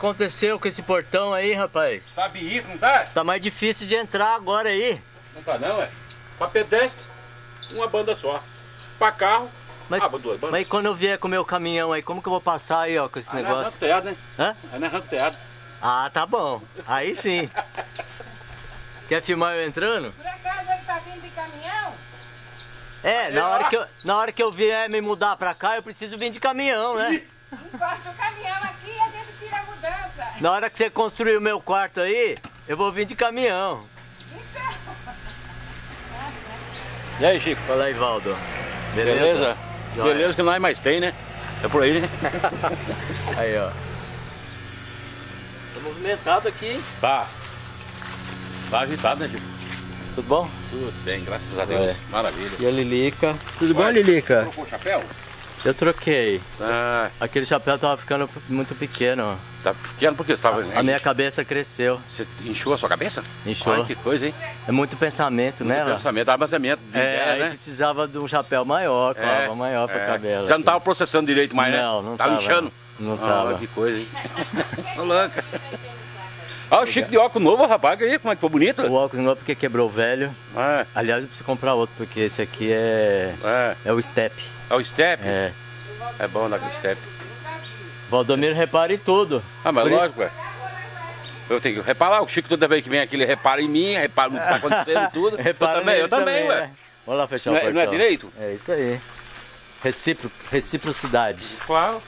aconteceu com esse portão aí, rapaz? Tá biíco, não tá? Tá mais difícil de entrar agora aí. Não tá não, é? Pra pedestre, uma banda só. Pra carro, Mas, ah, duas bandas. mas quando eu vier com o meu caminhão aí, como que eu vou passar aí, ó, com esse Aí não é negócio? ranteado, né? Hã? Aí não é ranteado. Ah, tá bom. Aí sim. Quer filmar eu entrando? Por acaso ele tá vindo de caminhão? É, na hora que eu, na hora que eu vier me mudar pra cá, eu preciso vir de caminhão, né? Encosta o caminhão aqui mudança. Na hora que você construir o meu quarto aí, eu vou vir de caminhão. E aí, Chico? Fala aí, Valdo. Beleza? Joia. Beleza que nós mais tem, né? É por aí, né? Aí, ó. Tá movimentado aqui. Tá. Tá agitado, né, Chico? Tudo bom? Tudo bem, graças a Deus. É. Maravilha. E a Lilica? Tudo bom, Lilica? Trocou o chapéu? Eu troquei. Ah, Aquele chapéu tava ficando muito pequeno. Tá pequeno porque você tava... A minha cabeça cresceu. Você inchou a sua cabeça? Inchou. Olha que coisa, hein? É muito pensamento, né? Muito pensamento, armazenamento de É, ideia, aí né? precisava de um chapéu maior, com É, maior pra é. cabelo. Já não tava processando direito mais, né? Não, não tava. tava. inchando. Não Ah, tava. que coisa, hein? Tô louca. Olha o Chico de óculos novo, rapaz, aí, como é que ficou bonito? O óculos novo porque quebrou o velho. É, Aliás, eu preciso comprar outro, porque esse aqui é, é. é o Step. É o step? É. É bom dar com o step. Valdomiro repara em tudo. Ah, mas Por isso- lógico, ué. Eu tenho que reparar, o Chico toda vez que vem aqui, ele repara em mim, repara no que tá acontecendo e tudo. Repara eu também, eu também, ué. né? Vamos lá fechar Não o é, portão. não é direito? É isso aí. Recipro, reciprocidade. Claro.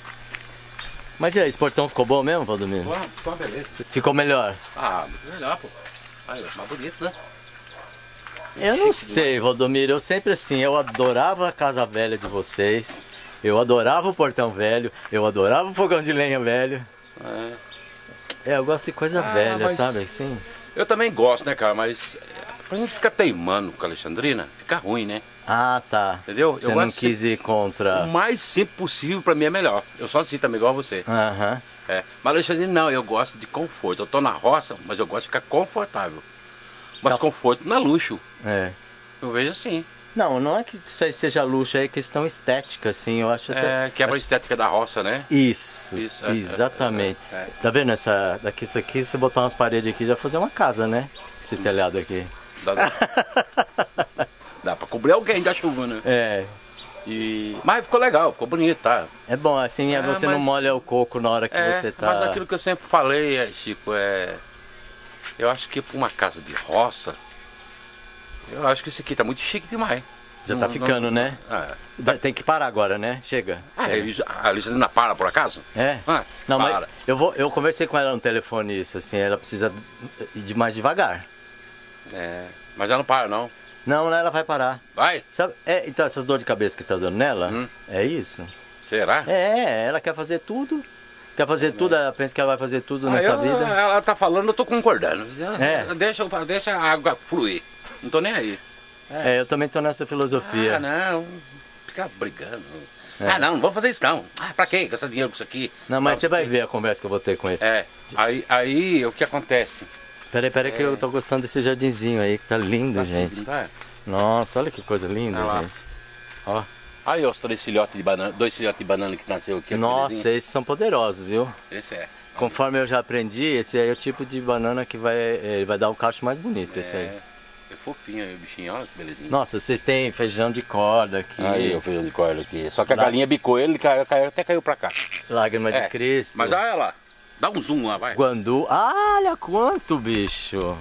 Mas e aí, esse portão ficou bom mesmo, Valdomiro? Ficou uma beleza. Ficou melhor? Ah, muito melhor, pô. Aí, mais bonito, né? Eu não sei, Valdomiro. Eu sempre assim, eu adorava a casa velha de vocês. Eu adorava o portão velho. Eu adorava o fogão de lenha velho. É. É, eu gosto de coisa Ah, velha, sabe? Assim. Eu também gosto, né, cara, mas pra gente ficar teimando com a Alexandrina, fica ruim, né? Ah, tá. Entendeu? Você Eu não quis ir contra. O mais simples possível pra mim é melhor. Eu sou assim também, igual você. Aham. É. Mas Alexandrina, não, eu gosto de conforto. Eu tô na roça, mas eu gosto de ficar confortável. Mas Tá. conforto não é luxo. É. Eu vejo assim. Não, não é que isso aí seja luxo, é questão estética, assim. Eu acho até. É, quebra a estética da roça, né? Isso, Isso, é, exatamente. é, é. Tá vendo essa daqui isso aqui, você botar umas paredes aqui já fazer uma casa, né? Esse telhado aqui. Dá, dá, dá pra cobrir alguém da chuva, né? É. E... Mas ficou legal, ficou bonito, tá? É bom, assim, é, você não mas- molha o coco na hora que É, você tá. mas aquilo que eu sempre falei, é, Chico, é. Eu acho que pra uma casa de roça, eu acho que isso aqui tá muito chique demais. Já Não- tá não- ficando, né? É. Tem que parar agora, né? Chega. Ah, ele- a Alexandrina para por acaso? É? Ah, Não, para. mas eu, vou, eu conversei com ela no telefone isso, assim, ela precisa ir de mais devagar. É, mas ela não para, não. Não, ela vai parar. Vai? Sabe? É, então essas dores de cabeça que tá dando nela, Hum. é isso? Será? É, ela quer fazer tudo. Quer fazer tudo, ela pensa que ela vai fazer tudo Ah, nessa eu- vida. Ela tá falando, eu tô concordando. É. Deixa, deixa a água fluir. Não tô nem aí. É, eu também tô nessa filosofia. Ah, não. Ficar brigando. É. Ah, não, não vou fazer isso não. Ah, pra quê? Gastar dinheiro com isso aqui? Não, mas Ah, você vai ver a conversa que eu vou ter com ele. É. Aí, aí o que acontece? Peraí, peraí, que eu tô gostando desse jardinzinho aí, que tá lindo, Tá gente. seguindo, tá? Nossa, olha que coisa linda, gente. Ó. Aí os três filhotes de banana, dois filhotes de banana que nasceu aqui. Nossa, esses são poderosos, viu? Esse é. Conforme eu já aprendi, esse aí é o tipo de banana que vai, eh, vai dar o cacho mais bonito, esse aí. É, é fofinho aí o bichinho, olha que belezinha. Nossa, vocês têm feijão de corda aqui, Aí o feijão de corda aqui. Só que a Lá. galinha bicou ele, caiu, caiu- até caiu pra cá. lágrima É, de Cristo. Mas olha lá, dá um zoom lá, vai. Guandu. Ah, olha quanto, bicho!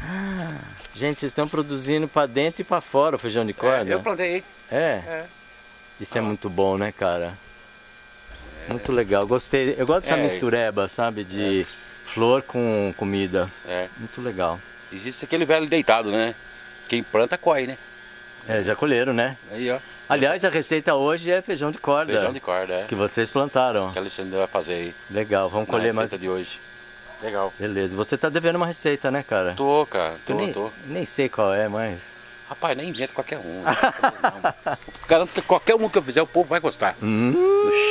Ah, Gente, vocês estão produzindo pra dentro e pra fora o feijão de corda? É, eu plantei. É? É. Isso é muito bom, né, cara? Muito legal. Gostei. Eu gosto dessa É. mistureba, sabe? De flor com comida. É. Muito legal. Existe aquele velho deitado, né? Quem planta, corre, né? É, já colheram, né? Aí, ó. Aliás, a receita hoje é feijão de corda. Feijão de corda, é. Que vocês plantaram. Que a Alexandre vai fazer aí. Legal, vamos colher mais. receita de hoje. Legal. Beleza. Você tá devendo uma receita, né, cara? Tô, cara. Tô, nem, tô. nem sei qual é, mas. Rapaz, nem inventa qualquer um. Garanto que qualquer um que eu fizer, o povo vai gostar. Hum,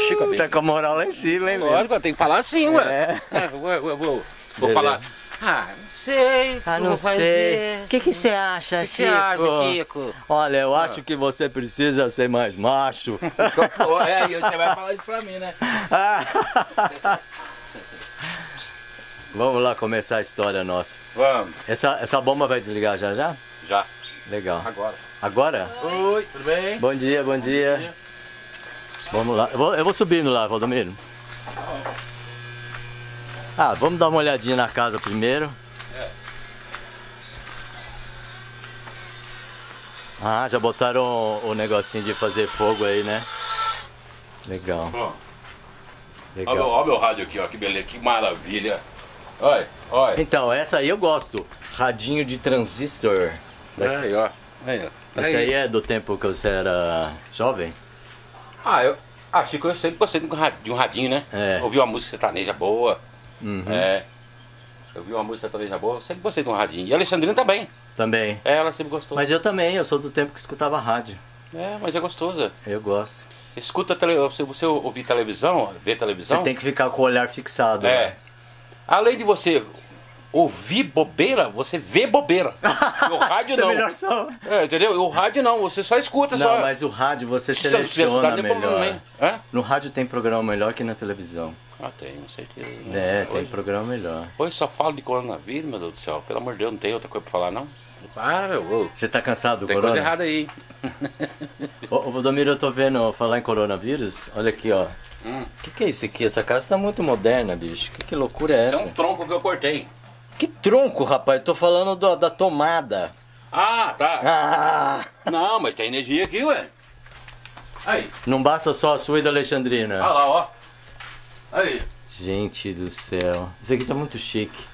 Chico tá Abelha. com a moral lá em cima, hein? Lógico, tem que falar assim, ué. É. É, eu, eu- eu vou, vou falar. Ah, sei. Ah, não sei. O que que você acha, que Chico? acha, Kiko? Olha, eu acho que você precisa ser mais macho. É, e você vai falar isso pra mim, né? Vamos lá começar a história nossa. Vamos. Essa, essa bomba vai desligar já já? Já. Legal. Agora. Agora? Oi, tudo bem? Bom dia, bom dia. Vamos lá. Eu vou, eu vou subindo lá, Valdomiro. Ah, vamos dar uma olhadinha na casa primeiro. É. Ah, já botaram o, o negocinho de fazer fogo aí, né? Legal, Bom, Olha legal. ó meu rádio aqui, ó, que beleza, que maravilha. Olha, olha. Então, essa aí eu gosto. Radinho de transistor. Aí, ó. Aí, ó. Esse aí é do tempo que você era jovem? Ah, eu. Ah, Chico, eu sempre gostei um de um radinho, né? É. Ouvi uma música sertaneja boa. Uhum. É. Eu vi uma música sertaneja boa, eu sempre gostei de um radinho. E a Alexandrina também. Também. É, ela sempre gostou. Mas eu também, eu sou do tempo que escutava rádio. É, mas é gostosa. Eu gosto. Escuta, tele... se você ouvir televisão, ver televisão. Você tem que ficar com o olhar fixado. É. né? Além de você ouvir bobeira, você vê bobeira. o rádio Tem não. melhor som. É, entendeu? O rádio não, você só escuta Não, só. mas o rádio você Se você seleciona tem problema, melhor. Hã? No rádio tem programa melhor que na televisão. Ah, tem, com certeza. É, tem Hoje, programa melhor. hoje só falo de coronavírus, meu Deus do céu. Pelo amor de Deus, não tem outra coisa pra falar, não? Para, meu. Você tá cansado do Tem corona? coisa errada aí. Ô, ô Valdomiro, eu tô vendo falar em coronavírus. Olha aqui, ó. Hum. O que, que é isso aqui? Essa casa tá muito moderna, bicho. Que, que loucura é Isso é essa? um tronco que eu cortei. Que tronco, rapaz. Eu tô falando do- da tomada. Ah, tá. Ah! Não, mas tem energia aqui, ué. Aí, Não basta só a sua e da Alexandrina. olha lá, ó. Aí. Gente do céu. Isso aqui tá muito chique.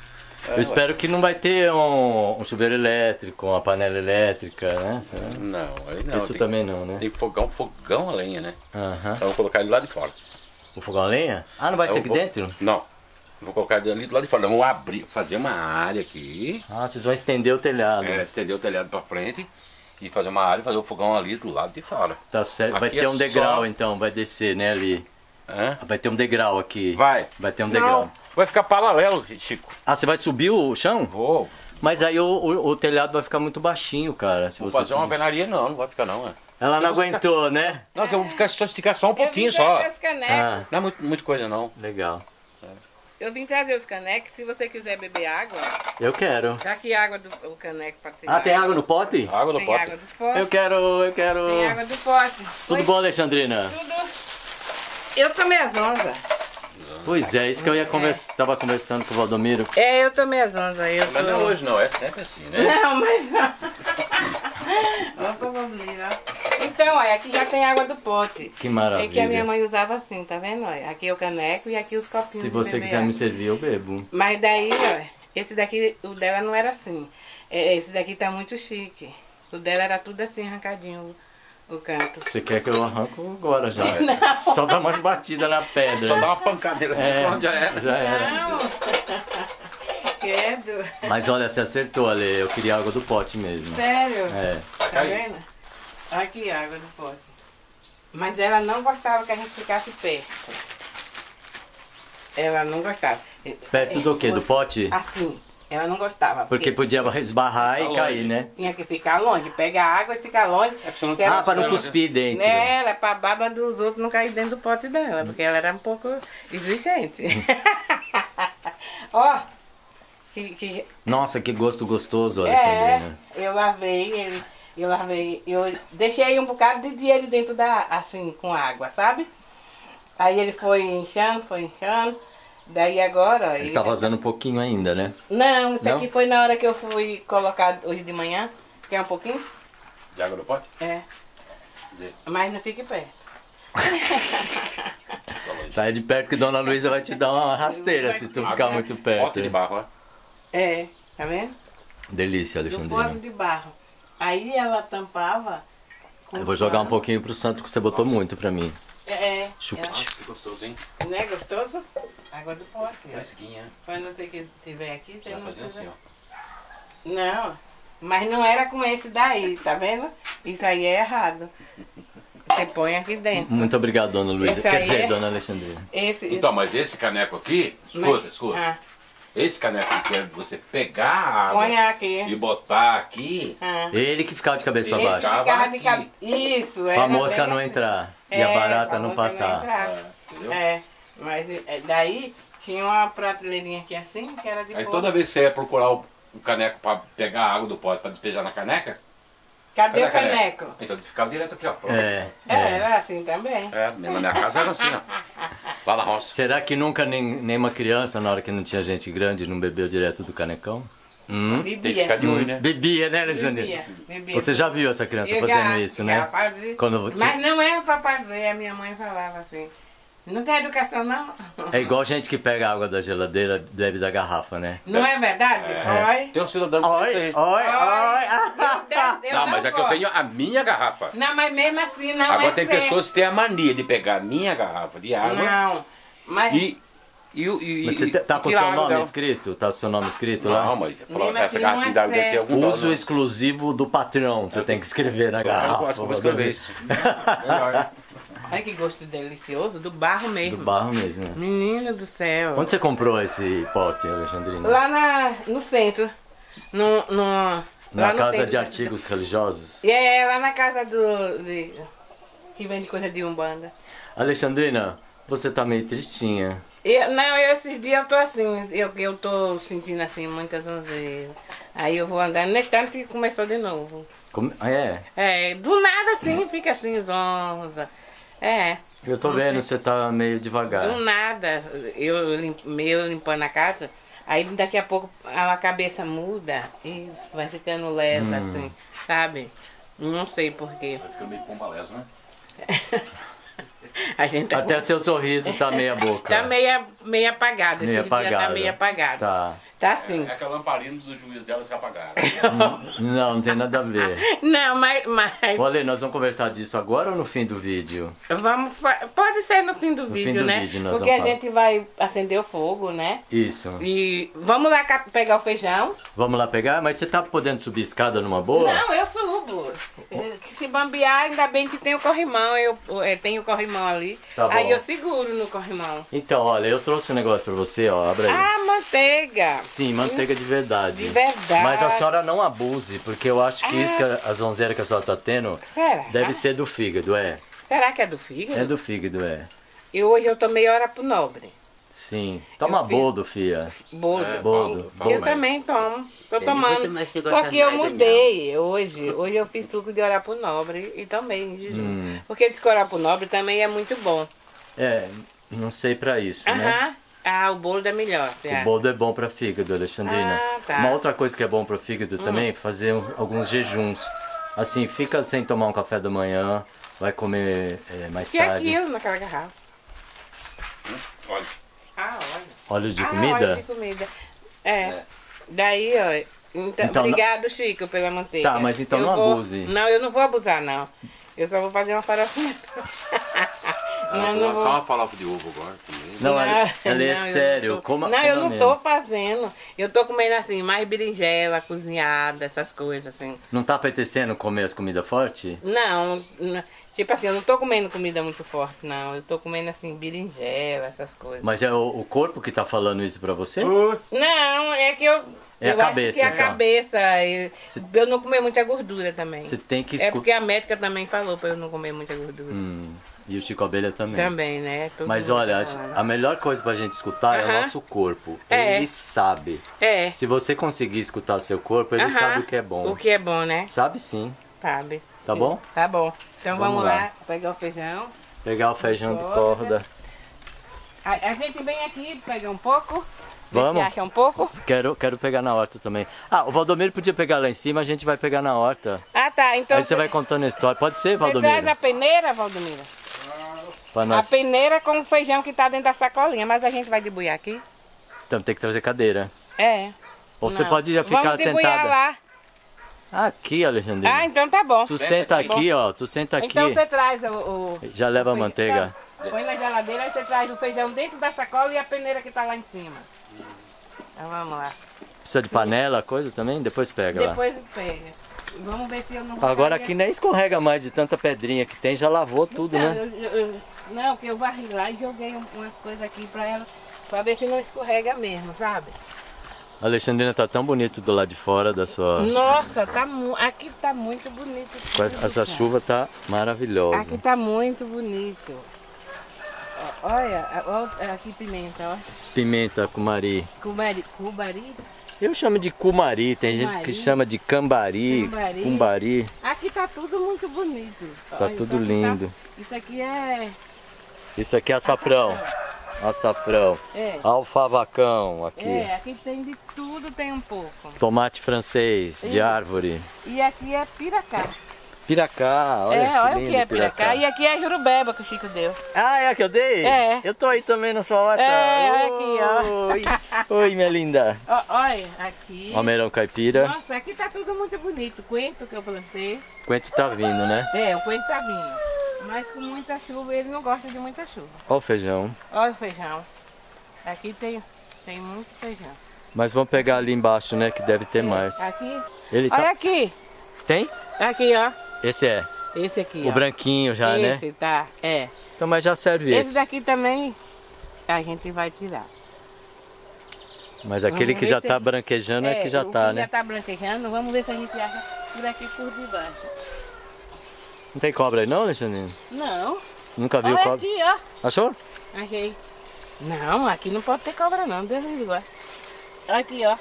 É, Eu ué. espero que não vai ter um, um chuveiro elétrico, uma panela elétrica, né? Não, aí não. Isso tem, também não, né? Tem fogão, fogão a lenha, né? Aham. Então eu vou colocar ele lá de fora. O fogão a lenha? Ah, não vai Eu ser aqui vou- dentro? Não. Vou colocar ele ali do lado de fora. Vamos abrir, fazer uma área aqui. Ah, vocês vão estender o telhado. É, estender o telhado pra frente e fazer uma área e fazer o fogão ali do lado de fora. Tá certo. Vai Aqui ter é um degrau só- então, vai descer, né, ali. Hã? Vai ter um degrau aqui. Vai. Vai ter um degrau. vai ficar paralelo, Chico. Ah, você vai subir o chão? Vou. Mas aí o, o- o telhado vai ficar muito baixinho, cara. Se Vou você fazer uma subir. venaria não, não vai ficar não, é. Ela não aguentou, né? Não, que eu vou ficar só esticar só um Eu pouquinho só. Ah, Não é muito, muita coisa não. legal. Eu vim trazer os canecos. Se você quiser beber água, Eu quero. aqui a água do o caneco pra tirar. Ah, tem água no pote? Água do Tem pote. água dos potes. Eu quero, eu quero. Tem água do pote. Tudo Pois- bom, Alexandrina? Tudo. Eu tomei as ondas. Pois é, isso que eu ia conversar, tava conversando com o Valdomiro. É, eu tomei as ondas. Eu Mas não é tô... hoje não, é sempre assim, né? Não, mas não. Então, olha, aqui já tem água do pote. Que É maravilha. que a minha mãe usava assim, tá vendo? Olha, aqui é o caneco e aqui os copinhos. Se você quiser me servir, eu bebo. Mas daí, ó, esse daqui, o dela não era assim. É, Esse daqui tá muito chique. O dela era tudo assim, arrancadinho, o, canto. Você quer que eu arranco agora já? Só dá umas batidas na pedra. Só dá uma pancadeira É, onde já era. já era. Não! Credo. Mas olha, você acertou, Ale. Eu queria água do pote mesmo. Sério? É. Tá vendo? Aqui a água do pote. Mas ela não gostava que a gente ficasse perto. Ela não gostava. Perto do quê? Do pote? Assim. Ela não gostava. Porque podia esbarrar e Tá cair, longe. né? Tinha que ficar longe. Pegar água e ficar longe. É porque você não Porque ela- Ah, para não Ela- cuspir dentro. Nela, pra baba dos outros não cair dentro do pote dela, porque ela era um pouco exigente. Ó, que, que Nossa, que gosto gostoso, é, Alexandrina. eu lavei ele, eu lavei, eu deixei um bocado de dia ele dentro da, assim, com água, sabe? Aí ele foi inchando, foi inchando, daí agora... Ele tá vazando um pouquinho ainda, né? Não, isso Não? aqui foi na hora que eu fui colocar hoje de manhã, quer um pouquinho? De água do pote? É, mas não fique perto. Sai de perto que Dona Luísa vai te dar uma rasteira se tu ficar muito perto. Pote de barro, ó. É, tá vendo? Delícia, do pote Alexandrina. de barro. Aí ela tampava. Eu vou jogar um pouquinho pro santo que você botou muito pra mim. É, é. Chupt. Que gostoso, hein? Não é gostoso? Água do pote. ó. Fresquinha. Quando você que tiver aqui, você Vai não fazer precisa... assim, ó. Não, mas não era com esse daí, tá vendo? Isso aí é errado. Você põe aqui dentro. Muito obrigado, Dona Luísa. Quer dizer, é- Dona Alexandrina. Esse, Então, mas esse caneco aqui, escuta, mas- escuta. Ah, Esse caneco aqui é você pegar a água põe aqui. e botar aqui. Ah. Ele que ficava de cabeça pra Ele baixo. ficava Ficava de cabe- Isso, Pra mosca bem não assim. entrar. E É, a barata pra não mosca passar. entrar. É, entendeu? É, mas é, daí Tinha uma prateleirinha aqui assim, que era de Aí pôr. toda vez que você ia procurar o, o caneco pra pegar a água do pote pra despejar na caneca, Cadê o caneco? Então ficava direto aqui, ó. É, É, é. era assim também. É, na minha casa era assim, ó. Lá na roça. Será que nunca nem, nenhuma criança, na hora que não tinha gente grande, não bebeu direto do canecão? Hum? Tem que Bebia. ficar de olho, né? Bebia, né, Alexandre? Bebia, bebia. Você já viu essa criança Eu fazendo já- isso, já né? fazia. Quando- Mas não era pra fazer, a minha mãe falava assim. Não tem educação não? É igual gente que pega água da geladeira bebe da garrafa, né? Não é verdade? Oi. Tem um cidadão que isso aí. oi, Eu Não, mas é que eu tenho a minha garrafa. Não, mas mesmo assim não Agora é tem certo. pessoas que têm a mania de pegar a minha garrafa de água Não, mas... e. e, e, Mas você e- tá- tá com o seu nome dela. escrito? Tá o seu nome escrito Não, lá? mas falou, Mesmo essa assim, garrafa não é de água deve ter algum Uso dano. exclusivo do patrão. Você tem que escrever na garrafa. Eu acho que eu vou escrever isso. Melhor. Olha que gosto delicioso, do barro Do mesmo. barro mesmo. né? Menino do céu. Onde você comprou esse pote, Alexandrina? Lá na, no centro. No, no, Na casa centro. de artigos religiosos? É, lá na casa do... De, que vende coisa de Umbanda. Alexandrina, você tá meio tristinha. Eu, não, eu, esses dias eu tô assim, eu, eu tô sentindo assim muitas zonzeiras. Aí eu vou andando, nesse instante começou de novo. Como- É, É, do nada assim, fica assim, zonza. É, eu tô vendo, você tá meio do devagar. nada, eu, lim- eu limpando a casa, aí daqui a pouco a cabeça muda e vai ficando lesa assim, sabe? Não sei porquê. Fica meio pombalesa, né? A gente tá, Até seu sorriso tá meia boca. tá meio, meio apagado, Meio esse dia tá apagado. meio apagado. Tá. Tá assim. É que a lamparina do juiz dela se apagaram. Não, não tem nada a ver. Não, mas, mas Olha, nós vamos conversar disso agora ou no fim do vídeo? vamos fa- pode ser no fim do No vídeo, fim do né? vídeo nós Porque a falar. gente vai acender o fogo, né? Isso. E vamos lá pegar o feijão. Vamos lá pegar? Mas você tá podendo subir escada numa boa? Não, eu subo. Eh, Se bambear, ainda bem que tem o corrimão. Eu eh, tenho o corrimão ali. Tá aí eu seguro no corrimão. Então, olha, eu trouxe um negócio pra você, ó. Abra aí. Ah, manteiga. Sim, manteiga de verdade. De verdade. Mas a senhora não abuse, porque eu acho que isso que a, a zonzeira que a senhora tá tendo Será? deve ser do fígado, é. Será que é do fígado? É do fígado, é. E hoje eu tomei hora pro nobre. Sim. Toma Eu fiz- boldo, fia. Bolo. É, Boldo, Eu também tomo. Tô tomando. que Só que eu mudei hoje. Hoje eu fiz suco de orapo nobre e também em jejum. Hum. Porque diz que orapo nobre também é muito bom. É, não sei pra isso, né? Aham. Ah, o bolo é melhor. O acha? boldo é bom pra fígado, Alexandrina. Ah, tá. Uma outra coisa que é bom pro fígado também é fazer um- alguns jejuns. Assim, fica sem tomar um café da manhã, vai comer é, mais Que é tarde. aquilo naquela garrafa? Olha, Ah, olha. Óleo de ah, comida? óleo de comida. É. Daí, ó. Então, Então, obrigado, Chico, pela manteiga. Tá, mas então Eu não vou- abuse. Não, eu não vou abusar, não. Eu só vou fazer uma farofinha. não, vou não vou. uma farofa de ovo agora também. Não, ela, ela é não, sério. não Coma, não, eu não tô fazendo. Eu tô comendo assim, mais berinjela, cozinhada, essas coisas assim. Não tá apetecendo comer as comidas fortes? Não, n- tipo assim, eu não tô comendo comida muito forte, não. Eu tô comendo assim, berinjela, essas coisas. Mas é o, o corpo que tá falando isso pra você? Não, é que eu. É a eu cabeça, acho que é a então. cabeça. Eu, eu não comer muita gordura também. Você tem que É escutar. porque a médica também falou pra eu não comer muita gordura. Hum, e o Chico Abelha também. Também, né? Todo Mas olha, a, a melhor coisa pra gente escutar é o nosso corpo. É. Ele sabe. É. Se você conseguir escutar seu corpo, ele aham, sabe o que é bom. O que é bom, né? Sabe sim. Sabe. Tá bom? Tá bom. Então Vamos vamos, lá. lá. pegar o feijão. Pegar o feijão de Corda. corda. A, a gente vem aqui pegar um pouco. Vamos. Se acha um pouco. Quero, quero pegar na horta também. Ah, o Valdomiro podia pegar lá em cima, a gente vai pegar na horta. Ah, tá. Então Aí você vai contando a história. Pode ser, Você traz Valdomiro? a peneira, Valdomiro? A peneira com o feijão que tá dentro da sacolinha, mas a gente vai debuiar aqui? Então tem que trazer cadeira. É. Ou você Não. pode já ficar Vamos sentada. lá. Aqui, Alexandrina. Ah, então tá bom. Tu senta aqui. aqui, ó. Tu senta aqui. Então você traz o. o- Já leva a manteiga. feijão. Põe na geladeira, aí você traz o feijão dentro da sacola e a peneira que tá lá em cima. Então vamos lá. Precisa de panela, coisa também? Depois pega lá. Depois pega. Vamos ver se eu não. Agora aqui nem escorrega mais de tanta pedrinha que tem, já lavou tudo, não, né? eu- eu- não, que eu varri lá e joguei um- umas coisas aqui pra ela, pra ver se não escorrega mesmo, sabe? A Alexandrina tá tão bonito do lado de fora da sua. Nossa, tá mu aqui tá muito bonito. Essa- chuva tá maravilhosa. Aqui tá muito bonito. Olha, olha aqui pimenta, ó. Pimenta cumari. Cubari, cubari. Eu chamo de cumari, tem gente que Cumari. chama de cambari, Cambari. cumbari. Aqui tá tudo muito bonito. Tá Olha, tudo aqui lindo. Isso aqui é... Isso aqui é açafrão. Açafrão. É. Alfavacão aqui. É, aqui tem de tudo, tem um pouco. Tomate francês de Isso. árvore. E aqui é piracá. Piracá, olha é, que olha o lindo que é piracá. E aqui é jurubeba que o Chico deu. Ah, é a que eu dei? É. Eu tô aí também na sua horta. É, olha aqui, ó. Oi, minha linda. Ó, olha, aqui. Almeirão caipira. Nossa, aqui tá tudo muito bonito. Coentro que eu plantei. Coentro tá vindo, né? É, o coentro tá vindo. Mas com muita chuva, ele não gosta de muita chuva. Olha o feijão. Olha o feijão. Aqui tem, tem muito feijão. Mas vamos pegar ali embaixo, né? Que deve ter É, mais. Aqui. Ele Olha tá... aqui. Tem? Aqui, ó. Esse é. Esse aqui, O ó. branquinho já, né? Esse, tá. É. Então, mas já serve Esse esse. daqui também a gente vai tirar. Mas aquele Vamos que já tá ele- branquejando é, que já o tá, que né? já tá branquejando. Vamos ver se a gente acha por aqui por debaixo. Não tem cobra aí não, Alexandrino? Não. Nunca viu Olha cobra? aqui, ó. Achou? Achei. Não, aqui não pode ter cobra não, Deus me livre. Aqui, ó.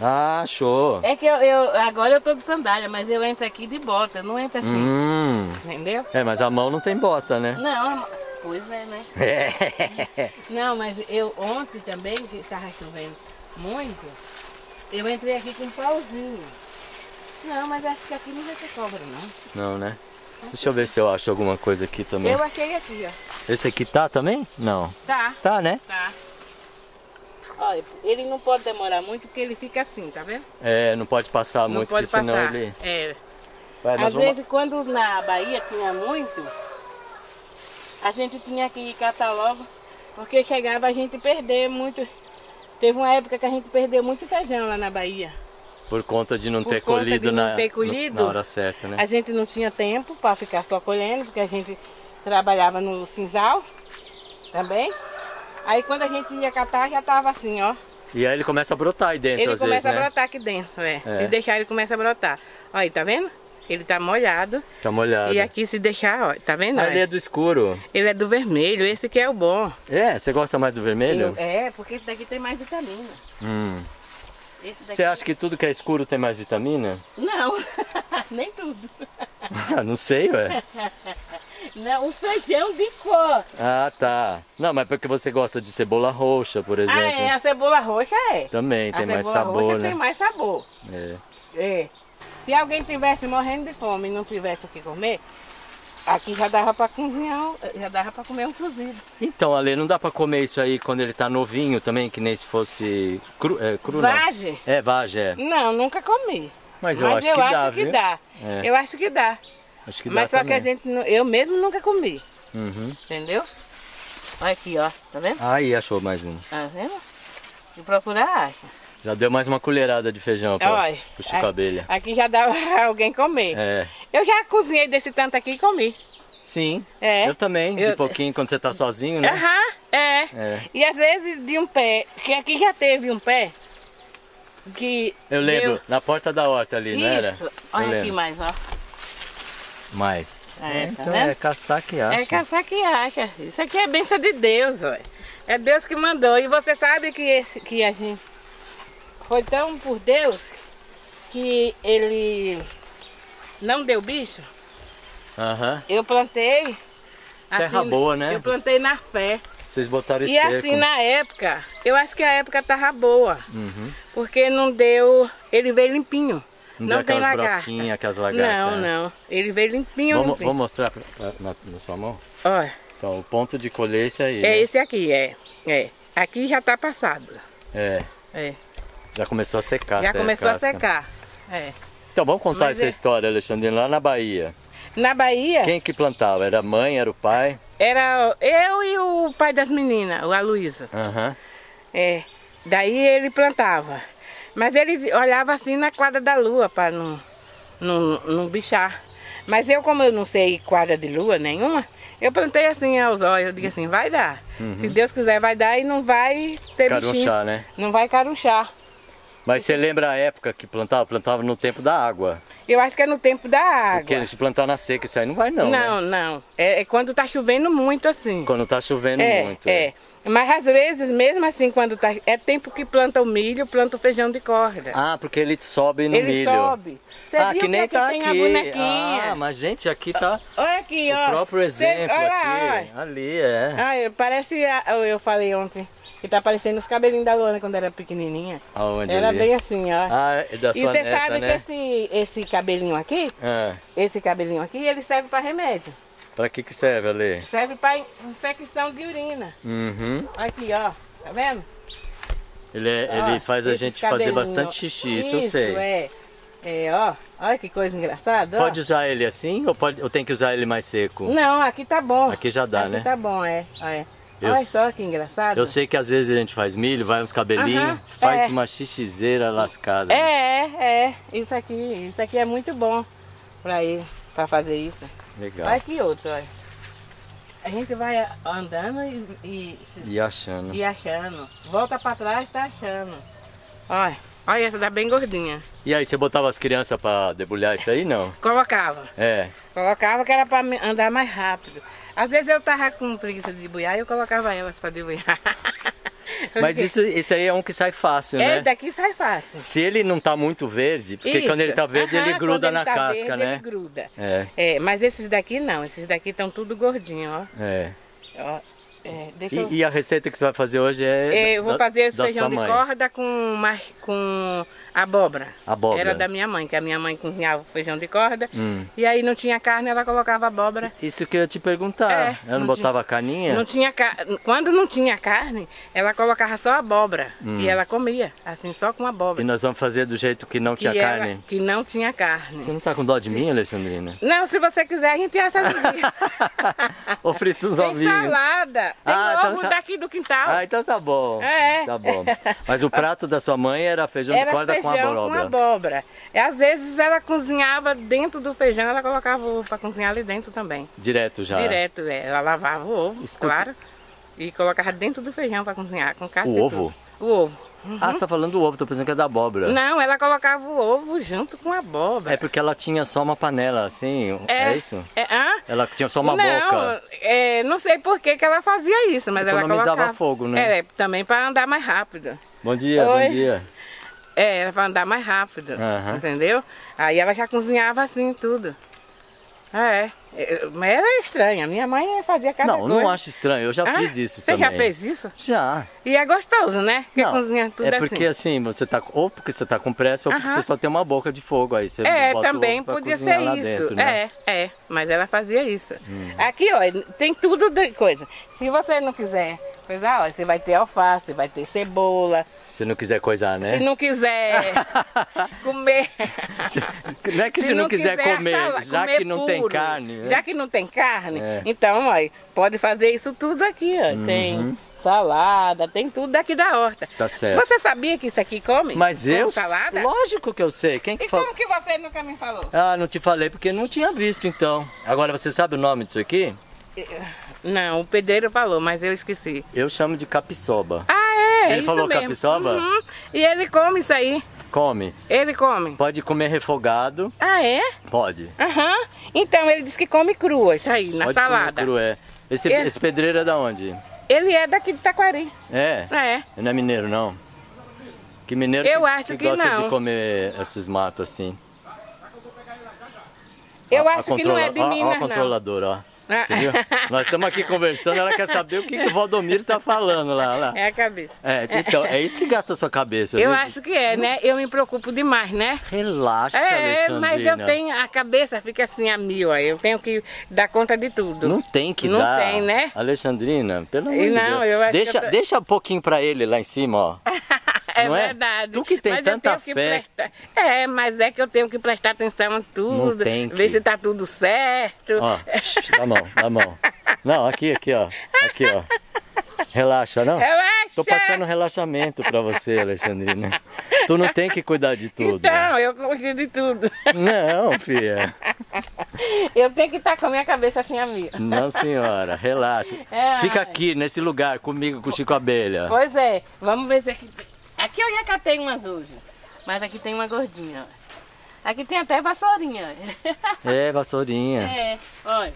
Ah, achou. É que eu, eu- agora eu tô de sandália, mas eu entro aqui de bota, não entro assim. Hum. Entendeu? É, mas a mão não tem bota, né? Não, pois é, né? É. Não, mas eu ontem também, que tava chovendo muito, eu entrei aqui com um pauzinho. Não, mas acho que aqui não vai ter cobra, não. Não, né? Deixa eu ver se eu acho alguma coisa aqui também. Eu achei aqui, ó. Esse aqui tá também? Não. Tá, Tá, né? tá. Olha, ele não pode demorar muito porque ele fica assim, tá vendo? É, não pode passar não muito, pode porque senão passar. ele... É. Vai, Às vamos- vezes, quando na Bahia tinha muito, a gente tinha que ir catar logo, porque chegava a gente perder muito. Teve uma época que a gente perdeu muito feijão lá na Bahia. Por conta de não Por ter colhido, não na, ter no- colhido, na hora certa, né? A gente não tinha tempo para ficar só colhendo, porque a gente trabalhava no cinzal também. Aí quando a gente ia catar, já tava assim, ó. E aí ele começa a brotar aí dentro, Ele começa vezes, a né? brotar aqui dentro, é. É. Se deixar, ele começa a brotar. Aí, tá vendo? Ele tá molhado. Tá molhado. E aqui se deixar, ó, tá vendo? Ah, ele é do escuro. Ele é do vermelho, esse que é o bom. É, você gosta mais do vermelho? Eu- é, porque esse daqui tem mais vitamina. Hum. Você acha que tudo que é escuro tem mais vitamina? Não, nem tudo. Ah, não sei, ué. Não, o feijão de cor. Ah, tá. Não, mas porque você gosta de cebola roxa, por exemplo. Ah, é, a cebola roxa é. Também tem a mais cebola sabor, roxa né? tem mais sabor. É. É. Se alguém tivesse morrendo de fome e não tivesse o que comer, aqui já dava pra cozinhar, já dava pra comer um cozido. Então, Ale, não dá pra comer isso aí quando ele tá novinho também, que nem se fosse cru, é, cru não. Vagem? É, vagem, é. Não, nunca comi. Mas eu Mas acho que eu dá, acho que viu? dá. É. Eu acho que dá. Acho que Mas só que a também. gente, eu mesmo nunca comi, Uhum. entendeu? Olha aqui, ó, tá vendo? Aí, achou mais um. Tá vendo? Se procurar, acha. Já deu mais uma colherada de feijão pra, Olha, pro Chico Abelha. aqui já dá alguém comer. É. Eu já cozinhei desse tanto aqui e comi. Sim. É. Eu também, de Eu- pouquinho, quando você tá sozinho, né? Aham, é. É. E às vezes de um pé, que aqui já teve um pé que. Eu lembro, deu- na porta da horta ali, não era? Isso. Eu Olha aqui lembro. mais, ó. Mais. É, tá então é caçar que acha. É caçar que acha. Isso aqui é bênção de Deus, ó. É Deus que mandou. E você sabe que, esse, que a gente foi tão por Deus que ele não deu bicho. Aham. Eu plantei. Terra boa, né? Eu plantei na fé. Vocês botaram E assim, na época, eu acho que a época tava boa. Uhum. Porque não deu. Ele veio limpinho. Não, Não, deu tem aquelas lagarta. broquinhas, aquelas lagartas. Não, né? não. Ele veio limpinho. Vamos, limpinho. vamos mostrar pra- na, na sua mão? Olha, Então, o ponto de colher é esse aí. é né? esse aqui, é. É. Aqui já tá passado. É, É. já começou a secar. Já até começou a casca. secar. É. Então, vamos contar Mas essa é- história, Alexandre, lá na Bahia. Na Bahia, Quem que plantava? Era a mãe, era o pai? era eu e o pai das meninas, o Aloysio. Aham. É. Daí ele plantava. Mas ele olhava assim na quadra da lua para não, não, não bichar. Mas eu, como eu não sei quadra de lua nenhuma, eu plantei assim aos olhos. Eu digo assim, vai dar. Se Deus quiser, vai dar e não vai ter bichinho. Carunchar, Uhum. né? Não vai carunchar. Mas você lembra a época que plantava? Plantava no tempo da água. Eu acho que é no tempo da água. Porque se plantar na seca, isso aí não vai não, não, né? não. É, é quando tá chovendo muito assim. Quando tá chovendo é, muito. É. Mas às vezes, mesmo assim, quando tá. É tempo que planta o milho, planta o feijão de corda. Ah, porque ele sobe no ele milho. sobe. Você ah, viu que nem aqui tá tem aqui. a bonequinha? Ah, mas gente, aqui tá Olha aqui, o ó. próprio Você- exemplo olha aqui. Ali, é. Ah, parece. a- Eu falei ontem. Que tá parecendo os cabelinhos da Luana quando era pequenininha. Aonde Era ali? bem assim, ó. Ah, é da e sua você neta, sabe né? que esse, esse cabelinho aqui, Ah, esse cabelinho aqui, ele serve para remédio. Pra que que serve ali? Serve para infecção de urina. Uhum. Aqui, ó. Tá vendo? Ele, é- Ó, ele faz a gente fazer bastante ó. xixi, isso, eu Isso, sei. é. É, ó. Olha que coisa engraçada. ó. Pode usar ele assim ou, pode, ou tem que usar ele mais seco? Não, aqui tá bom. Aqui já dá, aqui né? tá bom, é. Olha, Eu Olha só que engraçado. Eu sei que às vezes a gente faz milho, vai uns cabelinhos, Aham, faz é. uma xixizeira lascada. É, é, é. Isso aqui, isso aqui é muito bom pra ele, pra fazer isso. Legal. Olha aqui outro, olha. A gente vai andando e, e, E achando. e achando. Volta pra trás, tá achando. Olha, olha essa tá bem gordinha. E aí, você botava as crianças pra debulhar isso aí, não? Colocava. É. Colocava que era pra me- andar mais rápido. Às vezes eu tava com preguiça de buiar e eu colocava elas pra debulhar. Mas isso, isso aí é um que sai fácil, É, né? daqui sai fácil. Se ele não tá muito verde, porque Isso. quando ele tá verde, Aham, ele gruda ele na tá casca, verde, né? Ele gruda. É, É, mas esses daqui não, esses daqui estão tudo gordinho, ó. é. ó é, deixa eu... E, e a receita que você vai fazer hoje é. É, eu vou da- fazer da feijão de mãe. corda com, com abóbora. Abóbora. Era da minha mãe, que a minha mãe cozinhava feijão de corda. Hum. E aí não tinha carne, ela colocava abóbora. Isso que eu ia te perguntar. É, Ela não, não botava caninha? Não tinha. Quando não tinha carne, ela colocava só abóbora. Hum. E ela comia, assim, só com E abóbora. nós vamos fazer do jeito que não tinha que ela- carne? Que não tinha carne. Você não tá com dó de mim, Alexandrina? Não, se você quiser, a gente assa as Ou frita uns Tem ovinhos. salada. Tem Ah, então ovo sa- daqui do quintal. Ah, então tá bom. É. Tá bom. Mas o prato da sua mãe era feijão de Era corda feijão com com abóbora. abóbora. E às vezes ela cozinhava dentro do feijão, ela colocava o ovo para cozinhar ali dentro também. Direto já. Direto, é. Ela lavava o ovo, Escuta. claro. E colocava dentro do feijão para cozinhar, com casca O ovo? tudo. O ovo. Ah, você tá falando do ovo, tô pensando que é da abóbora. Não, ela colocava o ovo junto com a abóbora. É porque ela tinha só uma panela, assim, é, isso? É, hã? Ela tinha só uma não, boca. É, não sei por que, que ela fazia isso, mas ela Economizava colocava. fogo, né? É, também para andar mais rápido. Bom dia, Oi. bom dia. É, era para andar mais rápido, Aham. entendeu? Aí ela já cozinhava assim tudo. É, é, mas era estranha. Minha mãe fazia cada Não, coisa. não acho estranho, eu já Ah, fiz isso Você também. já fez isso? Já. E é gostoso, né? Porque Não, cozinha tudo é assim. porque assim, você tá. Ou porque você tá com pressa, ou porque você só tem uma boca de fogo. Aí você É, também podia ser isso. dentro, né? Hum. É, é, mas ela fazia isso. Aqui, ó, tem tudo de coisa. Se você não quiser coisar, ó, você vai ter alface, vai ter cebola. Se não quiser coisar, né? Se não quiser comer. Não é que se, não, quiser, comer, sala- já comer que não tem puro, carne. né? Já que não tem carne, É. então, ó, pode fazer isso tudo aqui, ó. Uhum. Tem salada, tem tudo daqui da horta. Tá certo. Você sabia que isso aqui come? Mas eu. salada? Lógico que eu sei. Quem que E falou? como que você nunca me falou? Ah, não te falei porque não tinha visto então. Agora você sabe o nome disso aqui? Não, o pedreiro falou, mas eu esqueci. Eu chamo de capiçoba. Ah, é? Ele falou mesmo. capiçoba? Uhum. E ele come isso aí. Come. Ele come. Pode comer refogado. Ah, é? Pode. Aham. Então ele disse que come crua, isso aí, na Pode salada. comer cru, é. Esse, Ele- esse pedreiro é da onde? Ele é daqui de Taquari. É? É. Não é mineiro, não? Que mineiro Eu que, acho que gosta não. de comer esses matos assim. Eu Ó, a acho que não é de ó, ó Minas, a controladora, ó. Você viu? Nós estamos aqui conversando, ela quer saber o que, que o Valdomiro tá falando lá. lá. não. É a cabeça. É, então, é isso que gasta a sua cabeça, Eu viu? acho que é, né? Eu me preocupo demais, né? Relaxa, É, mas eu tenho, a cabeça fica assim a mil, ó. Eu tenho que dar conta de tudo. Não tem que Não dar. tem, né? Alexandrina, pelo amor de não, Deus. eu acho deixa, que eu tô- deixa um pouquinho pra ele lá em cima, ó. é não é? verdade. Tu que tem mas tanta eu tenho que fé. prestar- É, mas é que eu tenho que prestar atenção a tudo. Não tem que. Ver se tá tudo certo. Ó, dá a mão, dá a mão. Não, aqui, aqui, ó. Aqui, ó. Relaxa, não? Relaxa! Tô passando relaxamento pra você, Alexandrina. Tu não tem que cuidar de tudo. Então, eu cuido de tudo. Não, filha. Eu tenho que estar com a minha cabeça assim a mil. Não, senhora. Relaxa. É. Fica aqui, nesse lugar, comigo, com o Chico Abelha. Pois é, vamos ver se aqui. Aqui eu já catei umas hoje. Mas aqui tem uma gordinha, ó. Aqui tem até vassourinha. É, vassourinha. É, olha.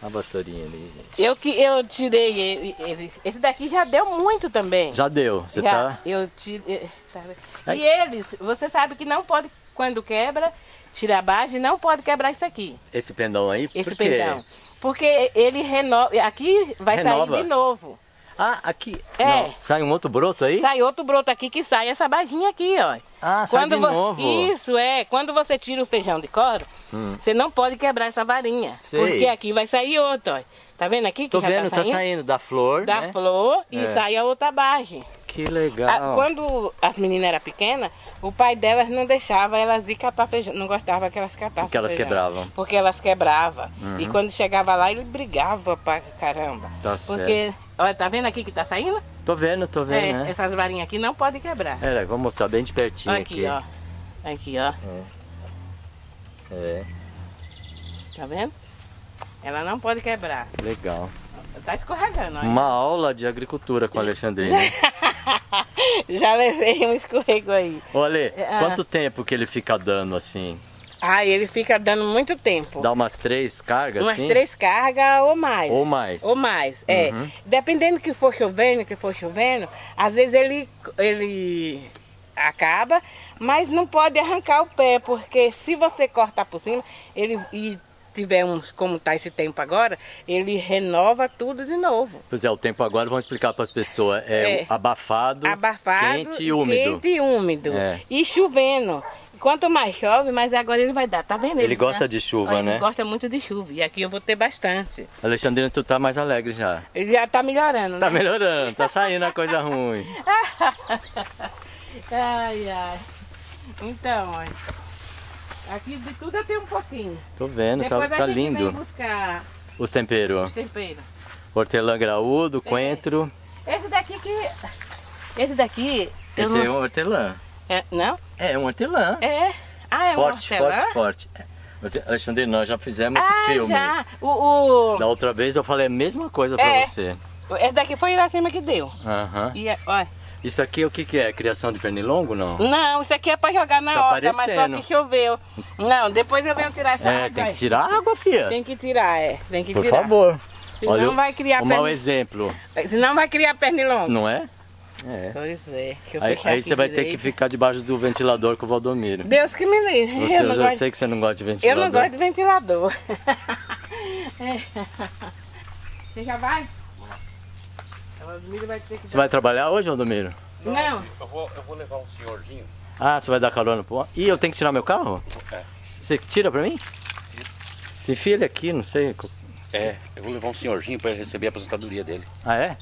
A vassourinha ali, gente. Eu que eu tirei ele, ele- esse daqui já deu muito também. Já deu, você já, tá... eu tirei, sabe? Ai. E eles, você sabe que não pode quando quebra, tira a base, não pode quebrar isso aqui, Esse pendão aí, esse por quê? pendão. Porque ele renova, aqui vai Renova. sair de novo. Ah, aqui. É. Não, sai um outro broto aí? Sai outro broto aqui que sai essa baginha aqui, ó. Ah, sai de vo- novo. Isso é, quando você tira o feijão de couro, você não pode quebrar essa varinha, Hum. Sei. porque aqui vai sair outro, ó. Tá vendo aqui que Tô já vendo, tá tá saindo? saindo da flor, Da né? flor e É. sai a outra base. Que Ah, legal. quando as meninas eram pequenas, o pai delas não deixava elas ir catar feijão, não gostava que elas catassem Porque elas feijão. quebravam. Uhum. Porque elas quebravam. E quando chegava lá, ele brigava pra caramba. Tá Porque, olha, tá vendo aqui que tá saindo? Tô vendo, tô vendo, é, né? essas varinhas aqui não pode quebrar. É, vou mostrar bem de pertinho aqui, aqui. ó. Aqui, ó. É, Tá vendo? Ela não pode quebrar. legal. Tá escorregando, olha. Uma aula de agricultura com a Alexandrina. Já levei um escorrego aí. Olha, Ah. quanto tempo que ele fica dando assim? Ah, ele fica dando muito tempo. Dá umas três cargas Umas assim? três cargas ou mais. Ou mais? Ou mais, é. Uhum. Dependendo que for chovendo, que for chovendo, às vezes ele, ele acaba, mas não pode arrancar o pé, porque se você cortar por cima, ele e tiver um, como tá esse tempo agora, ele renova tudo de novo. Pois é, o tempo agora, vamos explicar para as pessoas. É, É. abafado, Abafado, quente e úmido. quente e úmido. É. E chovendo. Quanto mais chove, mais agora ele vai dar. Tá vendo? Ele tá? gosta de chuva, Olha, né? Ele gosta muito de chuva. E aqui eu vou ter bastante. Alexandrina, tu tá mais alegre já. Ele já tá melhorando, Tá né? melhorando, tá saindo a coisa ruim. ai, ai. Então, olha. Aqui de tudo eu tenho um pouquinho. Tô vendo, tá, Depois tá a lindo. buscar Os temperos. os temperos. Hortelã graúdo, coentro. Esse daqui que... Esse daqui... Esse não... é um hortelã. É, não? É um hortelã. É. Ah, é forte, um hortelã? forte, forte, É. Horte- Alexandrina, nós já fizemos Ah, esse filme. já. O, o... Da outra vez eu falei a mesma coisa pra É. você. Esse daqui foi Iracema que deu. Aham. E, é- olha. Isso aqui o que, que é? Criação de pernilongo não? Não, isso aqui é pra jogar na Tá horta, mas só que choveu. Não, depois eu venho tirar essa É, água. tem que tirar a água, filha. Tem que tirar, é. Tem que Por tirar. favor. Senão Olha, vai criar um mau exemplo, Senão vai criar pernilongo. não é? É. Pois é. Eu Aí, aí você vai ter direito. que ficar debaixo do ventilador com o Valdomiro. Deus que me livre. Você, eu, eu já gosto... sei que você não gosta de eu ventilador. não gosto de ventilador. É. Você já vai? O Valdomiro vai ter que Você vai trabalhar hoje, Valdomiro? Não. Eu vou, eu vou levar um senhorzinho. Ah, você vai dar carona pro... Ih, eu tenho que tirar meu carro? É. Você tira pra mim? Se enfia ele aqui, não sei. É, eu vou levar um senhorzinho para receber a aposentadoria dele. Ah, é?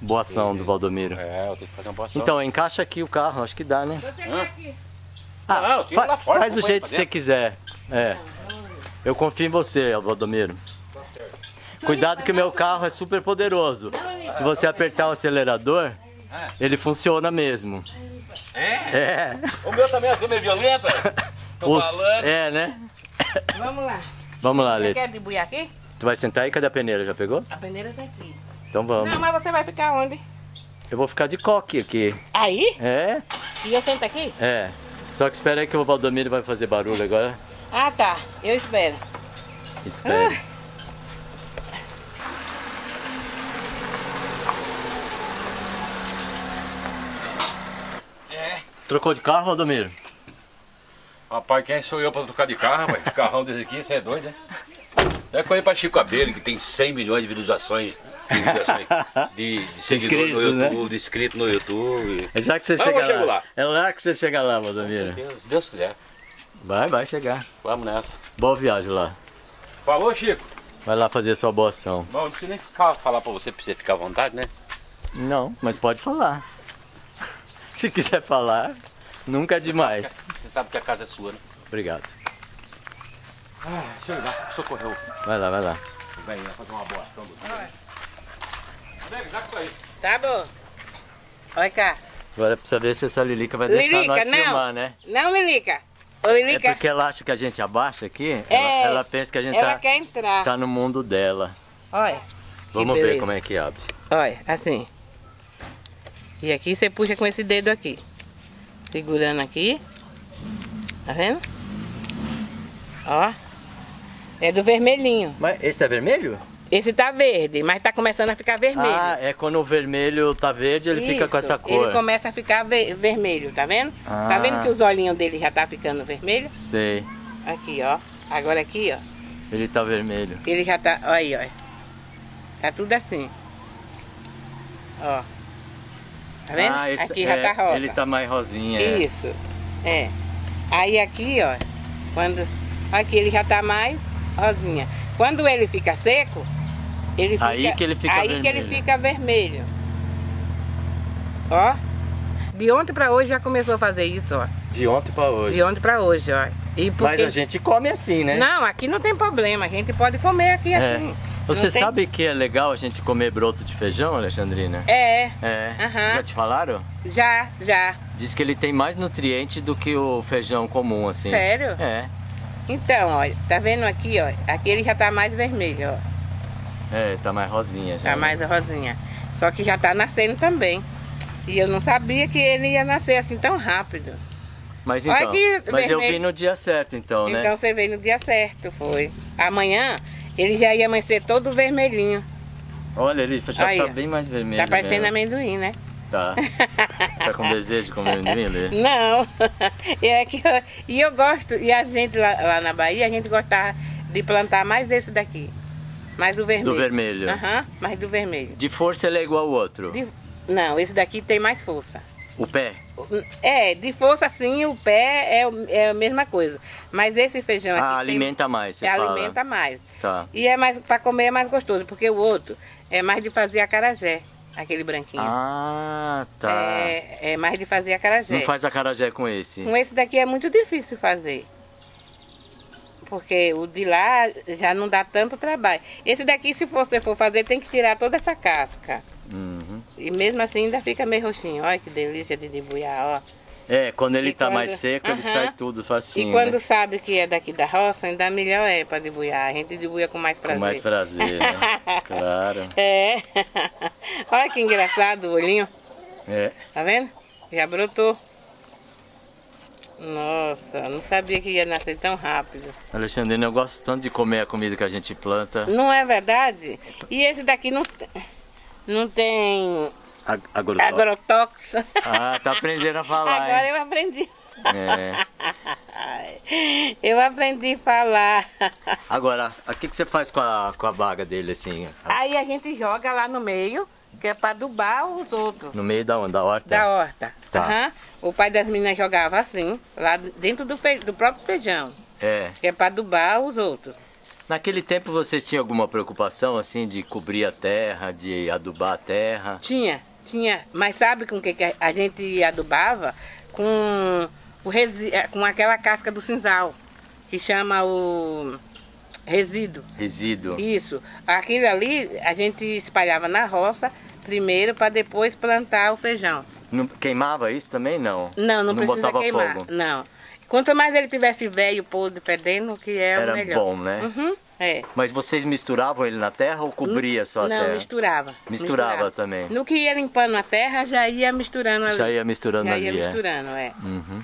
Boa ação do Valdomiro. É, eu tenho que fazer uma boa ação. Então, encaixa aqui o carro, acho que dá, né? Quer aqui. Ah, Não, tira fa- lá fora, faz do põe jeito pra que você quiser. É. Eu confio em você, Valdomiro. Cuidado que o meu carro é super poderoso. Se você apertar o acelerador, ele funciona mesmo. É? É. O meu também é assim, meio violento, é? Tô Os- falando. É, né? Vamos lá. Vamos lá, Você Lê. quer debuir aqui? Tu vai sentar aí? Cadê a peneira? Já pegou? A peneira tá aqui. Então vamos. Não, mas você vai ficar onde? Eu vou ficar de coque aqui. Aí? É? E eu sento aqui? É. Só que espera aí que o Valdomiro vai fazer barulho agora. Ah, tá. Eu espero. Espere. É. Trocou de carro, Valdomiro? Rapaz, quem sou eu pra trocar de carro, rapaz? Carrão desse aqui, você é doido, né? É coisa pra Chico Abelha, que tem 100 milhões de visualizações, de, visualizações, de, de seguidores no Inscritos, né? YouTube, de inscritos no YouTube. É já que você Mas chega lá. lá. É lá que você chega lá, Valdomiro. Deus, Deus quiser. Vai, vai chegar. Vamos nessa. Boa viagem lá. Falou, Chico. Vai lá fazer sua boa ação. Bom, não precisa nem ficar, falar pra você, pra você ficar à vontade, né? Não, mas pode falar. Se quiser falar, nunca é demais. Você sabe que a casa é sua, né? Obrigado. Ah, deixa eu ir lá, socorreu. Vai lá, vai lá. Bem, vai fazer uma boa ação do Pega, já que aí. Tá bom. Olha cá. Agora precisa ver se essa Lilica vai deixar Lilica, nós não. filmar, né? Não, Lilica. Ô, É Lilica. porque ela acha que a gente abaixa aqui, ela, É, ela pensa que a gente ela tá, quer entrar. tá no mundo dela. Olha. Vamos ver como é que abre. Olha, assim. E aqui você puxa com esse dedo aqui. Segurando aqui. Tá vendo? Ó. É do vermelhinho. Mas esse é vermelho? Esse tá verde, mas tá começando a ficar vermelho. Ah, é quando o vermelho tá verde, ele fica com Isso, essa cor. Ele começa a ficar ver- vermelho, tá vendo? Tá Ah. vendo que os olhinhos dele já tá ficando vermelho? Sei. Aqui, ó. Agora aqui, ó. Ele tá vermelho. Ele já tá. Olha aí, ó. Tá tudo assim. Ó. Tá vendo? Ah, esse- aqui é, já tá rosa. Ele tá mais rosinha. é. Isso. É. Aí aqui, ó. Quando. Aqui ele já tá mais rosinha. Quando ele fica seco, ele fica. Aí que ele fica aí que ele vermelho. fica vermelho. Ó. De ontem pra hoje já começou a fazer isso, ó. De ontem pra hoje. De ontem pra hoje, ó. E Mas porque... a gente come assim, né? Não, aqui não tem problema. A gente pode comer aqui É. assim. Você tem- sabe que é legal a gente comer broto de feijão, Alexandrina? É. É. Aham. Já te falaram? Já, já. Diz que ele tem mais nutriente do que o feijão comum, assim. Sério? É. Então, ó, tá vendo aqui, ó? Aqui ele já tá mais vermelho, ó. É, tá mais rosinha já. Tá mais rosinha. Só que já tá nascendo também. E eu não sabia que ele ia nascer assim tão rápido. Mas Olha então, mas eu vermelho. vi no dia certo então, né? Então você veio no dia certo, foi. Amanhã ele já ia amanhecer todo vermelhinho. Olha, ele já Aí, tá ó. bem mais vermelho. tá parecendo mesmo. amendoim, né? Tá. Tá com desejo de comer amendoim, Lê? Não. É que eu- e eu gosto, e a gente lá, lá na Bahia, a gente gostava de plantar mais esse daqui. Mais do vermelho. Do vermelho. Aham, mais do vermelho. De força ele é igual ao outro. De- não, esse daqui tem mais força. O pé. É, de força assim, o pé é, é a mesma coisa. Mas esse feijão aqui. Ah, tem- alimenta mais, você é, fala. alimenta mais. Tá. E é mais para comer é mais gostoso, porque o outro é mais de fazer acarajé, aquele branquinho. Ah, tá. É, é mais de fazer acarajé. Não faz acarajé com esse. Com esse daqui é muito difícil fazer. Porque o de lá já não dá tanto trabalho. Esse daqui, se você for fazer, tem que tirar toda essa casca. Uhum. E mesmo assim ainda fica meio roxinho. Olha que delícia de debuiar, ó. É, quando ele E tá quando- mais seco, ele Aham. sai tudo facinho. e quando né? sabe que é daqui da roça, ainda melhor é para debuiar. A gente debuia com mais prazer. Com mais prazer, né? claro. É. Olha que engraçado o olhinho. É. Tá vendo? Já brotou. Nossa, não sabia que ia nascer tão rápido. Alexandrina, eu gosto tanto de comer a comida que a gente planta. Não é verdade? E esse daqui não, tem- não tem A- Agora, agrotóxico. Ah, tá aprendendo a falar, Agora hein? eu aprendi. É. Eu aprendi a falar. Agora, o que, que você faz com a, com a baga dele, assim? Aí a gente joga lá no meio, que é para adubar os outros. No meio da onde? Da horta? Da horta. Tá. Aham. O pai das meninas jogava assim, lá dentro do, fe- do próprio feijão, É. que é para adubar os outros. Naquele tempo vocês tinham alguma preocupação, assim, de cobrir a terra, de adubar a terra? Tinha, tinha. Mas sabe com o que, que a- gente adubava? Com, o resi eh, com aquela casca do cinzal, que chama o resíduo. Resíduo? Isso. Aquilo ali a gente espalhava na roça primeiro para depois plantar o feijão. Não, queimava isso também? Não. Não, não, precisa botava queimar. fogo? Não. Quanto mais ele tivesse velho, podre, fedendo, que é Era o melhor. bom, né? Uhum, é. Mas vocês misturavam ele na terra ou cobria só a Não, terra? misturava. Misturava também. No que ia limpando a terra, já ia misturando ali. Já ia misturando Já ali, ia é. misturando, é. Uhum.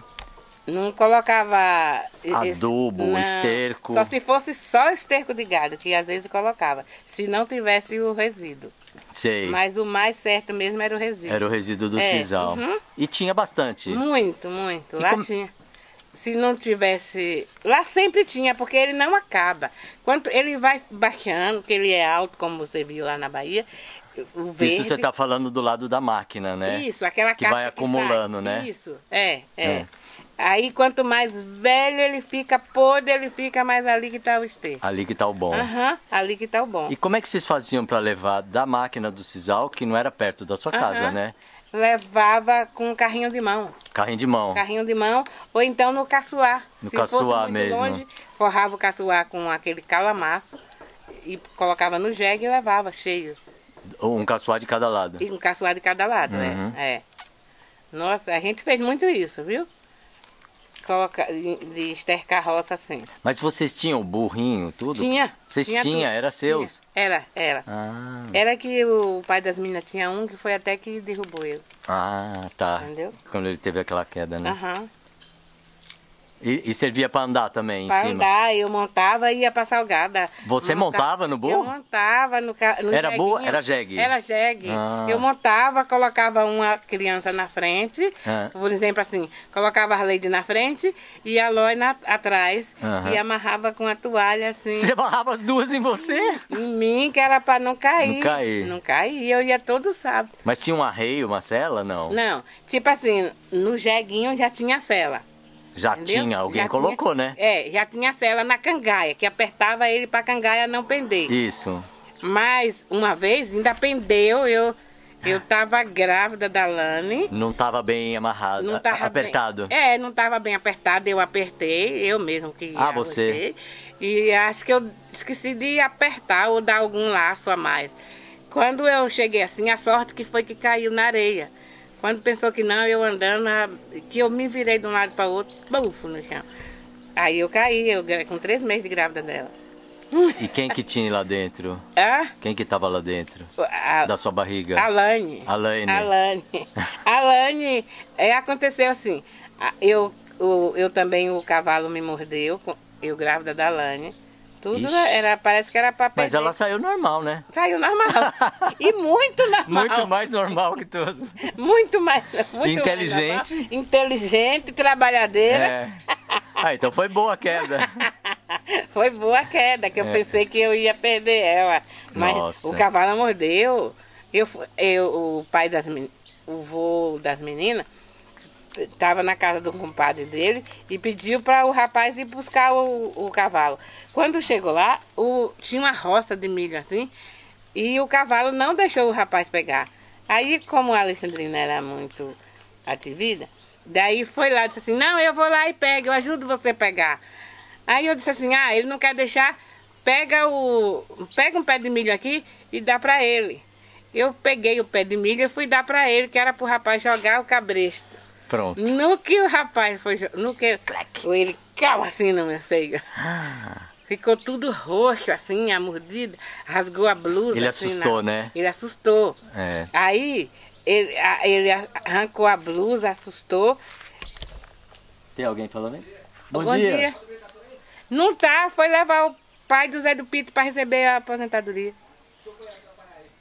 Não colocava... Adubo, esterco. Só se fosse só esterco de gado, que às vezes colocava. Se não tivesse o resíduo. Sei. Mas o mais certo mesmo era o resíduo. Era o resíduo do É, sisal. uhum. E tinha bastante. Muito, muito. E Lá como- tinha. Se não tivesse. Lá sempre tinha, porque ele não acaba. Quanto ele vai baixando, que ele é alto, como você viu lá na Bahia. O verde. Isso você tá falando do lado da máquina, né? Isso, aquela Que vai acumulando, sai. né? Isso, é, é, É. Aí quanto mais velho ele fica, podre ele fica, mais ali que tá o esterco. Ali que tá o bom. Aham, ali que tá o bom. E como é que vocês faziam para levar da máquina do sisal, que não era perto da sua casa, Aham. né? Levava com um carrinho de mão. Carrinho de mão. Carrinho de mão, ou então no caçoar. No Se caçoar mesmo. longe, forrava o caçoar com aquele calamaço e colocava no jegue e levava cheio. Um caçoar de cada lado. E um caçoar de cada lado, Uhum. é. é. Nossa, a gente fez muito isso, viu? Coloca, de estercar roça assim. Mas vocês tinham burrinho, tudo? Tinha. Vocês tinha tinham? tudo. Era seus? Tinha. Era, era. Ah, Era que o pai das meninas tinha um que foi até que derrubou ele. ah, tá. Entendeu? Quando ele teve aquela queda, né? Aham. E, e servia pra andar também em Para cima? andar, eu montava e ia pra salgada. Você montava no burro? Eu montava no, no Era burro? Era jegue? Era jegue. Ah. Eu montava, colocava uma criança na frente, Ah. por exemplo assim, colocava a Leide na frente e a Loi na, atrás Aham. e amarrava com a toalha assim. Você amarrava as duas em você? Em mim, que era pra não cair. Não cair. Não cair, eu ia todo sábado. Mas tinha um arreio, uma cela? Não. Não, tipo assim, no jeguinho já tinha cela. Já entendeu? tinha, alguém Já colocou, tinha- né? É, já tinha cela na cangaia, que apertava ele pra cangaia não pender. Isso. Mas uma vez ainda pendeu, eu, eu tava grávida da Lani. Não tava bem amarrado, Não tava apertado. Bem, é, não tava bem apertado, eu apertei, eu mesmo que Ah, você. E acho que eu esqueci de apertar ou dar algum laço a mais. Quando eu cheguei assim, a sorte que foi que caiu na areia. Quando pensou que não, eu andando, que eu me virei de um lado para o outro, bufo no chão. Aí eu caí, eu com três meses de grávida dela. E quem que tinha lá dentro? Ah, Quem que tava lá dentro? a, Da sua barriga? Alane. Alane. Alane. Alane, é, aconteceu assim. Eu, o, eu também, o cavalo me mordeu, eu grávida da Alane. Tudo Ixi. era, parece que era pra perder. Mas ela saiu normal, né? Saiu normal. E muito normal. Muito mais normal que tudo. Muito mais. Muito Inteligente. mais. Inteligente, trabalhadeira. É. Ah, então foi boa a queda. Foi boa a queda, que eu É. pensei que eu ia perder ela. Mas Nossa. o cavalo mordeu. Eu, eu, o pai das meninas, o vô das meninas, estava na casa do compadre dele e pediu para o rapaz ir buscar o, o cavalo. Quando chegou lá, o, tinha uma roça de milho assim, e o cavalo não deixou o rapaz pegar. Aí, como a Alexandrina era muito ativida, daí foi lá e disse assim, não, eu vou lá e pego, eu ajudo você a pegar. Aí eu disse assim, ah, ele não quer deixar, pega o. Pega um pé de milho aqui e dá para ele. Eu peguei o pé de milho e fui dar para ele, que era pro rapaz jogar o cabresto. Pronto. No que o rapaz foi. No que ele caiu assim na minha ceiga. Ficou tudo roxo, assim, a mordida, rasgou a blusa. Ele assim, assustou, na- né? Ele assustou. É. Aí ele, a- ele arrancou a blusa, assustou. Tem alguém falando aí? Não tá, foi levar o pai do Zé do Pito para receber a aposentadoria.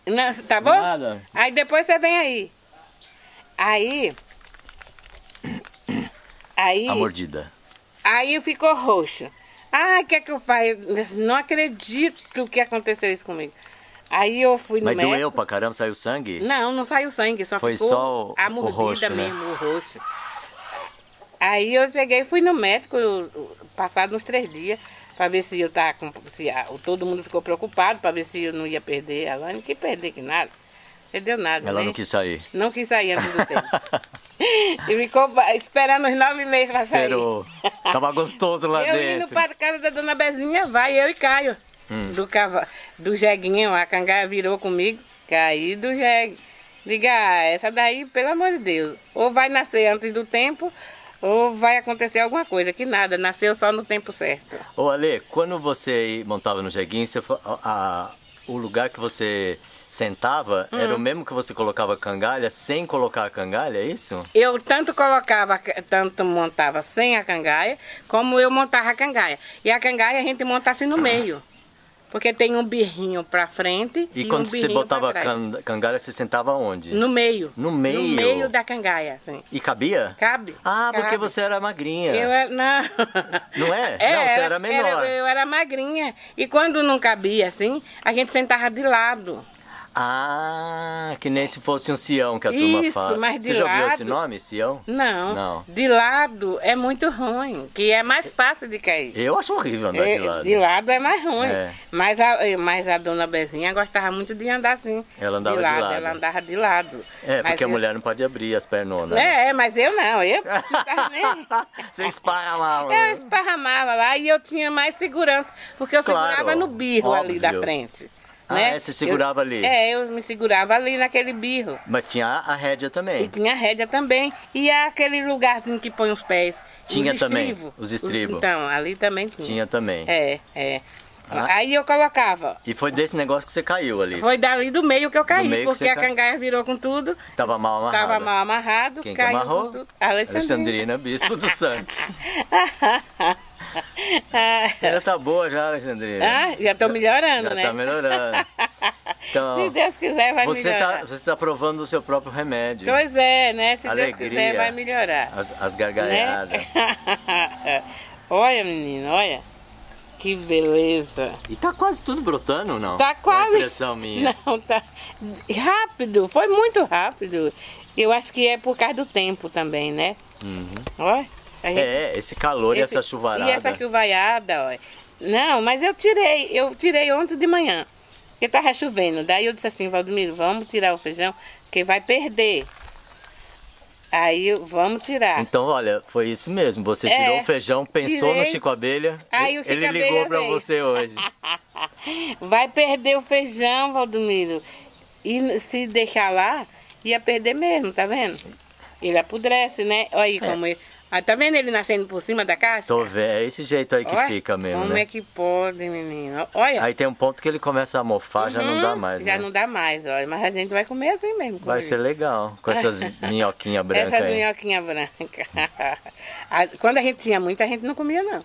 Não, tá bom? Nada. Aí depois você vem aí. Aí. Aí. A mordida. Aí ficou roxo. Ah, o que é que eu faço? Não acredito que aconteceu isso comigo. Aí eu fui no Mas médico. doeu pra caramba? Saiu sangue? Não, não saiu sangue, só Foi ficou só o- a o mordida roxo, né? mesmo, o roxo. Aí eu cheguei e fui no médico, passado uns três dias, para ver se eu tava com. Se a- todo mundo ficou preocupado para ver se eu não ia perder a Lani. Que perder que nada. Perdeu nada. Ela né? não quis sair. Não quis sair antes do tempo. e ficou esperando uns nove meses para sair. Esperou. Tava gostoso lá eu dentro. indo para casa da dona Bezinha, vai eu e Caio. Hum. Do, cava, do jeguinho, a cangaia virou comigo, caí do jegue. Diga, ah, essa daí, pelo amor de Deus, ou vai nascer antes do tempo, ou vai acontecer alguma coisa, que nada, nasceu só no tempo certo. Ô Ale, quando você montava no jeguinho, você, a- a- o lugar que você sentava Hum. era o mesmo que você colocava cangalha sem colocar a cangalha, é isso? Eu tanto colocava, tanto montava sem a cangaia, como eu montava a cangaia. E a cangaia a gente monta assim no meio. Porque tem um birrinho pra frente E, e, quando um você botava can- cangalha, você sentava onde? No meio. No meio? No meio da cangaia, assim. E cabia? Cabe. Ah, porque cabe. você era magrinha. Eu era, não. Não é? Não, você era menor. eu era magrinha. E quando não cabia assim, a gente sentava de lado. Ah, que nem se fosse um Sião que a turma Isso, fala. mas de você já ouviu lado- esse nome, Sião? Não, Não. De lado é muito ruim, que é mais fácil de cair. Eu acho horrível andar É, de lado. de lado é mais ruim. É. Mas, a, mas a dona Bezinha gostava muito de andar assim. Ela andava de lado. Ela andava de lado. É, porque a eu- mulher não pode abrir as pernonas. né? É, mas eu não. Eu não nem. Você esparramava. Eu esparramava lá e eu tinha mais segurança, porque eu Claro, segurava no birro ali da óbvio. frente. Ah, né? é, você segurava Eu- ali? É, eu me segurava ali naquele birro. Mas tinha a rédea E também. tinha a rédea também. E aquele lugarzinho que põe os pés. Tinha os também, estribos. os estribos. Então, ali também tinha. Tinha também. É, é. Ah. Aí eu colocava. E foi desse negócio que você caiu ali. Foi dali do meio que eu caí, porque a cangaia virou com tudo. Tava mal amarrado. Tava mal amarrado, Quem que caiu amarrou? Alexandrina. Alexandrina, bispo dos Santos. Já tá boa já, Alexandrina. ah, já tô melhorando, já né? tá melhorando. Se Então, Deus quiser, vai você melhorar. tá, você tá provando o seu próprio remédio. Pois é, né? Se Deus Alegria. quiser, vai melhorar. As, as gargalhadas. Né? olha, menino, olha. Que beleza. E tá quase tudo brotando, não? Tá Ou é quase. impressão minha. Não, tá rápido, foi muito rápido. Eu acho que é por causa do tempo também, né? Olha. A gente- É, esse calor e esse- essa chuvarada. E essa chuvaiada, olha. Não, mas eu tirei, eu tirei ontem de manhã. Porque tava chovendo. Daí eu disse assim, Valdemiro, vamos tirar o feijão, porque vai perder. Aí vamos tirar. Então, olha, foi isso mesmo. Você É, tirou o feijão, pensou no tirei. Chico Abelha. Aí o Chico ele Abelha ligou pra veio. você hoje. Vai perder o feijão, Valdomiro. E se deixar lá, ia perder mesmo, tá vendo? Ele apodrece, né? Olha aí como ele. Ah, tá vendo ele nascendo por cima da casca? Tô vendo, é esse jeito aí que Olha, fica mesmo, Como né? é que pode, menino? Olha. Aí tem um ponto que ele começa a mofar, já não dá Uhum, mais, Já né? não dá mais, olha. Mas a gente vai comer assim mesmo. Vai comigo. ser legal, com essas minhoquinhas brancas Essa aí. minhoquinha branca. A- Quando a gente tinha muito, a gente não comia, não.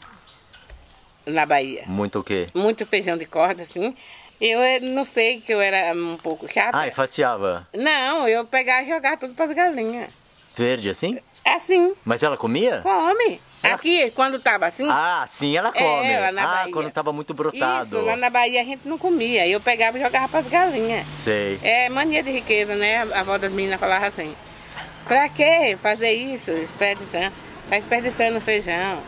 Na Bahia. Muito o quê? Muito feijão de corda, assim. Eu eh, não sei que eu era um pouco chata. Ah, e fatiava Não, eu pegava e jogava tudo para as galinhas. Verde assim? Assim, Mas ela comia? come. Ela- Aqui, quando tava assim, Ah, sim, ela come. É, lá na ah, Bahia. quando tava muito brotado. isso, lá na Bahia a gente não comia. Eu pegava e jogava para as galinhas. Sei. É mania de riqueza, né? A avó das meninas falava assim, pra que fazer isso? Desperdiçando, tá desperdiçando feijão.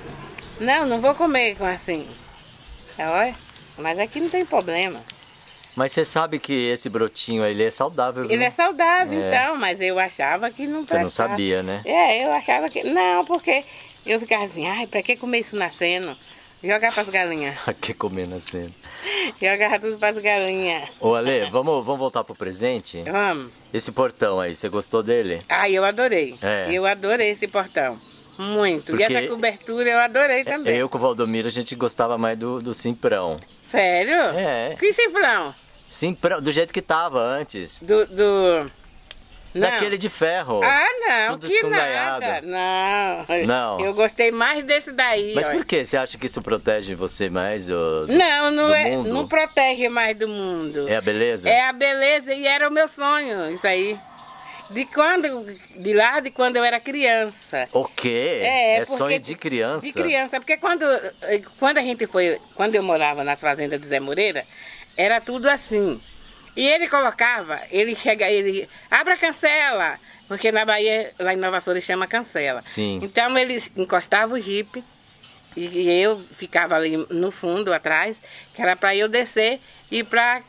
Não, não vou comer com assim. Olha, mas aqui não tem problema. Mas você sabe que esse brotinho ele é saudável, viu? Ele é saudável, É. então, mas eu achava que não Você não sabia, né? É, eu achava que. Não, porque eu ficava assim, ai, pra que comer isso nascendo? Jogar pras galinhas. que comendo assim. Jogar tudo pras galinhas. Ô, Ale, vamos, vamos voltar pro presente? Vamos. Esse portão aí, você gostou dele? Ai, eu adorei. É. Eu adorei esse portão. Muito. Porque- E essa cobertura eu adorei também. Eu com o Valdomiro, a gente gostava mais do, do Simprão. Sério? É. Que cifrão? Simprão, do jeito que tava antes. Do. do... Daquele de ferro. Ah, não, Tudo que nada. Não. Não. Eu gostei mais desse daí. Mas olha. por que? Você acha que isso protege você mais do, do- Não, não, do é, mundo? não protege mais do mundo. É a beleza? É a beleza e era o meu sonho, isso aí. De quando, de lá de quando eu era criança. O quê? É, É, sonho de criança? De criança, porque quando, quando a gente foi, quando eu morava nas fazendas de Zé Moreira, era tudo assim. E ele colocava, ele chega, ele abre a cancela, porque na Bahia, lá em Nova Souza, chama cancela. Sim. Então ele encostava o jipe e eu ficava ali no fundo, atrás, que era para eu descer e para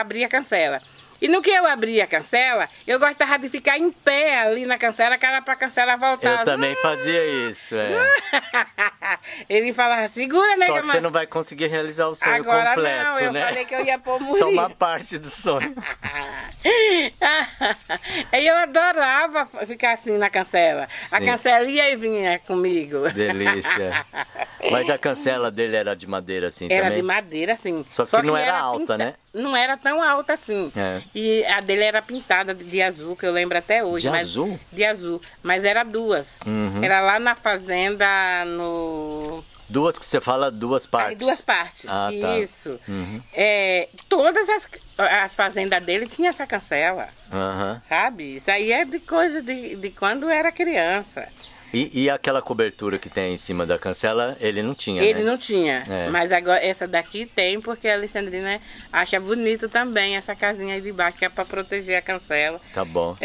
abrir a cancela. E no que eu abria a cancela, eu gostava de ficar em pé ali na cancela, que era para a cancela voltar. Eu também fazia isso, é. Ele falava, segura, né? Só que você não vai conseguir realizar o sonho Agora completo, não, eu né? falei que eu ia pôr. Só uma parte do sonho. Eu adorava ficar assim na cancela. A Sim. cancela ia e vinha comigo. Delícia. Mas a cancela dele era de madeira assim Era também? de madeira, assim. Só que não era alta, né? Não era tão alta assim. É. E a dele era pintada de, azul, que eu lembro até hoje. De mas- azul? De azul. Mas era duas. Uhum. Era lá na fazenda, no... Duas que você fala, duas Aí, partes. duas partes. Ah, tá. Isso. Uhum. É, todas as, as fazendas dele tinha essa cancela. Aham. Sabe? Isso aí é de coisa de, de quando era criança. E, e aquela cobertura que tem em cima da cancela, ele não tinha, Ele né? não tinha. É. Mas agora essa daqui tem, porque a Alexandrina acha bonito também essa casinha aí de baixo, que é pra proteger a cancela. Tá bom.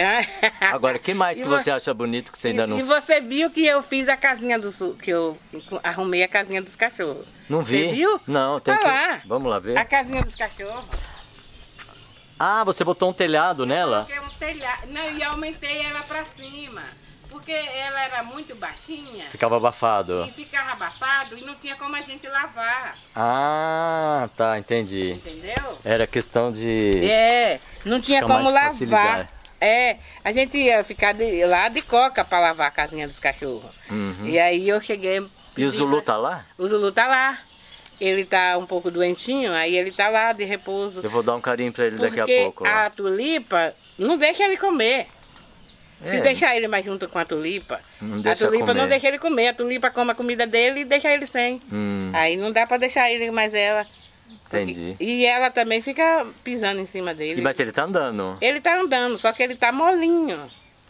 Agora, o que mais E que vo- você acha bonito que você ainda E não... você viu que eu fiz a casinha do sul, que eu arrumei a casinha dos cachorros. Não vi. Você viu? Não, tem Tá que... lá. Vamos lá ver. A casinha dos cachorros. Ah, você botou um telhado nela? Coloquei um telhado. Não, e aumentei ela pra cima. Porque ela era muito baixinha Ficava abafado. e ficava abafado e não tinha como a gente lavar. Ah, tá, entendi. Entendeu? Era questão de... É, não tinha como lavar. facilidade. É, a gente ia ficar de, lá de coca pra lavar a casinha dos cachorros. Uhum. E aí eu cheguei. E o Zulu tá lá? O Zulu tá lá. ele tá um pouco doentinho, aí ele tá lá de repouso. Eu vou dar um carinho pra ele daqui a pouco. lá. a tulipa não deixa ele comer. Se É. deixar ele mais junto com a tulipa, a tulipa comer. não deixa ele comer. A tulipa come a comida dele e deixa ele sem. Hum, Aí não dá pra deixar ele mais ela. entendi. E ela também fica pisando em cima dele. mas ele tá andando. Ele tá andando, só que ele tá molinho.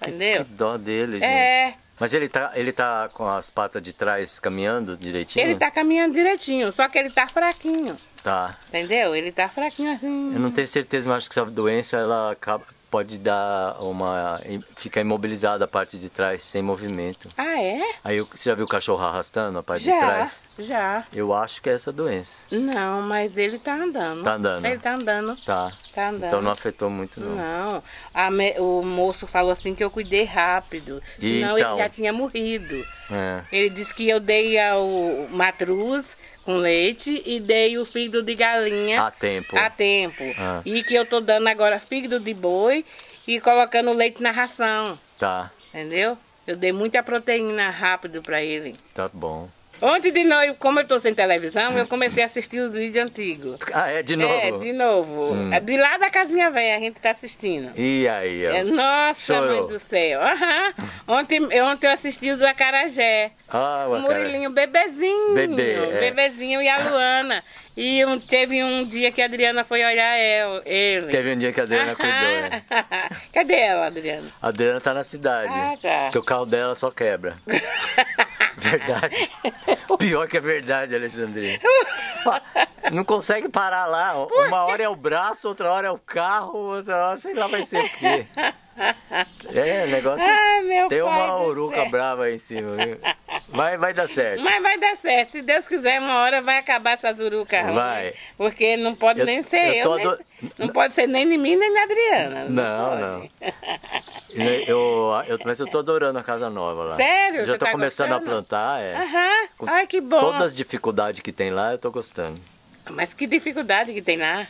Que Entendeu? dó dele, gente. É, Mas ele tá, ele tá com as patas de trás caminhando direitinho? ele tá caminhando direitinho, só que ele tá fraquinho. Tá. Entendeu? Ele tá fraquinho assim. Eu não tenho certeza, mas acho que essa doença ela acaba, pode dar uma. ficar imobilizada a parte de trás, sem movimento. Ah, é? Aí você já viu o cachorro arrastando a parte de Já, trás? já. Eu acho que é essa doença. Não, mas ele tá andando. Tá andando. Ele tá andando. Tá. Tá andando. Então não afetou muito, não. Não, me- o moço falou assim que eu cuidei rápido, senão Então. ele já tinha morrido. É. Ele disse que eu dei o matruz com leite e dei o fígado de galinha A tempo. a tempo. Ah. E que eu tô dando agora fígado de boi e colocando leite na ração, Tá. entendeu? Eu dei muita proteína rápido pra ele. Tá bom. Ontem de noite, como eu tô sem televisão, eu comecei a assistir os vídeos antigos. Ah, é de novo? É, de novo. Hum. É De lá da casinha velha a gente tá assistindo. E aí, ó. É, nossa, Chorou. mãe do céu. Aham. Ontem, ontem eu assisti o do Acarajé. Ah, O. Murilinho, bebezinho. Bebê, é. Bebezinho e a Luana. E um- teve um dia que a Adriana foi olhar el- ele. Teve um dia que a Adriana cuidou, né? Cadê ela, Adriana? A Adriana tá na cidade. Ah, tá. Porque o carro dela só quebra. Verdade. Pior que é verdade, Alexandre. Não consegue parar lá. Uma hora é o braço, outra hora é o carro, outra hora sei lá vai ser o quê. É, negócio. Ah, meu Tem uma do uruca brava aí em cima. viu? Vai, vai dar certo. Mas vai dar certo. Se Deus quiser, uma hora vai acabar essa zuruca. ruim. Vai. Porque não pode Eu- nem ser eu eu. nem- ado- Não pode ser nem de mim, nem da Adriana. Não, pode. não. Eu, eu, mas eu tô adorando a casa nova lá. Sério? Já Você tô tá começando gostando? a plantar, é. Aham. Ai, que bom. Todas as dificuldades que tem lá, eu tô gostando. Mas que dificuldade que tem lá.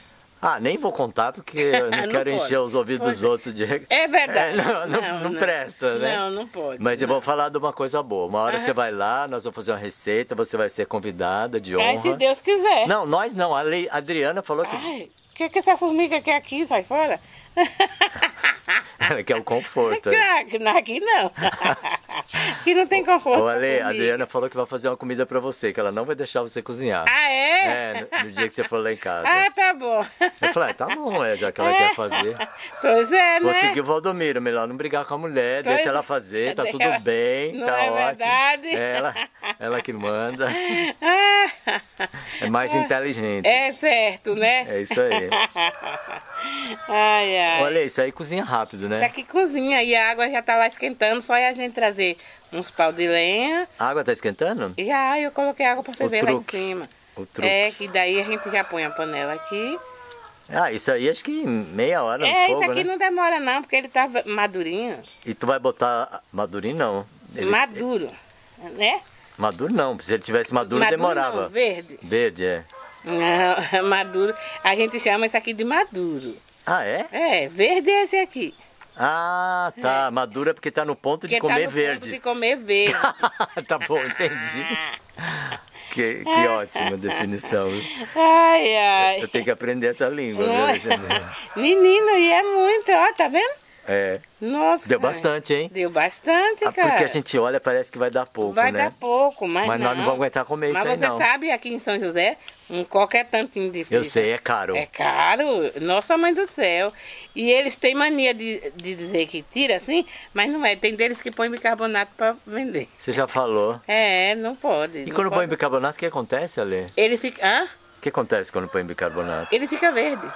Ah, nem vou contar porque eu não, Não quero pode. encher os ouvidos dos outros de. É verdade. É, não, não, não presta, né? Não, não pode. Mas eu vou falar de uma coisa boa. Uma hora Aham. você vai lá, nós vamos fazer uma receita, você vai ser convidada de Mas se honra. Deus quiser. Não, nós não. A Adriana falou que Ai, o que, que essa formiga quer aqui? Sai fora. ela quer o conforto. Aqui não, aqui não. Aqui não tem conforto. Ô, Ale, a. Adriana falou que vai fazer uma comida pra você, que ela não vai deixar você cozinhar. Ah, é? É, no, dia que você for lá em casa. Ah, tá bom. Eu falei, ah, tá bom, é, já que ela quer fazer. Pois é, Vou né? seguir o Valdomiro, melhor não brigar com a mulher, Pois deixa ela é. fazer, tá tudo ela- bem, Não tá é ótimo. verdade? É ela, ela que manda, Ah, é mais inteligente. é certo, né? É isso aí. Ai, ai. Olha, isso aí cozinha rápido, Isso né? aqui cozinha e a água já tá lá esquentando, só é a gente trazer uns pau de lenha. A água tá esquentando? Já eu coloquei água pra ferver lá em cima. O truque. É, que daí a gente já põe a panela aqui. Ah, isso aí acho que meia hora no é, fogo, isso aqui né? não demora não, porque ele tá madurinho. E tu vai botar madurinho não. Ele- Maduro, né? Maduro não, se ele tivesse maduro, Maduro demorava. não, verde. Verde, é. Não, maduro. A gente chama isso aqui de maduro. Ah, é? É, verde é esse aqui. Ah, tá. Maduro é porque tá no ponto de Porque tá comer no ponto verde. de comer verde. tá bom, entendi. Que, que ótima definição. Ai, ai. Eu tenho que aprender essa língua, viu, é? Menino, e é muito, ó, tá vendo? É. Nossa. Deu bastante, hein? Deu bastante, Ah, cara. Porque a gente olha, parece que vai dar pouco, Vai né? dar pouco, mas, Mas não. nós não vamos aguentar comer Mas isso aí, você não. sabe, aqui em São José, um qualquer tantinho de Eu ficha sei, é caro. É caro, nossa mãe do céu. E eles têm mania de, de dizer que tira assim, mas não é. Tem deles que põem bicarbonato pra vender. Você já falou. É, não pode. E não quando põe bicarbonato, o que acontece, Ale? Ele fica. Hã? O que acontece quando põe bicarbonato? Ele fica verde.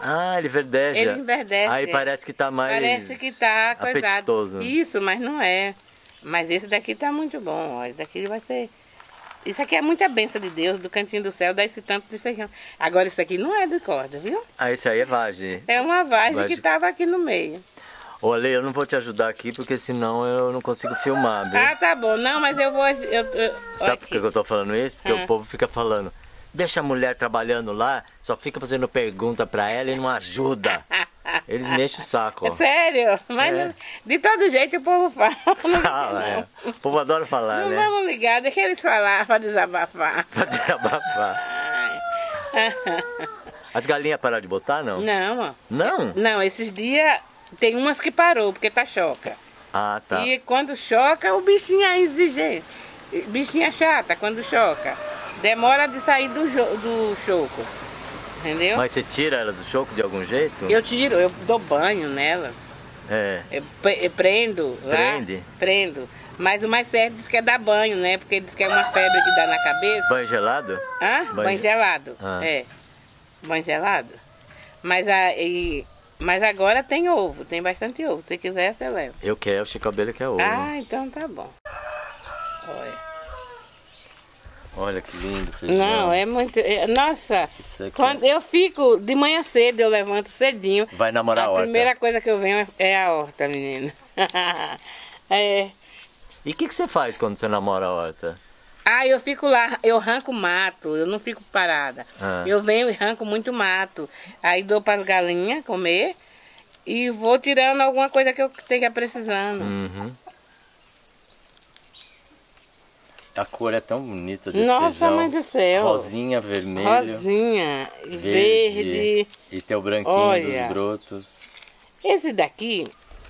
Ah, ele verdeja. Ele enverdece. Aí parece que tá mais Parece que tá coisado. apetitoso. Isso, mas não é. Mas esse daqui tá muito bom, ó. Esse daqui vai ser. Isso aqui é muita benção de Deus, do cantinho do céu, dá esse tanto de feijão. Agora isso aqui não é de corda, viu? Ah, esse aí é vagem. É uma vagem Vagem. que tava aqui no meio. Ô, Ale, eu não vou te ajudar aqui porque senão eu não consigo filmar, viu? Ah, tá bom. Não, mas eu vou. Eu, eu, Sabe olha por que eu tô falando isso? Porque Ah. o povo fica falando, deixa a mulher trabalhando lá, só fica fazendo pergunta pra ela e não ajuda. Eles me enchem o saco, É ó. sério? Mas É. não- de todo jeito o povo fala. Não Fala, não. é. O povo adora falar, Não né? vamos ligar, deixa eles falar para desabafar. Pra desabafar. As galinhas pararam de botar, não? Não. Não? Não, esses dias tem umas que parou, porque tá choca. Ah, tá. E quando choca, o bichinho é exigente. Bichinha chata quando choca. Demora de sair do, do choco. Entendeu? Mas você tira elas do choco de algum jeito? Eu tiro, eu dou banho nelas. É. Eu, eu prendo lá. Prende? Prendo. Mas o mais certo diz que é dar banho, né? Porque diz que é uma febre que dá na cabeça. Banho gelado? Hã? Banho- Banho, gelado. Ah. É. Banho gelado. Mas, a, e- mas agora tem ovo, tem bastante ovo. Se quiser, você leva. Eu quero, o Chico Abelha quer ovo. Ah, então tá bom. Olha. Olha que lindo feijão. Não, é muito. é- nossa, quando eu fico de manhã cedo, eu levanto cedinho. Vai namorar a a horta. primeira coisa que eu venho é- é a horta, menina. é. E o que, que você faz quando você namora a horta? Ah, eu fico lá, eu arranco mato, eu não fico parada. Ah. Eu venho e arranco muito mato. Aí dou para as galinhas comer e vou tirando alguma coisa que eu esteja precisando. Uhum. A cor é tão bonita desse Nossa, feijão. mãe do céu. Rosinha, vermelho, Rosinha, verde, verde. e tem o branquinho Olha. dos brotos. Esse daqui,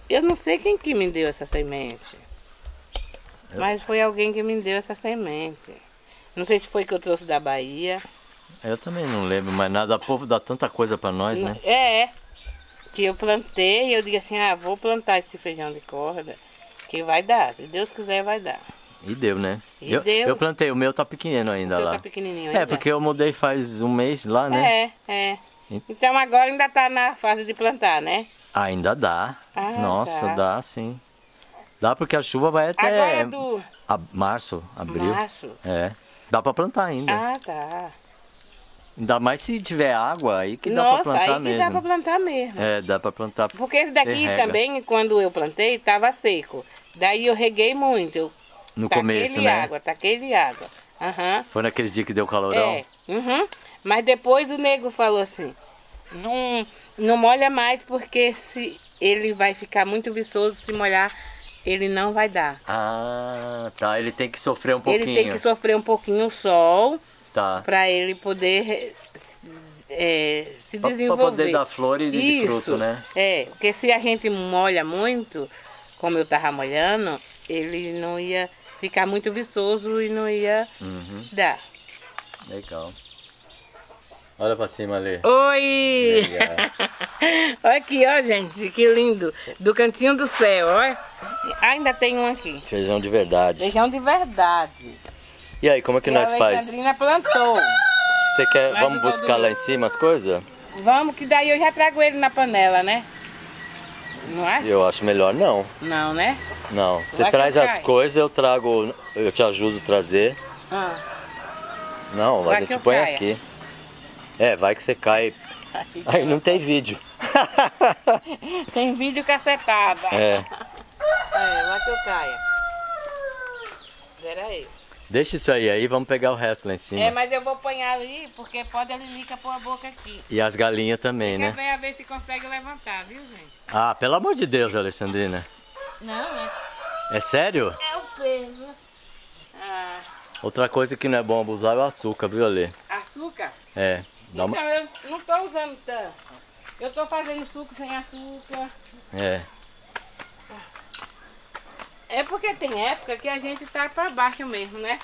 eu não sei quem que me deu essa semente. Mas foi alguém que me deu essa semente. Não sei se foi que eu trouxe da Bahia. Eu também não lembro, mas nada, o povo dá tanta coisa pra nós, né? É, que eu plantei e eu digo assim, ah, vou plantar esse feijão de corda, que vai dar. Se Deus quiser, vai dar. E deu, né? E eu, deu. eu plantei, o meu tá pequeno ainda lá. tá pequenininho ainda. É, porque eu mudei faz um mês lá, né? É, é. Então agora ainda tá na fase de plantar, né? Ainda dá. Ah, Nossa, tá. dá sim. Dá porque a chuva vai até Agora do a- março, abril. março. É. Dá pra plantar ainda. Ah, tá. Ainda mais se tiver água, aí que dá Nossa, pra plantar aí que mesmo. dá pra plantar mesmo. É, dá pra plantar. Porque esse daqui também, quando eu plantei, tava seco. Daí eu reguei muito. Eu No taquei começo, né? água, taquei de água. Aham. Foi naqueles dias que deu calorão. É. Uhum. Mas depois o nego falou assim, não, não molha mais porque se ele vai ficar muito viçoso se molhar, ele não vai dar. Ah, tá. Ele tem que sofrer um pouquinho. Ele tem que sofrer um pouquinho o sol Tá. para ele poder é, se Pra- pra desenvolver. poder dar flor e de Isso. fruto, né? É, porque se a gente molha muito, como eu tava molhando, ele não ia ficar muito viçoso e não ia Uhum. dar. Legal. Olha pra cima ali. Oi! Olha aqui, ó, gente, que lindo. Do cantinho do céu, olha. Ainda tem um aqui. Feijão de verdade. Feijão de verdade. E aí, como é que E nós a faz? Alexandrina plantou. Você quer. Mas Vamos buscar lá em cima as coisas? Vamos, que daí eu já trago ele na panela, né? Não acha? Eu acho melhor não. Não, né? Não. Você Vai traz as coisas, eu trago. Eu te ajudo a trazer. Ah, Não, Vai a gente põe caia. aqui. É, vai que você cai. Aí não tem vídeo. tem vídeo cacetada. É. É, vai que eu caia. Pera aí. Deixa isso aí, aí vamos pegar o resto lá em cima. É, mas eu vou pôr ali, porque pode a Lilica pôr a boca aqui. E as galinhas também, Quer né? ver a ver se consegue levantar, viu, gente? Ah, pelo amor de Deus, Alexandrina. Não, é, É sério? é o peso. Ah, Outra coisa que não é bom abusar é o açúcar, viu, Ale? açúcar? É. Dá uma... Então, eu não tô usando tanto. Eu tô fazendo suco sem açúcar. É. É porque tem época que a gente tá pra baixo mesmo, né?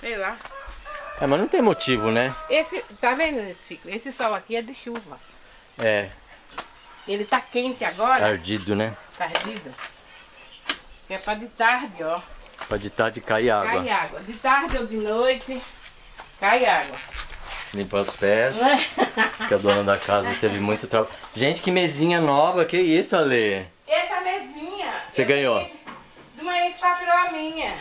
Sei lá. É, mas não tem motivo, né? Esse, tá vendo esse, esse sol aqui é de chuva. É. Ele tá quente agora, Ardido, né? tardido. Que é pra de tarde, ó. Pra de tarde cair água. Cai água. De tarde ou de noite, cai água. Limpar os pés. Né? Que a dona da casa teve muito trabalho. Gente, que mesinha nova, que isso, Ale? Essa mesinha. Você ganhou? De uma ex-patroa minha.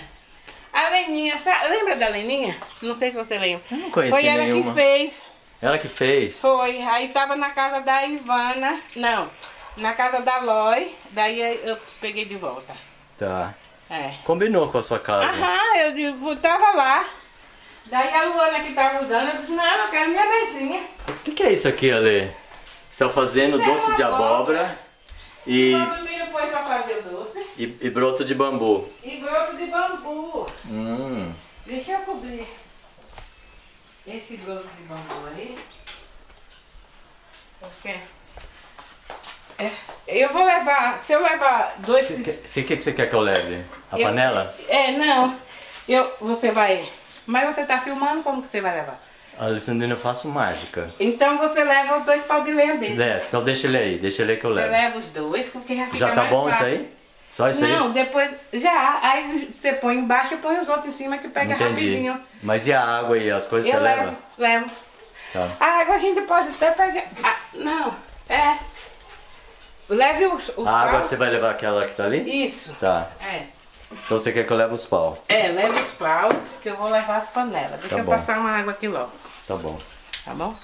A Leninha, sa- lembra da Leninha? Não sei se você lembra. Eu não Foi ela nenhuma. que fez. Ela que fez. Foi. Aí tava na casa da Ivana. Não, na casa da Loi. Daí eu peguei de volta. Tá. É. Combinou com a sua casa. Aham, eu digo, tava lá. Daí a Luana que tava usando, eu disse, não, eu quero minha mesinha. O que, que é isso aqui, Ale? Estão fazendo Isso é doce de uma abóbora e, Todo milho põe pra fazer o doce. E, e broto de bambu. E broto de bambu. Hum. Deixa eu cobrir. Esse grosso de bambu aí. Ok. É, eu vou levar, se eu levar dois. Você quer- Você quer que você quer que eu leve? A eu- panela? É, não. Eu, você vai. Mas você tá filmando, como que você vai levar? Alessandrina, eu faço mágica. Então você leva os dois pau de lenha desse. É, então deixa ele aí, deixa ele aí que eu Você levo. leva os dois, porque já fica Já tá mais bom isso fácil. aí? Só isso Não, aí? depois já. Aí você põe embaixo e põe os outros em cima que pega Entendi. rapidinho. Mas e a água e as coisas Eu você levo, leva? levo. Tá. A água a gente pode até pegar. Ah, não, é. Leve os, os A água pau. você vai levar aquela que tá ali? Isso. Tá. É. Então você quer que eu leve os pau? É, leve os pau, que eu vou levar as panelas. Deixa Tá eu passar uma água aqui logo, Tá bom. tá bom?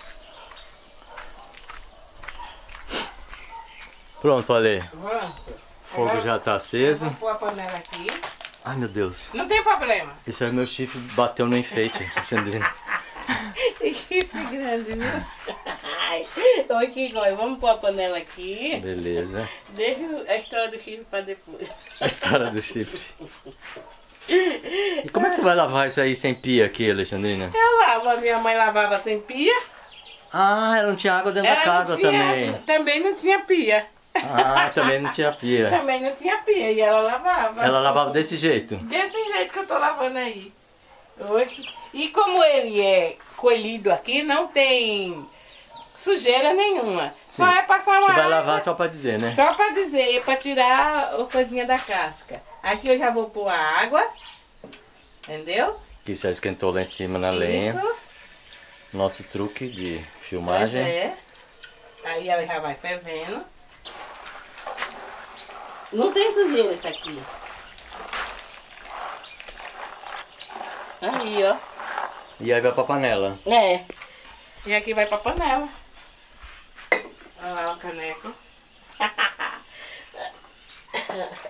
Pronto, Ale. Pronto. Fogo já tá aceso. Vou pôr a panela aqui. Ai, meu Deus. Não tem problema. Isso aí meu chifre bateu no enfeite, Alessandrina. Chifre grande, viu? Ai. Ô, Kiko, vamos pôr a panela aqui. Beleza. Deixa a história do chifre pra depois. A história do chifre. E como é que você vai lavar isso aí sem pia aqui, Alexandrina? Eu lavo, a minha mãe lavava sem pia. Ah, ela não tinha água dentro da Ela casa não tinha- também. Também não tinha pia. Ah, também não tinha pia. Também não tinha pia e ela lavava. Ela lavava desse jeito. Desse jeito que eu tô lavando aí. Hoje. E como ele é colhido aqui, não tem sujeira nenhuma. Só Sim. é passar uma Você vai água, lavar só pra dizer, né? só pra dizer, pra tirar o coisinha da casca. Aqui eu já vou pôr a água. Entendeu? Que já esquentou lá em cima na lenha. Isso. Nosso truque de Pois filmagem. é. Aí ela já vai fervendo. Não tem sujeira isso aqui. Aí, ó. E aí vai pra panela. É. E aqui vai pra panela. Olha lá o caneco.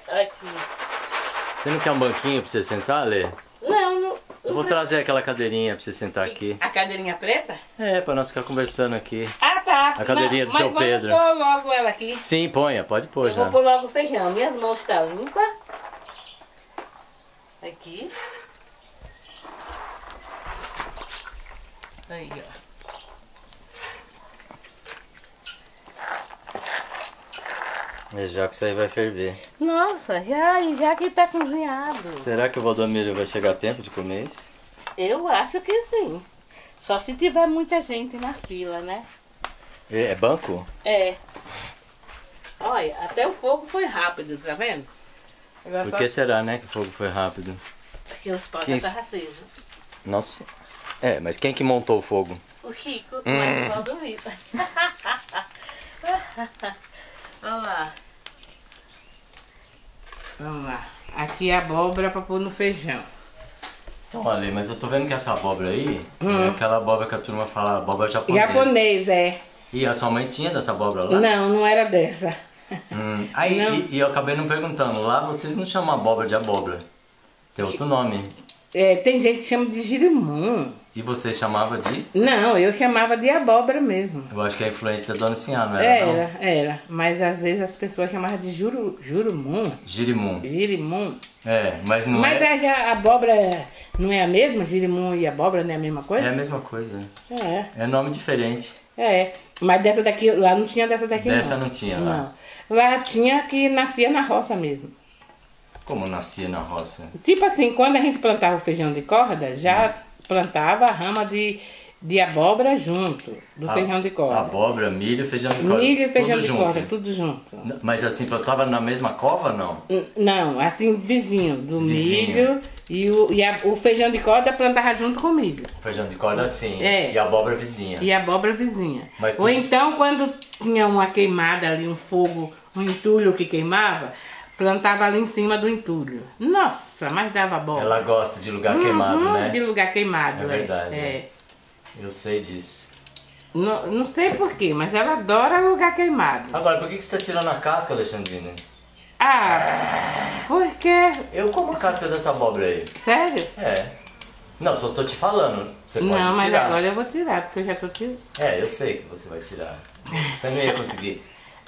aqui. Você não quer um banquinho pra você sentar, Lê? Não, não. Eu vou trazer aquela cadeirinha pra você sentar aqui. A cadeirinha preta? É, pra nós ficar conversando aqui. Ah, tá. A cadeirinha do Não, seu mas Pedro. Vamos pôr logo ela aqui. Sim, ponha, pode pôr Eu já. vou pôr logo o feijão. Minhas mãos estão limpas. Aqui. Aí, ó. Já que isso aí vai ferver. Nossa, já, já que tá cozinhado. Será que o Valdomiro vai chegar a tempo de comer isso? Eu acho que sim. Só se tiver muita gente na fila, né? É é banco? É. Olha, até o fogo foi rápido, tá vendo? Agora Por só que será, né, que o fogo foi rápido? porque os pau Quem- estavam. Nossa. É, mas quem que montou o fogo? O Chico, Hum. mas não dormir. Olha lá. Vamos lá. Aqui é abóbora pra pôr no feijão. Então, Ale, mas eu tô vendo que essa abóbora aí Hum. é aquela abóbora que a turma fala abóbora japonesa. Japonês, é. E a sua mãe tinha dessa abóbora lá? Não, não era dessa. Hum, Aí, e, e eu acabei não perguntando. Lá vocês não chamam abóbora de abóbora. Tem outro nome. É, tem gente que chama de girimum. E você chamava de... Não, eu chamava de abóbora mesmo. Eu acho que é a influência da Dona Sinhá, não era, Era, não? era. Mas às vezes as pessoas chamavam de juru, jurumum, Girimum. girimum. É, mas não Mas é... a, a abóbora não é a mesma? Girimum e abóbora não é a mesma É coisa? a mesma coisa. É, É nome diferente. é. Mas dessa daqui, lá não tinha dessa daqui Dessa não. não tinha lá. Não. Lá tinha que nascia na roça mesmo. Como nascia na roça? Tipo assim, quando a gente plantava o feijão de corda, já plantava a rama de, de abóbora junto do A- feijão de corda. Abóbora, milho, feijão de corda. Milho e feijão tudo de junto. corda, tudo junto. Mas assim, plantava na mesma cova, não? Não, assim, vizinho, do Vizinho. milho e, o, e a- o feijão de corda plantava junto com o milho. Feijão de corda assim. É. E abóbora vizinha. E a abóbora vizinha. Mas Ou então, quando tinha uma queimada ali, um fogo, um entulho que queimava, plantava ali em cima do entulho. Nossa, mas dava abóbora. Ela gosta de lugar queimado, Uhum, né? De lugar queimado, É verdade, É. Eu sei disso. Não, não sei porquê, mas ela adora lugar queimado. Agora, por que que você tá tirando a casca, Alexandrina? Ah, por quê? Eu como a casca dessa abóbora aí. Sério? É. Não, só tô te falando. Você pode Não, mas tirar. agora eu vou tirar, porque eu já tô tirando. É, eu sei que você vai tirar. Você não ia conseguir.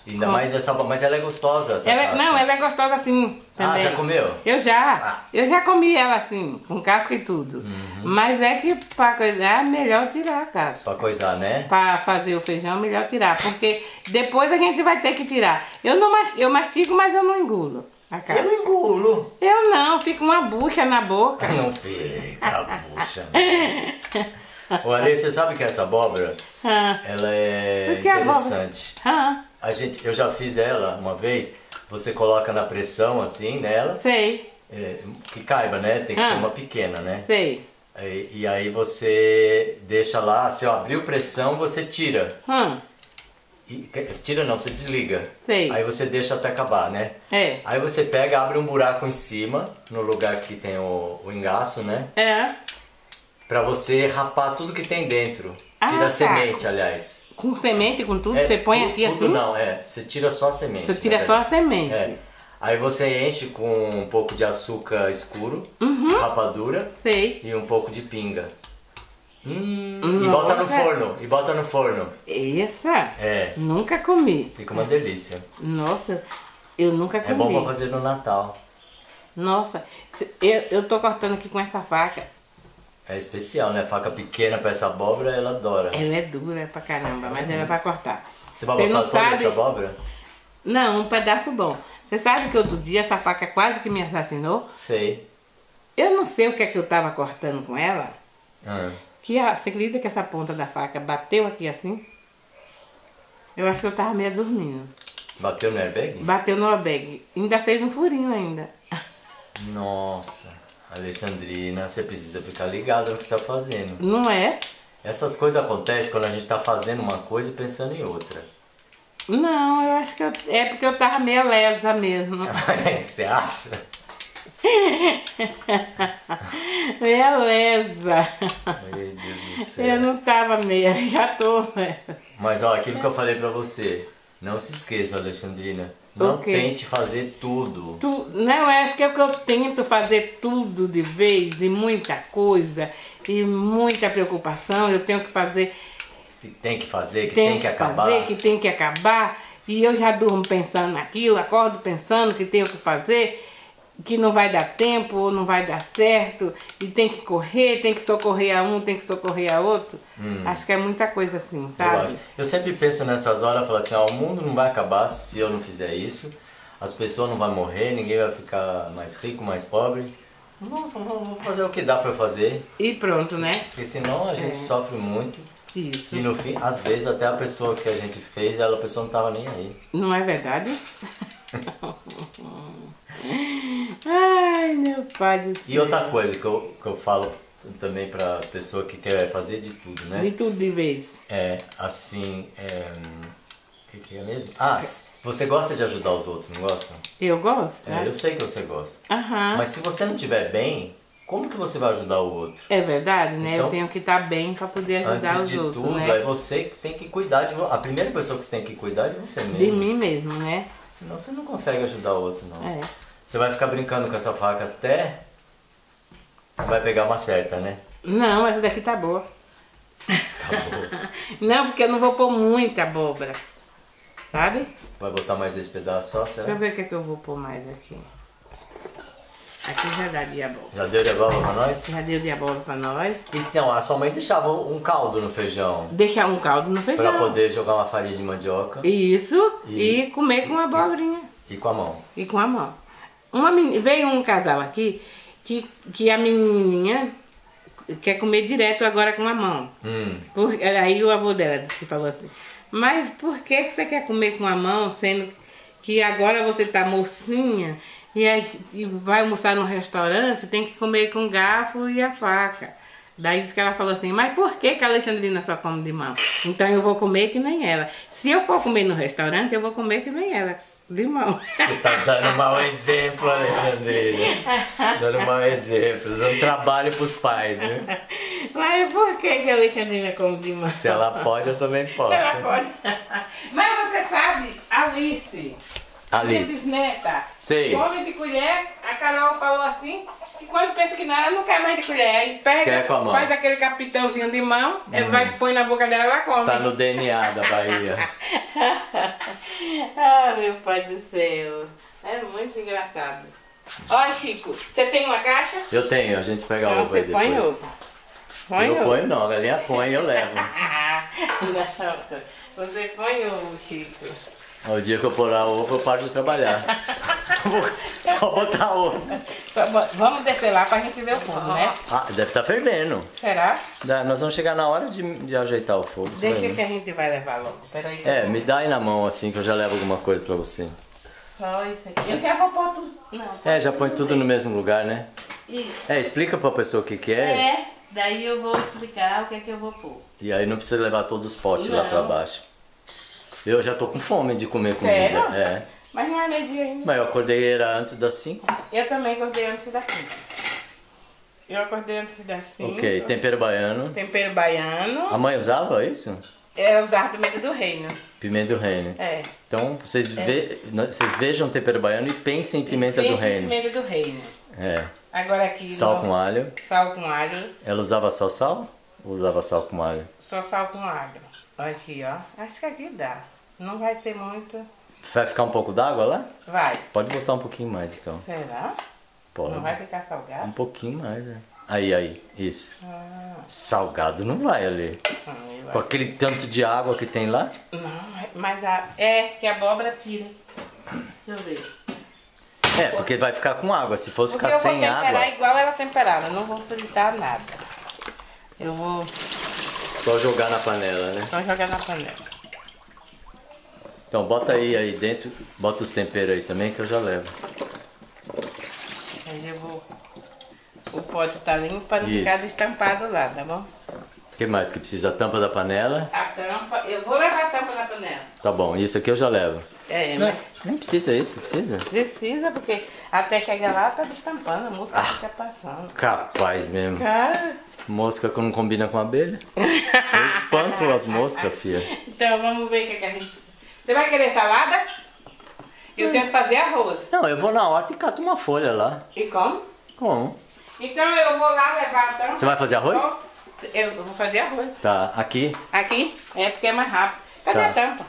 Ainda mais essa, mas ela é gostosa, essa Ela, é- não, ela é gostosa assim Ah, também. já comeu? Eu já. Ah. Eu já comi ela assim, com casca e tudo. Uhum. Mas é que pra coisar é melhor tirar a casca. Pra coisar, né? Pra fazer o feijão é melhor tirar. Porque depois a gente vai ter que tirar. Eu não eu mastigo, mas eu não engulo a Eu casca. não engulo. Eu não, fica uma bucha na boca. Não fica, puxa. Ô, Ale, você sabe que essa abóbora, Ah, ela é interessante. ah, A gente, eu já fiz ela uma vez. Você coloca na pressão assim nela, sei, é, que caiba, né? Tem que Ah. ser uma pequena, né? sei. E, e aí você deixa lá, se abriu pressão, você tira. Hum, E- tira não, você desliga. Sei. Aí você deixa até acabar, né? é. Aí você pega, abre um buraco em cima, no lugar que tem o, o engaço, né? É. Pra você rapar tudo que tem dentro. Ah, Tira a tá. semente, aliás. Com semente, com tudo, É, você põe tu- aqui tudo assim? não, é. Você tira só a semente. Você tira na só a semente. É. Aí você enche com um pouco de açúcar escuro, Uhum. rapadura Sei. e um pouco de pinga. Hum, e bota no forno, e bota no forno. Essa? É, Nunca comi. fica uma delícia. Nossa, eu nunca comi. É bom pra fazer no Natal. Nossa, eu, eu tô cortando aqui com essa faca. É especial, né? Faca pequena pra essa abóbora, ela adora. Ela é dura pra caramba, mas ela vai cortar. Você vai Você botar não toda sabe? essa abóbora? Não, um pedaço bom. Você sabe que outro dia essa faca quase que me assassinou? Sei. Eu não sei o que é que eu tava cortando com ela. Ah, Que a, você acredita que essa ponta da faca bateu aqui assim? Eu acho que eu tava meio dormindo. bateu no airbag? Bateu no airbag. Ainda fez um furinho ainda. Nossa, Alexandrina, você precisa ficar ligada no que você está fazendo. Não é? Essas coisas acontecem quando a gente está fazendo uma coisa e pensando em outra. Não, eu acho que eu- é porque eu tava meio lesa mesmo. você acha? meia lesa. Meu Deus do céu. Eu não tava meia, já tô. Mas ó, aquilo que eu falei pra você, não se esqueça, Alexandrina. Não tente fazer tudo. Tu, não, é acho que é o que eu tento fazer tudo de vez e muita coisa e muita preocupação. Eu tenho que fazer, Que tem que fazer, que tenho tem que acabar. fazer, que tem que acabar. E eu já durmo pensando naquilo, acordo pensando que tenho que fazer, que não vai dar tempo ou não vai dar certo, e tem que correr, tem que socorrer a um, tem que socorrer a outro. Acho que é muita coisa assim, Hum. Eu, sabe? acho. eu sempre penso nessas horas, eu falo assim, ó, o mundo não vai acabar se eu não fizer isso. As pessoas não vão morrer, ninguém vai ficar mais rico, mais pobre. Vou, vou- vou fazer o que dá pra eu fazer, E pronto, né? porque senão a gente sofre muito. Isso. E no fim, às vezes até a pessoa que a gente fez, ela, a pessoa não tava nem aí. Não é verdade? Ai, meu pai do céu. E outra coisa que eu, que eu falo também pra pessoa que quer fazer de tudo, né? De tudo de vez. É, assim, é... O que, que é mesmo? Ah, você gosta de ajudar os outros, não gosta? Eu gosto, É, né? eu sei que você gosta. Aham. Mas se você não estiver bem, como que você vai ajudar o outro? É verdade, né? Então, eu tenho que estar bem pra poder ajudar Antes os de outros, tudo, né? é você que tem que cuidar de A primeira pessoa que você tem que cuidar é de você mesmo. De mim mesmo, né? Senão você não consegue ajudar o outro, não. É. Você vai ficar brincando com essa faca até... Vai pegar uma certa, né? Não, essa daqui tá boa. Tá bom. Não, porque eu não vou pôr muita abóbora. Sabe? Vai botar mais esse pedaço só, Deixa eu será? ver o que, é que eu vou pôr mais aqui. Aqui já dá de abóbora. Já deu de abóbora pra nós? Já deu de abóbora pra nós. Então, a sua mãe deixava um caldo no feijão. Deixar um caldo no feijão. Pra poder jogar uma farinha de mandioca Isso. E- E, comer com abobrinha. e com a mão. E com a mão. Uma meni- Veio um casal aqui que, que a menininha quer comer direto agora com a mão. Hum, Por- aí o avô dela que falou assim, mas por que, que você quer comer com a mão, sendo que agora você tá mocinha e, e vai almoçar num restaurante, tem que comer com garfo e a faca. Daí que ela falou assim, mas por que, que a Alexandrina só come de mão? Então eu vou comer que nem ela. Se eu for comer no restaurante, eu vou comer que nem ela, de mão. você tá dando mau exemplo, Alexandrina. Dando mau exemplo. Dando trabalho pros pais, viu? Mas por que, que a Alexandrina come de mão? Se ela pode, eu também posso. Ela pode. Mas você sabe, Alice. Alice. bisneta. Sei. Come de colher, a Carol falou assim, quando pensa que não, ela não quer mais de colher. Aí pega, Quer com a mão. faz aquele capitãozinho de mão, ele vai põe na boca dela e ela come. Tá no DNA da Bahia. ah, meu pai do céu. É muito engraçado. Ó, Chico, você tem uma caixa? Eu tenho, a gente pega Não, ovo aí você põe depois. ovo. Põe Eu ovo. ponho não, a galinha põe eu levo. Não, você põe ovo, Chico. O dia que eu pôr lá ovo, eu paro de trabalhar. Só botar ovo. Bo- Vamos lá pra gente ver o fogo, né? Ah, deve estar fervendo. Será? Dá- Nós vamos chegar na hora de, de ajeitar o fogo. Deixa que a gente vai levar logo. Peraí. É, me dá aí na mão assim que eu já levo alguma coisa pra você. Só isso aqui. Eu já vou pôr tudo. Não. É, já põe tudo no mesmo lugar, né? Isso. É, explica pra pessoa o que que é. É, daí eu vou explicar o que é que eu vou pôr. E aí não precisa levar todos os potes lá Não. pra baixo. Eu já tô com fome de comer comida. Sério? É. Mas não é meio-dia ainda. Mas eu acordei era antes das 5. Eu também acordei antes das 5. Eu acordei antes das 5. Ok, tempero baiano. Tempero baiano. A mãe usava isso? É usar meio do reino. Pimenta do reino. É. Então vocês, ve- vocês vejam tempero baiano e pensem em pimenta do reino. Pimenta do reino. É. Agora aqui. Sal no- com alho. Sal com alho. Ela usava só sal? Ou usava sal com alho? Só sal com alho. Aqui, ó. Acho que aqui dá. Não vai ser muito. Vai ficar um pouco d'água lá? Vai. Pode botar um pouquinho mais então. Será? Pode. Não vai ficar salgado? Um pouquinho mais, né? Aí, aí, isso. Ah, Salgado não vai ali. eu Com aquele tanto de água que tem lá? Não, mas a, é que a abóbora tira. Deixa eu ver. É, porque vai ficar com água. Se fosse Porque ficar eu vou sem temperar água, igual ela temperada, não vou fritar nada. Eu vou só jogar na panela, né? só jogar na panela. Então bota aí aí dentro, bota os temperos aí também que eu já levo. Aí eu vou. O pote tá limpo para não Isso. ficar destampado lá, tá bom? O que mais que precisa? A tampa da panela? A tampa, eu vou levar a tampa na panela. Tá bom, isso aqui eu já levo. É, mas nem precisa isso, precisa? precisa, porque até chegar lá tá destampando, a música Ah. fica passando. Capaz mesmo. Cara, Mosca que não combina com abelha. Eu espanto as moscas, filha. então vamos ver o que, que a gente. Você vai querer salada? Eu tenho que fazer arroz. Não, eu vou na horta e cato uma folha lá. E como? Como? Então eu vou lá levar a tampa. Você vai fazer arroz? Eu vou fazer arroz. Tá, aqui Aqui? É porque é mais rápido. Cadê Tá. a tampa?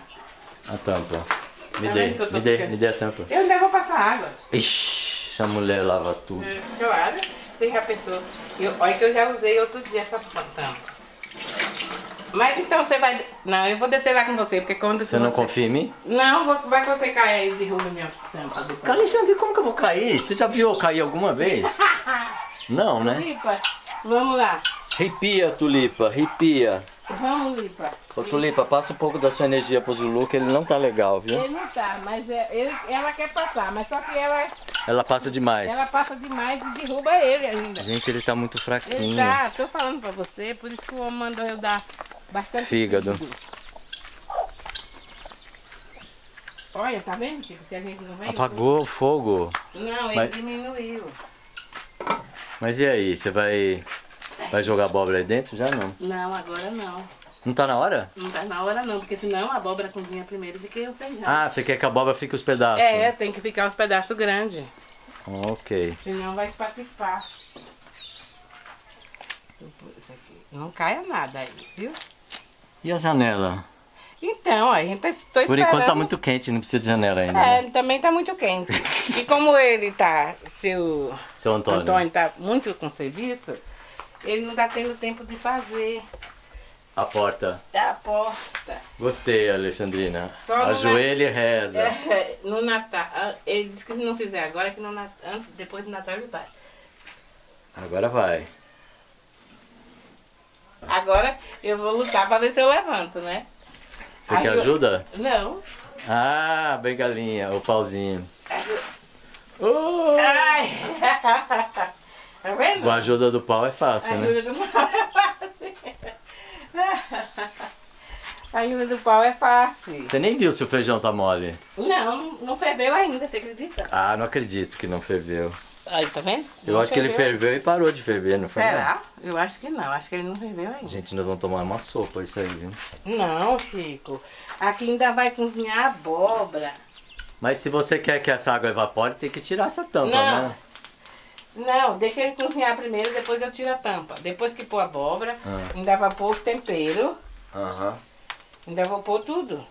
a tampa. Me dê, eu me dê, me dê a tampa. Eu ainda vou passar água. Ixi, essa mulher lava tudo. Claro, você já pensou. Eu, olha que eu já usei outro dia essa tampa. Mas então você vai. Não, eu vou descer lá com você, porque quando Você não confia em mim? Não, vai que você cair aí e derruba minha tampa. Alexandre, como que eu vou cair? Você já viu eu cair alguma vez? Não, né? Lipa, vamos lá. Ripia, Tulipa, ripia. Vamos, Lipa. Ô, Tulipa, passa um pouco da sua energia pro Zulu, que ele não tá legal, viu? Ele não tá, mas é- ele- ela quer passar, mas só que ela, Ela passa demais. ela passa demais e derruba ele ainda. Gente, ele tá muito Ele fraquinho. tá, tô falando pra você, por isso que o homem mandou eu dar bastante Fígado. Olha, tá vendo, Chico? Se a gente não vem. Apagou o fogo. Não, ele Mas- diminuiu. Mas e aí, você vai, vai jogar abóbora aí dentro? Já não. Não, agora não. Não tá na hora? Não tá na hora não, porque senão a abóbora cozinha primeiro do que o feijão. Ah, você quer que a abóbora fique os pedaços? é, tem que ficar uns pedaços grandes, Ok. senão vai espatifar. Não caia nada aí, viu? E a janela? Então, a gente tá tô Por enquanto tá esperando. muito quente, não precisa de janela ainda. É, né? ele também tá muito quente. E como ele tá, seu Seu Antônio. Antônio tá muito com serviço, ele não tá tendo tempo de fazer A porta. a porta. Gostei, Alexandrina. Só Ajoelha e reza. É, no Natal, ele disse que se não fizer agora, que no Natal, antes, depois do Natal ele vai. Agora vai. Agora eu vou lutar pra ver se eu levanto, né? Você quer Aju- ajuda? Não. Ah, bengalinha, o pauzinho. Aju- Oh! Ai! Tá vendo? Com a ajuda do pau é fácil, né? Ajuda do pau é fácil. A ajuda do pau é fácil. Você nem viu se o feijão tá mole. Não, não ferveu ainda, você acredita? Ah, não acredito que não ferveu. Aí, tá vendo? Eu Não acho que ele ferveu. ferveu e parou de ferver, não foi? não? Será? Eu acho que não, acho que ele não ferveu ainda. Gente, nós vamos tomar uma sopa isso aí, viu? Não, Chico. Aqui ainda vai cozinhar abóbora. Mas se você quer que essa água evapore, tem que tirar essa tampa, Não. né? Não, deixa ele cozinhar primeiro, depois eu tiro a tampa. Depois que pôr a abóbora, Ah. ainda vai pôr o tempero, Aham. ainda vou pôr tudo.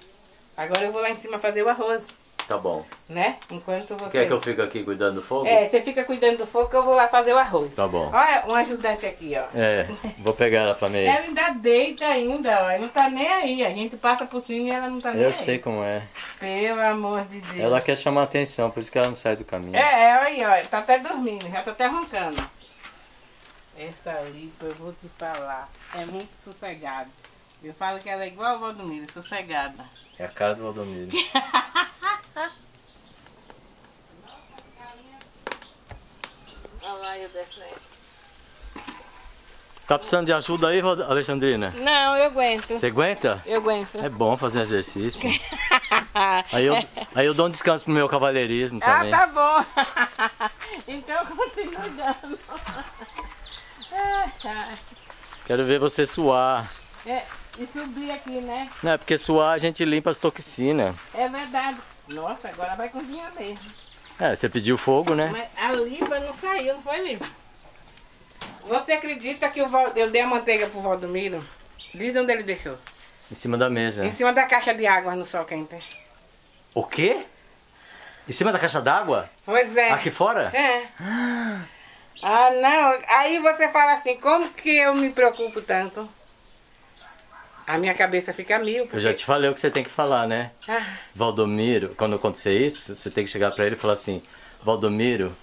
Agora eu vou lá em cima fazer o arroz, Tá bom. né? Enquanto você... Quer que eu fique aqui cuidando do fogo? É, você fica cuidando do fogo que eu vou lá fazer o arroz. Tá bom. Olha, um ajudante aqui, ó. É, vou pegar ela pra mim. Ela ainda deita ainda, ó. Não tá nem aí. A gente passa por cima e ela não tá nem Eu aí. sei como é. Pelo amor de Deus. Ela quer chamar atenção, por isso que ela não sai do caminho. É, é, aí, ó. Tá até dormindo, já tá até roncando. Essa lipa, eu vou te falar. É muito sossegada. Eu falo que ela é igual a Valdomiro, sossegada. É a cara do Valdomiro. Olha lá, eu descendo. Tá precisando de ajuda aí, Alexandrina? Não, eu aguento. Você aguenta? Eu aguento. É bom fazer exercício. Aí eu, aí eu dou um descanso pro meu cavalheirismo Ah, também. tá bom. então continua dando. Ah, Quero ver você suar. É, e subir aqui, né? Não, é porque suar a gente limpa as toxinas. É verdade. Nossa, agora vai cozinhar mesmo. É, você pediu fogo, né? Mas a limpa não saiu, não foi limpa. Você acredita que eu dei a manteiga pro Valdomiro? Diz onde ele deixou. Em cima da mesa. Em cima da caixa de água no sol quente. O quê? Em cima da caixa d'água? Pois é. Aqui fora? É. Ah, não. Aí você fala assim, como que eu me preocupo tanto? A minha cabeça fica mil. Porque... Eu já te falei o que você tem que falar, né? Ah, Valdomiro, quando acontecer isso, você tem que chegar pra ele e falar assim: Valdomiro,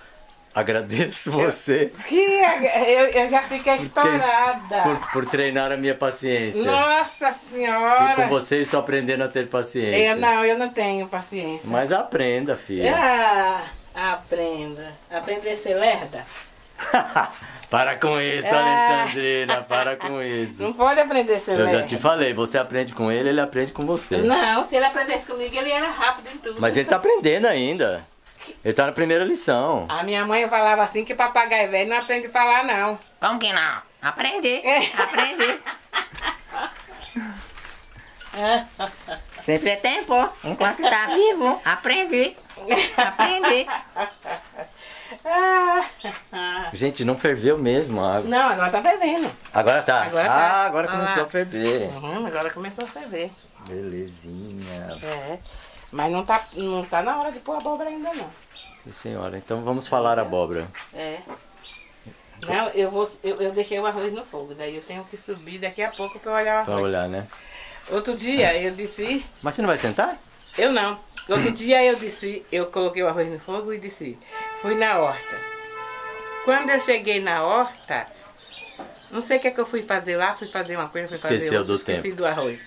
agradeço você que eu, eu já fiquei estourada. por, por treinar a minha paciência. Nossa E com senhora. você estou aprendendo a ter paciência. Eu não, eu não tenho paciência. Mas aprenda, filha. Ah, aprenda. Aprender a ser lerda? para com isso, Ah. Alexandrina, para com isso. Não pode aprender a ser Eu já te falei, você aprende com ele, ele aprende com você. Não, se ele aprendesse comigo, ele era rápido em tudo. Mas ele tá aprendendo ainda. Ele tá na primeira lição. A minha mãe falava assim que papagaio velho não aprende a falar, não. Como que não? Aprender, É. aprender. Sempre é tempo. Enquanto tá vivo, aprender. Aprender. Ah. Gente, não ferveu mesmo a água. Não, agora tá fervendo. Agora tá. Agora tá. Ah, agora Ah começou lá. a ferver. Uhum, agora começou a ferver. Belezinha. É. Mas não tá, não tá na hora de pôr abóbora ainda, não. Sim, senhora. Então vamos falar abóbora. É. Não, eu, vou, eu, eu deixei o arroz no fogo, daí eu tenho que subir daqui a pouco pra olhar o Só arroz. olhar, né? Outro dia eu disse, Mas você não vai sentar? eu não. Outro dia eu disse, eu coloquei o arroz no fogo e disse, fui na horta. Quando eu cheguei na horta, não sei o que, é que eu fui fazer lá, fui fazer uma coisa, fui fazer Esqueceu outra, do esqueci tempo. do arroz.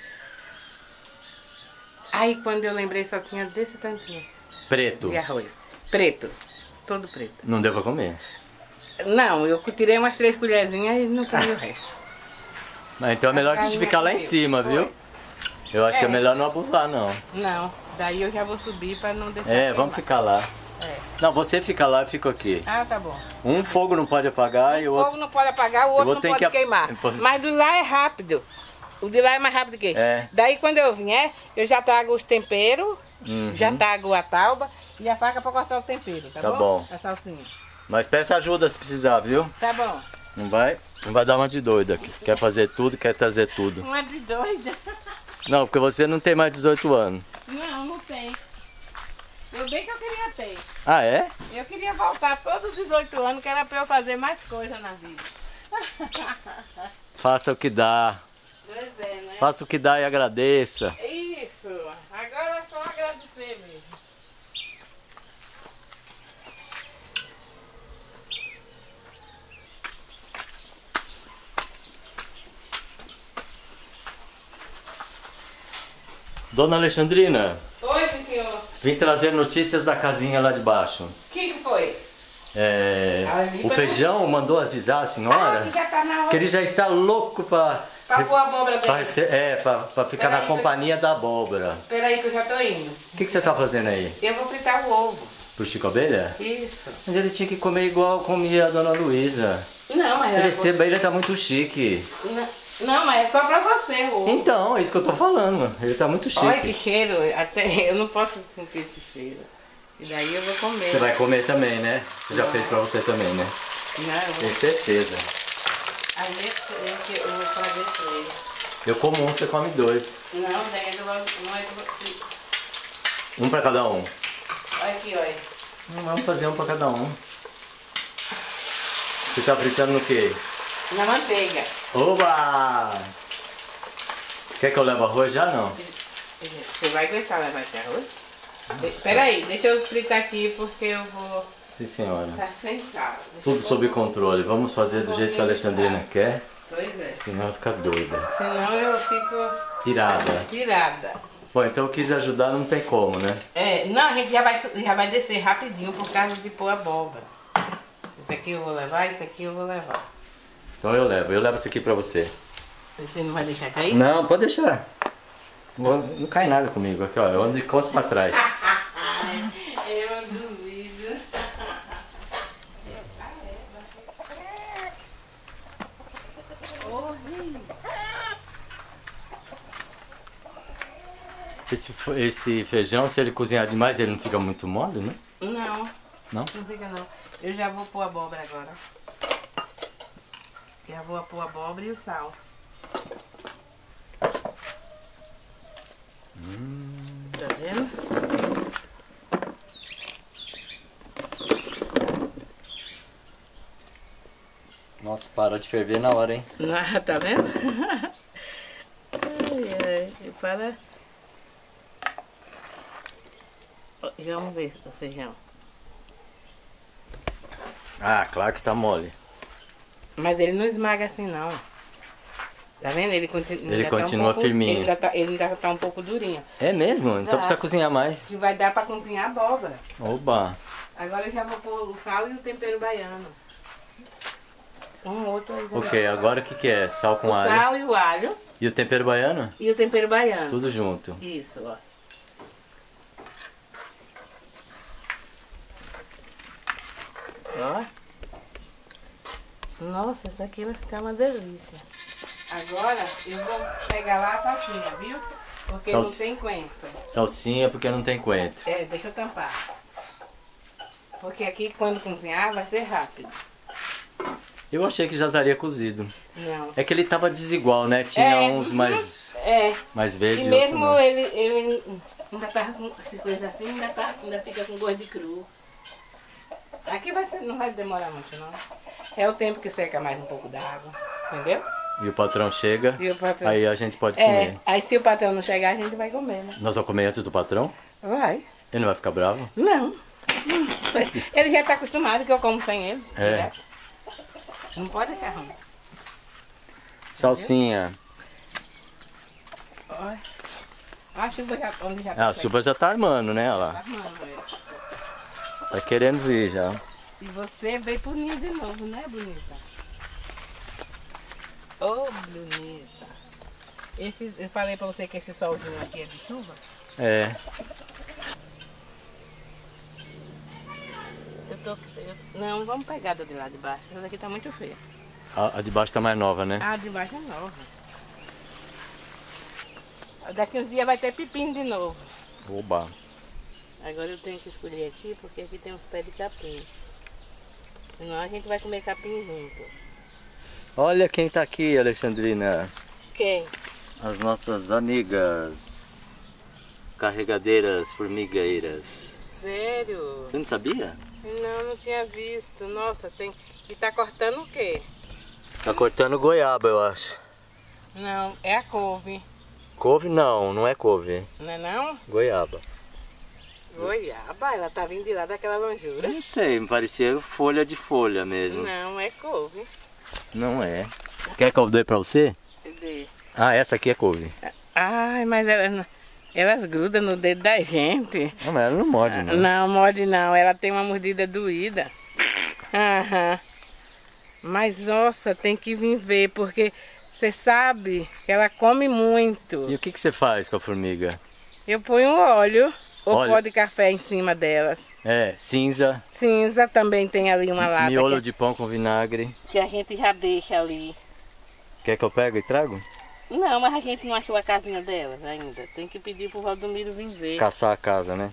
Aí quando eu lembrei só tinha desse tantinho Preto. de arroz. Preto. Todo preto. Não deu pra comer. Não, eu tirei umas três colherzinhas e não comi o resto. Mas então é melhor a gente ficar lá em cima, viu? Eu acho que é É. melhor não abusar, não. Não, daí eu já vou subir pra não deixar. É, vamos ficar lá. É. Não, você fica lá, eu fico aqui. Ah, tá bom. Um fogo não pode apagar e o O fogo outro. não pode apagar, o outro não pode que queimar. Mas do lá é rápido. O de lá é mais rápido que esse. É. Daí quando eu vier, eu já trago os temperos, Uhum. já trago a tauba e a faca pra cortar o tempero, tá, Tá bom? bom. A salsinha. Mas peça ajuda se precisar, viu? Tá bom. Não vai, não vai dar uma de doida. que Quer fazer tudo, quer trazer tudo. Uma de doida. Não, porque você não tem mais 18 anos. Não, não tem. Eu bem que eu queria ter. Ah, é? Eu queria voltar todos os 18 anos, que era pra eu fazer mais coisa na vida. Faça o que dá. Pois é, né? Faça o que dá e agradeça. Isso. Agora é só agradecer mesmo. Dona Alexandrina, Oi, senhor. vim trazer notícias da casinha lá de baixo. O que, que foi? É, Ali o feijão mandou avisar a Ah, senhora que já tá que ele já está louco para é, pra, pra ficar na Peraí, companhia da abóbora. Peraí que eu já tô indo. O que, que você tá fazendo aí? Eu vou fritar o ovo. Pro Chico Abelha? Isso. Mas ele tinha que comer igual comia a Dona Luísa. Não, mas Ele, é se- ele tá muito chique. Não, não, mas é só pra você ovo. Então, é isso que eu tô falando. Ele tá muito chique. Olha que cheiro. Até eu não posso sentir esse cheiro. E daí eu vou comer. Você vai comer também, né? Você já fez pra você também, né? Não, eu vou... Tenho certeza. Aí esse, esse eu vou fazer três. Eu como um, você come dois. Não, daí eu vou... Não é vou... Um pra cada um. Olha aqui, olha. Não, vamos fazer um pra cada um. Você tá fritando no quê? Na manteiga. Oba! Quer que eu leve arroz já não? Você vai aguentar levar esse arroz? Espera aí, deixa eu fritar aqui porque eu vou... Sim, senhora. Tá sem sal. Tudo sob controle. Vamos fazer do jeito que a Alexandrina quer, Pois é. senão fica doida. Senão eu fico Pirada. tirada. Bom, então eu quis ajudar, não tem como, né? É, não, a gente já vai, já vai descer rapidinho por causa de pôr abóbora. Isso aqui eu vou levar, isso aqui eu vou levar. Então eu levo. Eu levo isso aqui pra você. Você não vai deixar cair? Não, pode deixar. Não, não cai nada comigo. Aqui, ó. Eu ando de costas pra trás. Eu duvido. Esse, esse feijão, se ele cozinhar demais, ele não fica muito mole, né? Não, Não? não fica não. Eu já vou pôr abóbora agora. Já vou pôr a abóbora e o sal. Tá vendo? Nossa, parou de ferver na hora, hein? Ah, tá vendo? ai, ai, e para. Já vamos ver o feijão. Ah, claro que tá mole. Mas ele não esmaga assim não. Tá vendo? Ele, continu Ele ainda tá um continua pouco- firminho. Ele ainda, tá, ele ainda tá um pouco durinho. É mesmo? Então Dá. precisa cozinhar mais. Que vai dar pra cozinhar abóbora. Oba! Agora eu já vou pôr o sal e o tempero baiano. Um outro. Ok, agora o que, que é? Sal com O alho. sal e o alho E o tempero baiano? e o tempero baiano. Tudo junto. Isso, ó. Ó. Nossa, isso aqui vai ficar uma delícia. Agora eu vou pegar lá a salsinha, viu? Porque não Salsi- tem coentro. Salsinha porque não tem coentro. É, deixa eu tampar. Porque aqui quando cozinhar vai ser rápido. Eu achei que já estaria cozido. Não. É que ele tava desigual, né? Tinha É, uns mais, É, mais verde e mesmo não. ele, ele ainda tá com coisa assim, ainda, tá, ainda fica com gosto de cru. Aqui vai ser, não vai demorar muito não. É o tempo que seca mais um pouco da água, entendeu? E o patrão chega, E o patrão- aí a gente pode É, comer. aí se o patrão não chegar, a gente vai comer, né? Nós vamos comer antes do patrão? Vai. Ele não vai ficar bravo? Não. Ele já tá acostumado que eu como sem ele. É. direto. Não pode ficar ruim. Salsinha. Olha. A chuva já, onde já Ah, a Silva já tá armando, né? Olha lá. Tá armando, é. Tá querendo vir já. E você veio por mim de novo, né, bonita? Ô, bonita. Esse, eu falei pra você que esse solzinho aqui é de chuva? É. Eu tô. eu- não, vamos pegar da de lá de baixo. Essa daqui tá muito feia. A, a de baixo tá mais nova, né? A de baixo é nova. Daqui uns dias vai ter pepino de novo. Oba. Agora eu tenho que escolher aqui porque aqui tem uns pés de capim. Senão a gente vai comer capim junto. Olha quem tá aqui, Alexandrina. Quem? As nossas amigas. Carregadeiras formigueiras. Sério? Você não sabia? Não, não tinha visto. Nossa, tem. E tá cortando o quê? Tá cortando goiaba, eu acho. Não, é a couve. Couve não, não é couve. Não é não? Goiaba. Goiaba, ela tá vindo de lá daquela longura. Eu não sei, me parecia folha de folha mesmo. Não, é couve. Não é. Quer que eu dê pra você? Cadê? Ah, essa aqui é couve. Ai, mas elas, elas grudam no dedo da gente. Não, mas ela não morde, não. Não, morde não. Ela tem uma mordida doída. Aham. Mas, nossa, tem que vir ver, porque você sabe que ela come muito. E o que, que você faz com a formiga? Eu ponho óleo ou Óleo. pó de café em cima delas. É, cinza, Cinza também tem ali uma lata miolo que, de pão com vinagre. que a gente já deixa ali. Quer que eu pegue e trago? Não, mas a gente não achou a casinha delas ainda. Tem que pedir pro Valdomiro vir ver. Caçar a casa, né?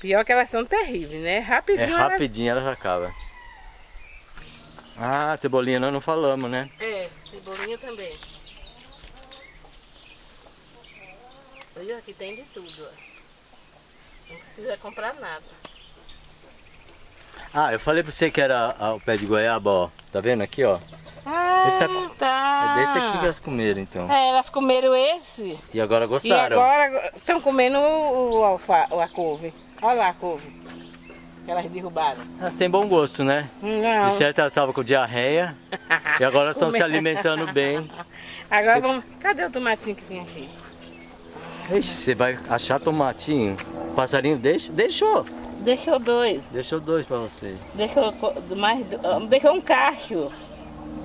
Pior que elas são terríveis, né? É Rapidinho. elas- rapidinho, ela já acaba. Ah, cebolinha nós não falamos, né? É, cebolinha também. Olha, aqui tem de tudo, ó. Não precisa comprar nada. Ah, eu falei pra você que era ah, o pé de goiaba, ó. Tá vendo aqui, ó? Ah, Ele tá tá. É desse aqui que elas comeram, então. É, elas comeram esse. E agora E gostaram. agora estão comendo o, o alfa, o- a couve. Olha lá a couve. Que elas derrubaram. Elas têm bom gosto, né? Não. De certo elas estavam com diarreia. E agora elas estão se alimentando bem. Agora vamos. Cadê o tomatinho que tinha aqui? Ixi, você vai achar tomatinho? O passarinho deixa? Deixou. Deixou dois. Deixou dois pra você. Deixou mais. do- Deixou um cacho.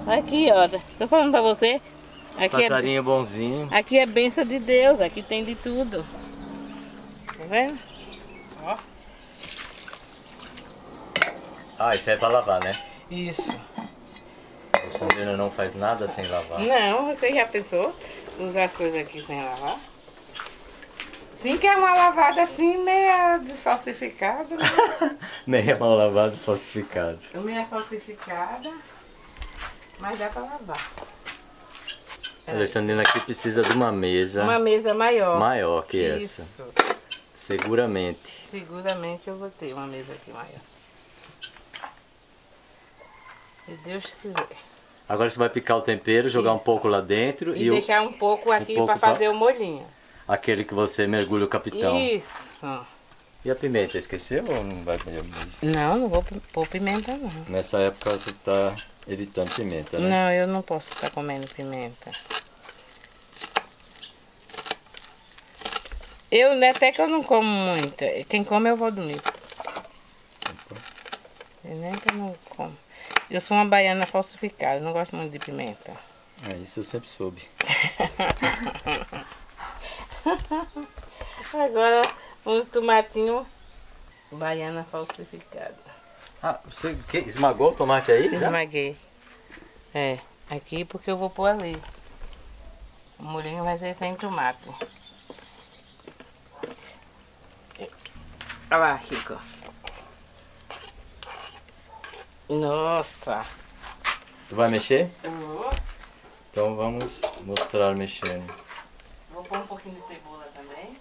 Aqui, ó. Tô falando pra você. Aqui é, Passarinho bonzinho. aqui é benção de Deus. Aqui tem de tudo. Tá vendo? Ó. Ah, isso é pra lavar, né? Isso. O Sandrino não faz nada sem lavar. Não, você já pensou usar as coisas aqui sem lavar? Sim que é uma lavada assim, meia desfalsificada. né? Meia mal lavado, falsificado. meia falsificada, mas dá pra lavar. A Alexandrina aqui precisa de uma mesa Uma mesa maior. maior que essa. Isso. Seguramente. Seguramente eu vou ter uma mesa aqui maior. Se Deus quiser. Agora você vai picar o tempero, jogar um pouco lá dentro E, e, deixar um pouco aqui pra pra- fazer o molhinho. Aquele que você mergulha o capitão. Isso. E a pimenta, esqueceu ou não vai comer? Não, não vou pôr pimenta não. Nessa época você tá evitando pimenta, né? Não, eu não posso estar comendo pimenta. Eu até que eu não como muito. Quem come eu vou dormir. Pimenta eu não como. Eu sou uma baiana falsificada, não gosto muito de pimenta. É, isso eu sempre soube. Agora um tomatinho baiana falsificada. Ah, você que, esmagou o tomate aí? já? Esmaguei. É, aqui porque eu vou pôr ali. O molhinho vai ser sem tomate. Olha lá, Chico. Nossa. Tu vai mexer? Eu vou, Então vamos mostrar mexendo. Vou pôr um pouquinho de cebola também.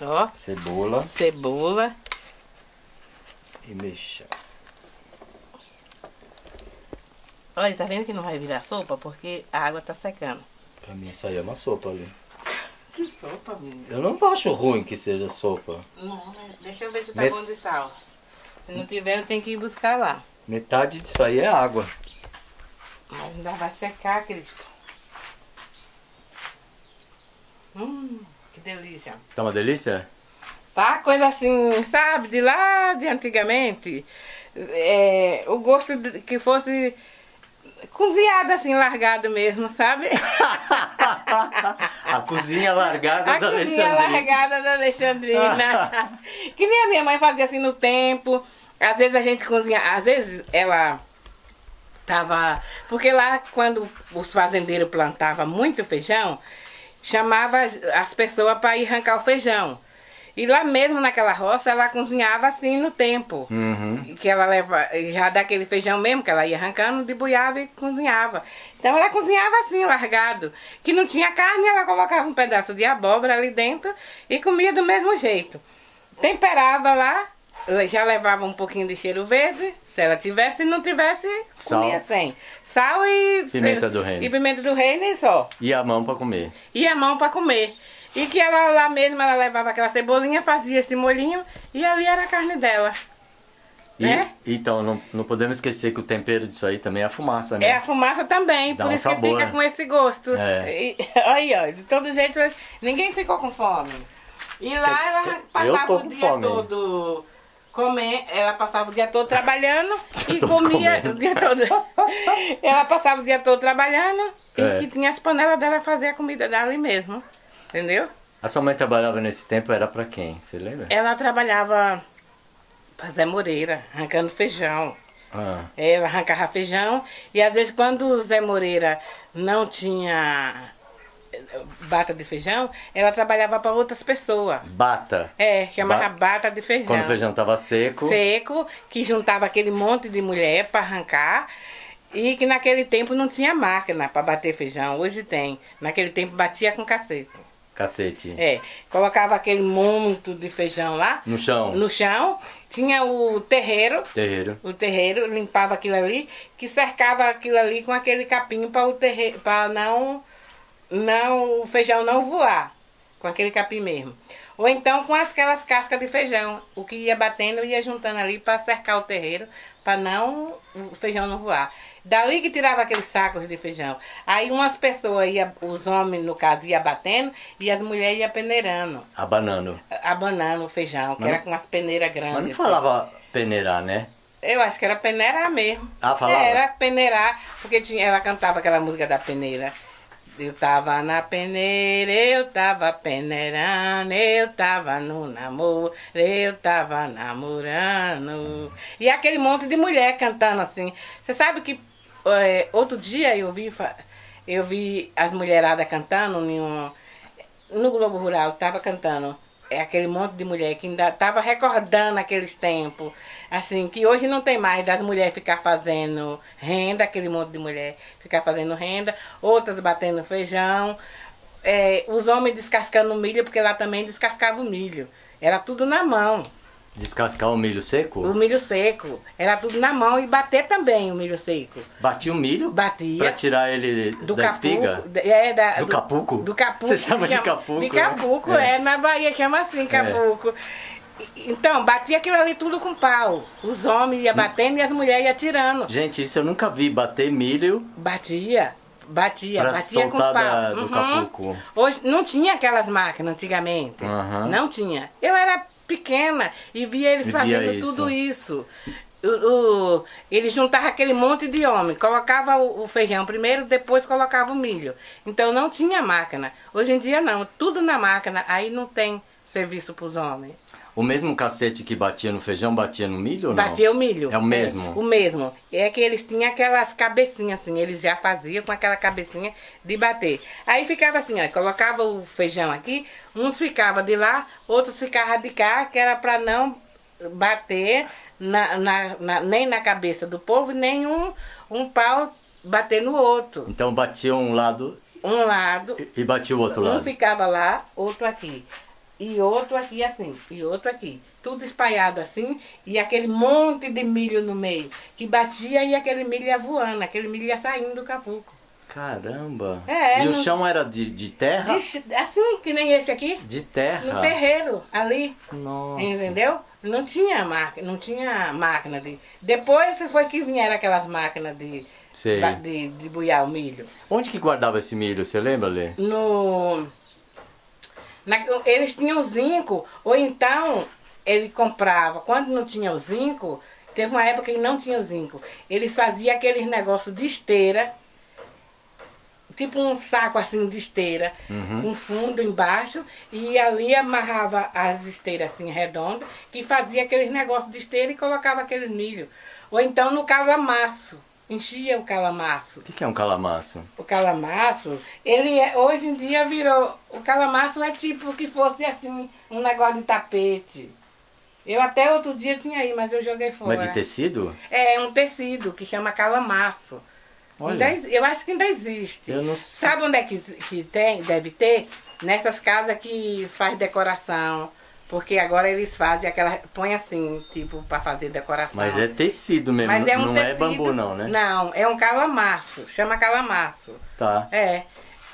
Ó, Cebola cebola. e mexa. Olha, tá vendo que não vai virar sopa? Porque a água tá secando. Pra mim isso aí é uma sopa ali. Que sopa, menino? Eu não acho ruim que seja sopa. Não, né? deixa eu ver se tá Met- bom de sal. Se não tiver, tem que ir buscar lá. Metade disso aí é água. Mas ainda vai secar, Cristo. Hum, que delícia. Tá uma delícia? Tá coisa assim, sabe, de lá de antigamente. É, o gosto de- que fosse cozinhado assim, largado mesmo, sabe? a cozinha largada A da cozinha Alexandrina. largada da Alexandrina. que nem a minha mãe fazia assim no tempo. Às vezes a gente cozinha, às vezes ela tava. Porque lá quando os fazendeiros plantavam muito feijão, chamava as- as pessoas para ir arrancar o feijão. E lá mesmo naquela roça ela cozinhava assim no tempo. Uhum. Que ela leva, já daquele feijão mesmo, que ela ia arrancando, debuiava e cozinhava. Então ela cozinhava assim, largado. Que não tinha carne, ela colocava um pedaço de abóbora ali dentro e comia do mesmo jeito. Temperava lá, já levava um pouquinho de cheiro verde, se ela tivesse, se não tivesse, Sal. comia sem. Sal e... Pimenta do reino. E pimenta do reino e só E a mão pra comer. e a mão para comer. E que ela lá mesmo, ela levava aquela cebolinha, fazia esse molhinho e ali era a carne dela. E, É? Então, não, não podemos esquecer que o tempero disso aí também é a fumaça, né? É a fumaça também, Dá por um isso que sabor. fica com esse gosto. É. E, aí, ó, de todo jeito, ninguém ficou com fome. E lá ela Eu passava tô o dia fome. todo comer, ela passava o dia todo trabalhando e Tô comia comendo. o dia todo. ela passava o dia todo trabalhando É. e que tinha as panelas dela fazer a comida dela ali mesmo. Entendeu? A sua mãe trabalhava nesse tempo, era pra quem? Você lembra? Ela trabalhava pra Zé Moreira, arrancando feijão. Ah, Ela arrancava feijão e às vezes quando o Zé Moreira não tinha bata de feijão, ela trabalhava para outras pessoas. Bata. É, chamava Ba- bata de feijão. Quando o feijão tava seco. Seco, que juntava aquele monte de mulher para arrancar. E que naquele tempo não tinha máquina para bater feijão. Hoje tem. Naquele tempo batia com cacete. Cacete. É, colocava aquele monte de feijão lá No chão. no chão, tinha o terreiro, Terreiro. o terreiro limpava aquilo ali, que cercava aquilo ali com aquele capim para o terreiro, para não não o feijão não voar, com aquele capim mesmo. Ou então com aquelas cascas de feijão, o que ia batendo ia juntando ali para cercar o terreiro, para não o feijão não voar. Dali que tirava aqueles sacos de feijão. Aí umas pessoas, ia, os homens no caso, ia batendo e as mulheres iam peneirando, Abanando. abanando o feijão, que Mas era não- com as peneiras grandes. Mas não assim. falava peneirar, né? Eu acho que era peneirar mesmo. Ah, falava? Era peneirar, porque tinha, ela cantava aquela música da peneira. Eu tava na peneira, eu tava peneirando, eu tava no namoro, eu tava namorando. E aquele monte de mulher cantando assim. Você sabe que eh, outro dia eu vi, eu vi as mulheradas cantando um, no Globo Rural, tava cantando. É aquele monte de mulher que ainda tava recordando aqueles tempos. Assim, que hoje não tem mais das mulheres ficar fazendo renda, aquele monte de mulher ficar fazendo renda, outras batendo feijão, é, os homens descascando milho, porque lá também descascava o milho. Era tudo na mão. Descascar o milho seco? O milho seco. Era tudo na mão e bater também o milho seco. Batia o milho? Batia. Pra tirar ele Do da espiga? capuco. É, da, Do capuco? Do capuco. Você chama de capuco, De capuco, É. é. Na Bahia chama assim, capuco. E- Então, batia aquilo ali tudo com pau. Os homens iam batendo e as mulheres iam tirando. Gente, isso eu nunca vi. Bater milho Batia. Batia, Pra batia com pau. da- do Uhum. capuco. Hoje não tinha aquelas máquinas antigamente. Aham. Não tinha. Eu era pequena e via eles E via fazendo isso. tudo isso. O, o, ele juntava aquele monte de homem, colocava o, o feijão primeiro, depois colocava o milho. Então não tinha máquina. Hoje em dia não, tudo na máquina, aí não tem serviço para os homens. O mesmo cacete que batia no feijão, batia no milho ou não? Batia o milho. É o mesmo? o mesmo. É que eles tinham aquelas cabecinhas assim, eles já faziam com aquela cabecinha de bater. Aí ficava assim, ó, colocava o feijão aqui, uns ficavam de lá, outros ficavam de cá, que era para não bater na, na- na- nem na cabeça do povo, nem um, um pau bater no outro. Então batia um lado Um lado, e- e batia o outro um lado. ficava lá, outro aqui. E outro aqui assim, e outro aqui. Tudo espalhado assim, e aquele monte de milho no meio. Que batia e aquele milho ia voando, aquele milho ia saindo do capuco. Caramba! É, e o não- chão era de, de terra? Vixe, Assim, que nem esse aqui, De no terra. terreiro, ali. Nossa. Entendeu? Não tinha máquina, não tinha máquina de. Depois foi que vieram aquelas máquinas de, Sei. de, de buiar o milho. Onde que guardava esse milho? Você lembra, Lê? no eles tinham zinco ou então ele comprava. Quando não tinha o zinco teve uma época que não tinha o zinco. Eles faziam aqueles negócios de esteira tipo um saco assim de esteira com fundo embaixo e ali amarrava as esteiras assim redondas que fazia aqueles negócios de esteira e colocava aquele milho ou então no calamaço enchia o calamaço O que que é um calamaço? o calamaço, ele é, hoje em dia virou. O calamaço é tipo que fosse assim, um negócio de tapete. Eu até outro dia tinha aí, mas eu joguei fora. Mas de tecido? É um tecido que chama calamaço. Olha. Ainda eu acho que ainda existe. Eu não sei. Sabe onde é que, que tem, deve ter? Nessas casas que faz decoração. Porque agora eles fazem aquela. põe assim, tipo, para fazer decoração. Mas é tecido mesmo, Mas é um não tecido, é bambu não, né? Não, é um calamaço. Chama calamaço. Tá. É.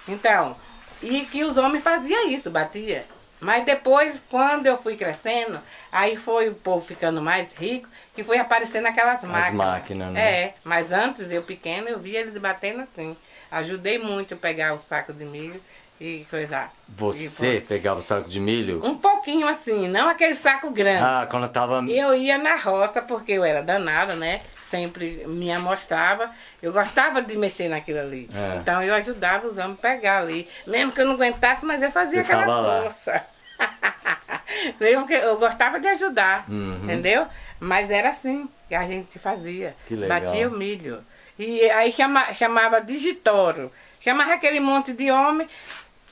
Então, e que os homens faziam isso, batia. Mas depois, quando eu fui crescendo, aí foi o povo ficando mais rico, que foi aparecendo aquelas máquinas. máquinas, né? É, mas antes, eu pequeno, eu via eles batendo assim. Ajudei muito a pegar o saco de milho e coisar. Você pegava o saco de milho? Um pouquinho assim, não aquele saco grande. Ah, quando eu tava. Eu ia na roça porque eu era danada, né? Sempre me amostrava. Eu gostava de mexer naquilo ali. É. Então eu ajudava os homens a pegar ali. Mesmo que eu não aguentasse, mas eu fazia Você aquela força. Mesmo que eu gostava de ajudar, Uhum. entendeu? Mas era assim que a gente fazia. Que legal. Batia o milho. E aí chama, chamava digitoro. Chamava aquele monte de homem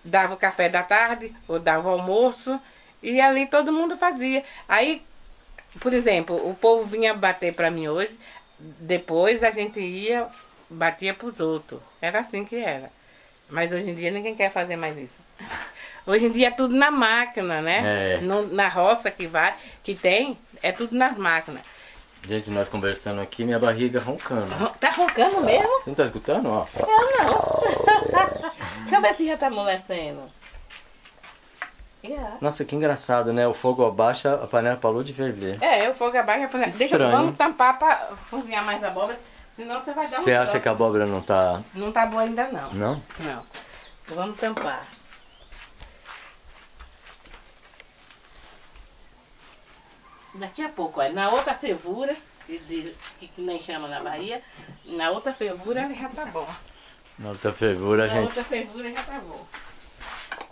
dava o café da tarde, ou dava o almoço, e ali todo mundo fazia. Aí, por exemplo, o povo vinha bater para mim hoje, depois a gente ia, batia pros outros. Era assim que era. Mas hoje em dia ninguém quer fazer mais isso. Hoje em dia é tudo na máquina, né? É. No- na roça que vai, que tem, é tudo nas máquinas. Gente, nós conversando aqui, minha barriga roncando. Ro- Tá roncando mesmo? Você não tá escutando? Ó. Eu não. Deixa eu ver se já tá amolecendo. Yeah. Nossa, que engraçado, né? O fogo abaixa, a panela parou de ferver. É, o fogo abaixo. Deixa eu Estranho. vamos tampar pra cozinhar mais a abóbora, senão você vai dar um Você acha troço. que a abóbora não tá. Não tá boa ainda não. Não? Não. Vamos tampar. Daqui a pouco, ó, na outra fervura, que, nem chama na Bahia, na outra fervura já tá bom. Na outra fervura, Na gente. outra fervura já tá bom.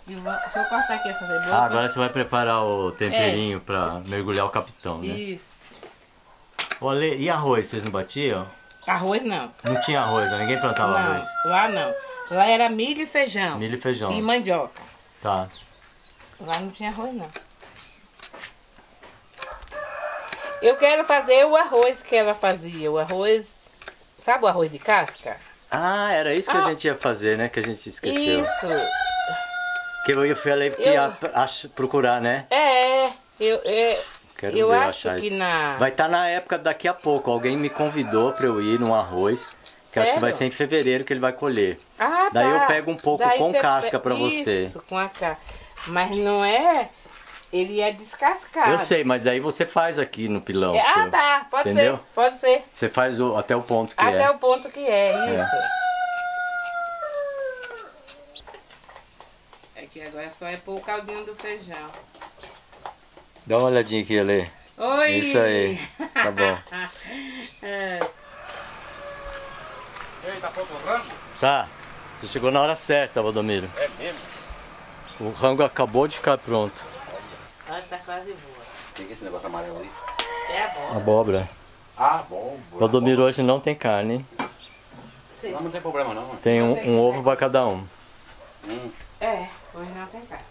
Vou, cortar aqui essa cebola. Ah, agora você vai preparar o temperinho pra mergulhar o capitão, né? Isso. Olha, e arroz, vocês não batiam? Arroz não. Não tinha arroz, ninguém plantava não, arroz. lá não. Lá era milho e feijão. Milho e feijão. E mandioca. Tá. Lá não tinha arroz não. Eu quero fazer o arroz que ela fazia. O arroz. Sabe o arroz de casca? Ah, era isso que a Ah. gente ia fazer, né? Que a gente esqueceu. Isso. Que eu falei que Eu- ia procurar, né? É, eu, é, Quero eu ver acho achar que isso. na. Vai estar na época daqui a pouco. Alguém me convidou pra eu ir num arroz. Que acho que vai ser em fevereiro que ele vai colher. Ah, Daí tá. eu pego um pouco Daí com casca pe- pra você. Com a casca. Mas não é. Ele é descascado. Eu sei, mas daí você faz aqui no pilão. É, ah, seu. tá. Pode Entendeu? ser. Pode ser. Você faz o- até o ponto que Até é. o ponto que é, isso. Aqui agora só é pôr o caldinho do feijão. Dá uma olhadinha aqui, Lê. Oi! Isso aí. Tá bom. É, Ei, tá? Tá. Você chegou na hora certa, Valdomiro. É mesmo? O rango acabou de ficar pronto. Olha, tá quase boa. O que é esse negócio amarelo aí? É a bola. Abóbora. Ah, bom. boa. Valdomiro hoje não tem carne. Não, não tem problema não. Tem um, um ovo pra cada um. Hum. É, hoje não tem carne.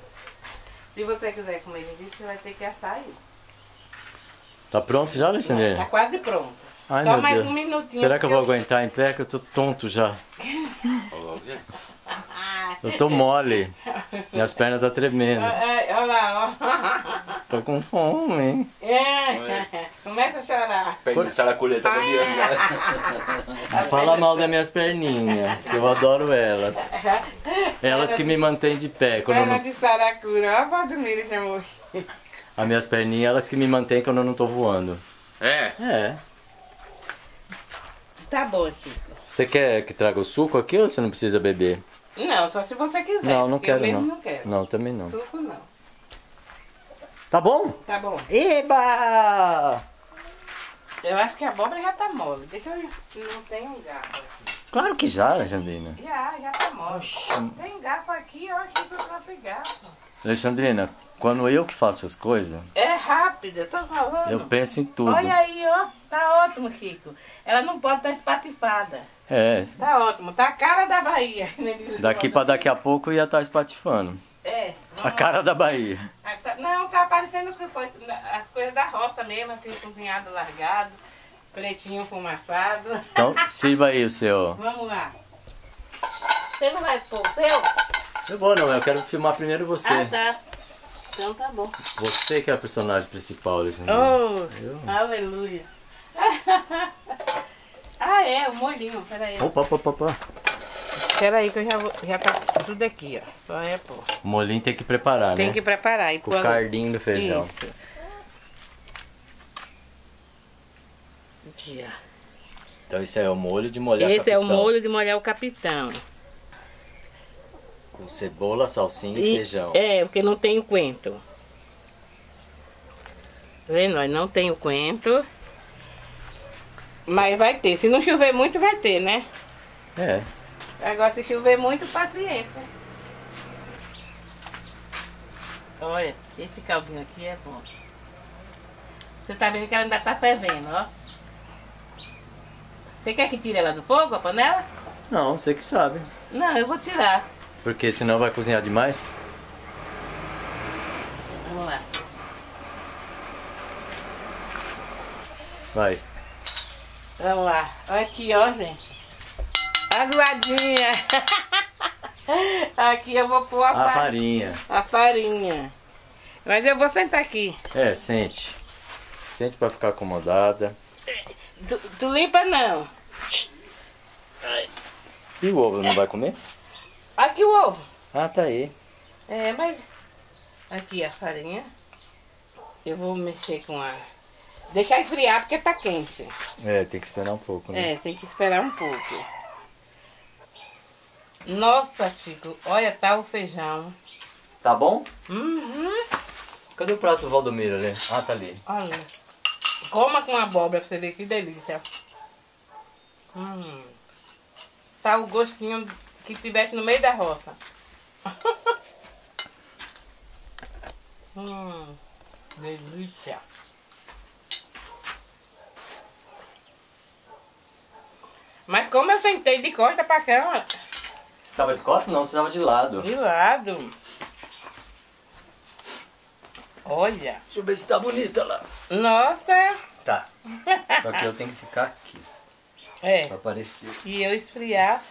Se você quiser comer linguiça, você vai ter que assar aí. Tá pronto já, Alexandre? Tá quase pronto. Ai, Só meu mais Deus. um minutinho. Será que eu vou aguentar em pé? Que eu tô tonto já. Eu tô mole. Minhas pernas tá tremendo. É, olha lá, ó. Tô com fome. É. Começa a chorar. Pede saraculeta da minha. Não fala mal das minhas perninhas, que eu adoro elas. Elas que me mantêm de pé. Quando eu Perna não... de saracura. Olha a Valdomiro chamou. As minhas perninhas, elas que me mantêm quando eu não tô voando. É. É. Tá bom, Chico. Você quer que traga o suco aqui ou você não precisa beber? Não, só se você quiser. Não, não porque eu quero mesmo não. não quero. Não, também não. Suco não. Tá bom? Tá bom. Eba! Eu acho que a abóbora já tá mole. Deixa eu ver se não tem um garfo aqui. Claro que já, Alexandrina. Já, já tá mole. Tem garfo aqui, ó, aqui pro próprio garfo. Alexandrina, quando eu que faço as coisas, É rápido, eu tô falando. eu penso em tudo. Olha aí, ó. Tá ótimo, Chico. Ela não pode estar espatifada. É, Tá ótimo. Tá a cara da Bahia. né, daqui pra Valdomiro. daqui a pouco ia estar espatifando. É. A cara da Bahia. Ah, tá- Não, tá parecendo que foi as coisas da roça mesmo, assim, cozinhado, largado, pretinho fumaçado. Então, sirva aí o seu. Vamos lá. Você não vai pôr o seu? Eu vou não, eu quero filmar primeiro você. Ah, tá. Então tá bom. Você que é a personagem principal, Alexandrina. Oh, Eu? aleluia. ah, é, o molhinho, peraí. Opa, opa, opa, opa. Peraí que eu já, vou, já tá tudo aqui, ó. Só é pôr. O molinho tem que preparar, Tem né? que preparar. E Com o cardinho do feijão. Isso. Então esse é o molho de molhar Esse é o capitão. molho de molhar o capitão. Com cebola, salsinha e, E- feijão. É, porque não tem o quento. Tá vendo? Não tem o quento. Mas vai ter. Se não chover muito, vai ter, né? É. Agora, se chover muito, paciência. Olha, esse caldinho aqui é bom. Você tá vendo que ela ainda tá fervendo, ó. Você quer que tire ela do fogo, a panela? Não, você que sabe. Não, eu vou tirar. Porque senão vai cozinhar demais. Vamos lá. Vai. Vamos lá. Olha aqui, ó, gente. A zoadinha. Aqui eu vou pôr a, A fa- farinha. a farinha. Mas eu vou sentar aqui. É, sente. Sente pra ficar acomodada. Tu, tu limpa não. E o ovo não vai comer? Aqui o ovo. Ah, tá aí. É, mas. Aqui a farinha. Eu vou mexer com a. Deixar esfriar porque tá quente. É, tem que esperar um pouco, né? É, tem que esperar um pouco. Nossa, Chico, olha, tá o feijão. Tá bom? Uhum. Cadê o prato do Valdomiro ali? Ah, tá ali. Olha. Coma com abóbora pra você ver que delícia. Hum. Tá o gostinho que tivesse no meio da roça. hum. Delícia. Mas como eu sentei de costa pra cama, Você tava de costas? Não, você tava de lado. de lado. Olha. Deixa eu ver se tá bonita lá. Nossa. Tá. Só que eu tenho que ficar aqui. É. Pra aparecer. E eu esfriar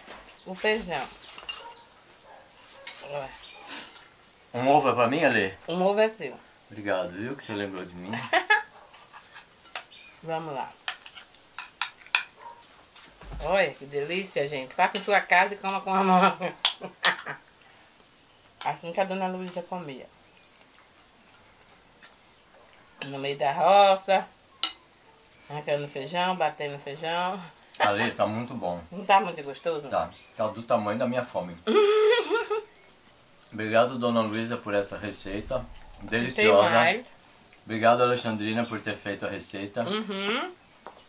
o feijão. Um ovo é pra mim, Ale? Um ovo é seu. Obrigado, viu? Que você lembrou de mim. Vamos lá. Olha que delícia, gente. Faça em sua casa e coma com a mão. Assim que a dona Luísa comia. No meio da roça. Arrancando feijão, batendo feijão. Ale, tá muito bom. Não tá muito gostoso? Tá. Tá do tamanho da minha fome. Obrigado, dona Luísa, por essa receita. Deliciosa. Obrigado, Alexandrina, por ter feito a receita. Uhum.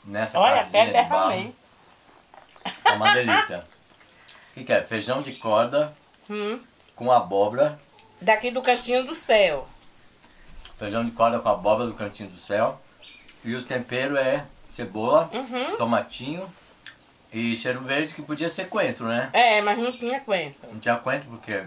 Nessa Olha, casinha até de barro. É uma delícia. O que, que é? Feijão de corda Hum. com abóbora. Daqui do cantinho do céu. Feijão de corda com abóbora do cantinho do céu. E os temperos é cebola, Uhum. tomatinho e cheiro verde, que podia ser coentro, né? É, mas não tinha coentro. Não tinha coentro porque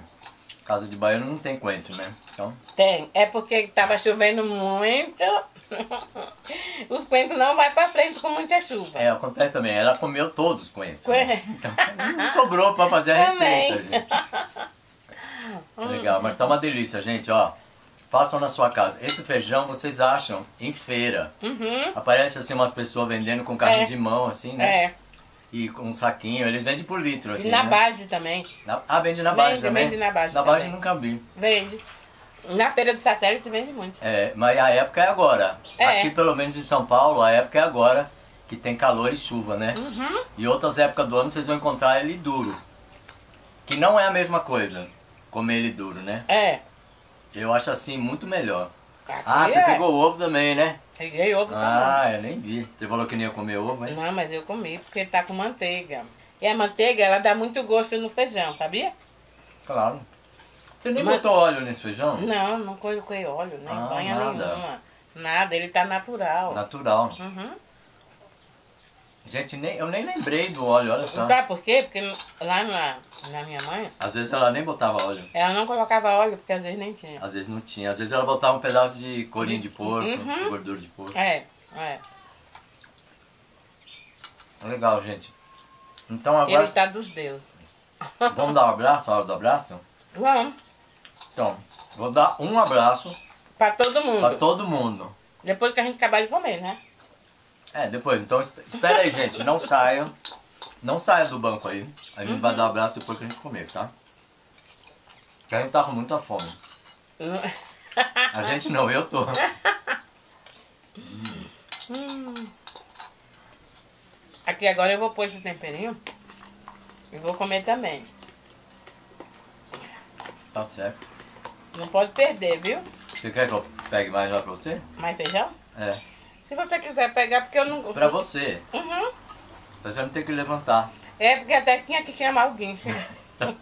casa de baiano não tem coentro, né? Então, Tem. É porque tava chovendo muito. Os coentros não vai pra frente com muita chuva. é, acontece também. Ela comeu todos os coentros. né? Coe- Então, não sobrou pra fazer a Também. receita. Gente. Legal, mas tá uma delícia, gente, ó. Façam na sua casa. Esse feijão vocês acham em feira. Uhum. Aparece assim umas pessoas vendendo com carrinho É. de mão, assim, né? É. E com um saquinho. Eles vendem por litro, assim. E na né? base também. Na- Ah, vende na base também? vende na base Na base nunca vi. Vende. Na feira do satélite vende muito. É, mas a época é agora. É. Aqui, pelo menos em São Paulo, a época é agora. Que tem calor e chuva, né? Uhum. E outras épocas do ano vocês vão encontrar ele duro. Que não é a mesma coisa, comer ele duro, né? É. Eu acho assim muito melhor. Aqui Ah, você é. pegou o ovo também, né? Peguei ovo Ah, eu nem vi. Você falou que não ia comer ovo, também. hein? Não, mas eu comi porque tá com manteiga. E a manteiga, ela dá muito gosto no feijão, sabia? Claro. Você nem Mas- botou óleo nesse feijão? Não, não coloquei óleo, nem Ah, banha nada. nenhuma. Nada, ele tá natural. Natural. Uhum. Gente, nem, eu nem lembrei do óleo, olha só. Sabe por quê? Porque lá na, na minha mãe, Às vezes ela nem botava óleo. ela não colocava óleo, porque às vezes nem tinha. Às vezes não tinha. Às vezes ela botava um pedaço de corinho de porco, Uhum. gordura de porco. É, é. Legal, gente. Então agora Ele tá dos deuses. vamos dar um abraço, a hora do abraço? Vamos, Então, vou dar um abraço pra todo mundo. pra todo mundo. Depois que a gente acabar de comer, né? É, depois, então es- espera aí, gente. Não saiam. Não saia do banco aí. A gente vai dar um abraço depois que a gente comer, tá? Porque a gente tá com muita fome. A gente não, eu tô. Hum. Aqui agora eu vou pôr esse temperinho e vou comer também. Tá certo. Não pode perder, viu? Você quer que eu pegue mais lá pra você? Mais feijão? É. Se você quiser pegar, porque eu não... Pra você. Uhum. Você não tem que levantar. É, porque até tinha que chamar alguém.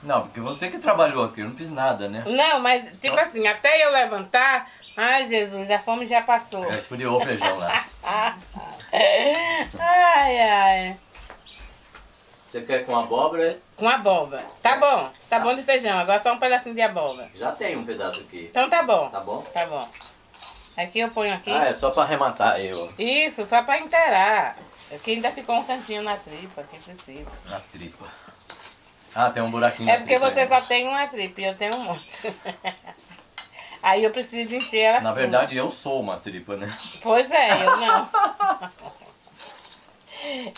Não, porque você que trabalhou aqui, eu não fiz nada, né? Não, mas tipo assim, até eu levantar... Ai, Jesus, a fome já passou. Já esfriou o feijão lá. Ai, ai. Você quer com abóbora? Com abóbora. Tá bom, tá bom de feijão. Agora só um pedacinho de abóbora. Já tem um pedaço aqui. Então tá bom. Tá bom? Tá bom. Aqui eu ponho aqui. Ah, é só pra arrematar ó. Isso, só pra inteirar. Aqui ainda ficou um cantinho na tripa, que precisa. Na tripa. Ah, tem um buraquinho É porque tripa você só tem uma tripa e eu tenho um monte. Aí eu preciso encher ela Na assim. verdade, eu sou uma tripa, né? Pois é, eu não.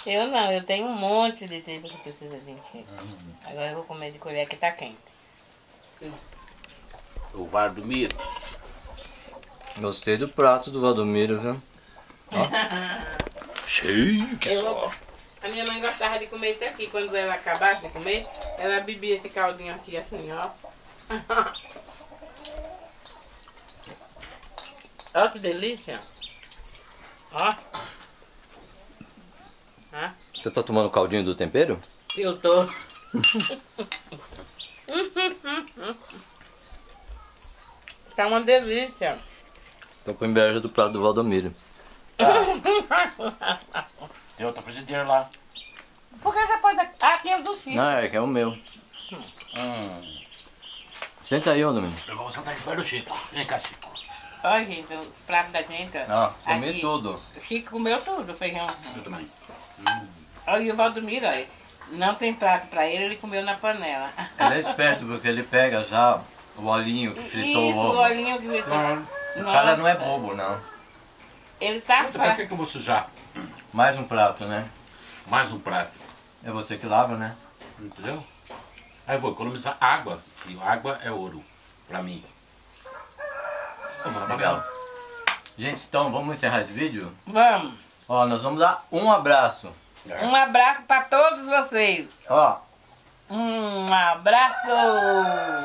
Eu não, eu tenho um monte de tripa que precisa de encher. Agora eu vou comer de colher que tá quente. O Valdomiro. Gostei do prato do Valdomiro, viu? Cheio que Eu só. A minha mãe gostava de comer isso aqui. Quando ela acabasse de comer, ela bebia esse caldinho aqui assim, ó. Olha que delícia. Ó. Ó. Você tá tomando caldinho do tempero? Eu tô. tá uma delícia. Tô com inveja do prato do Valdomiro. Tem outra frigideira lá. Por que você pode. Ah, aqui é do Chico. Não, é que é o meu. Hum. Senta aí, Valdomiro. Eu vou sentar aqui perto do Chico. Vem cá, Chico. Olha, gente, os pratos da gente. ó. Comi Aqui. tudo. O Chico comeu tudo, feijão. Eu também. Olha, e o Valdomiro, olha. Não tem prato pra ele, ele comeu na panela. Ele é esperto porque ele pega já o olhinho que fritou Isso, o o ovo. olhinho que fritou. Claro. O cara não é Nossa. bobo, não. Ele tá Então, pra que, que eu vou sujar? Mais um prato, né? Mais um prato. É você que lava, né? Entendeu? Aí eu vou economizar água. E água é ouro. Pra mim. Vamos lá, Legal. Gente, então vamos encerrar esse vídeo? Vamos. Ó, nós vamos dar um abraço. Um abraço pra todos vocês. Ó, Um abraço.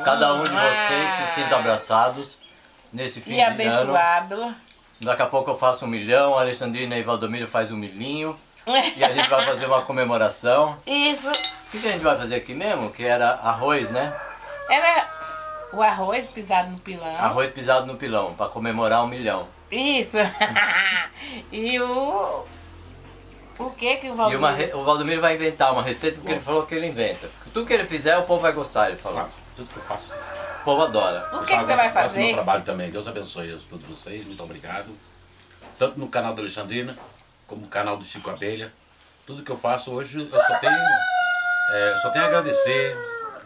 cada um de vocês se sinta abraçados nesse fim E de ano. abençoado. Daqui a pouco eu faço um milhão, a Alexandrina e Valdomiro faz um milhinho. E a gente vai fazer uma comemoração. Isso. O que que a gente vai fazer aqui mesmo? Que era arroz, né? Era o arroz pisado no pilão. Arroz pisado no pilão, pra comemorar um milhão. Isso. e o. O que que o E Valdir... uma re- o Valdomiro vai inventar uma receita porque ele falou que ele inventa. Tudo que ele fizer, o povo vai gostar, ele falou. Tudo que eu faço. O povo adora. O que, que você vai Faço meu fazer? trabalho também. Deus abençoe a todos vocês. Muito obrigado. Tanto no canal da Alexandrina, como no canal do Chico Abelha. Tudo que eu faço hoje, eu só tenho, é, eu só tenho a agradecer.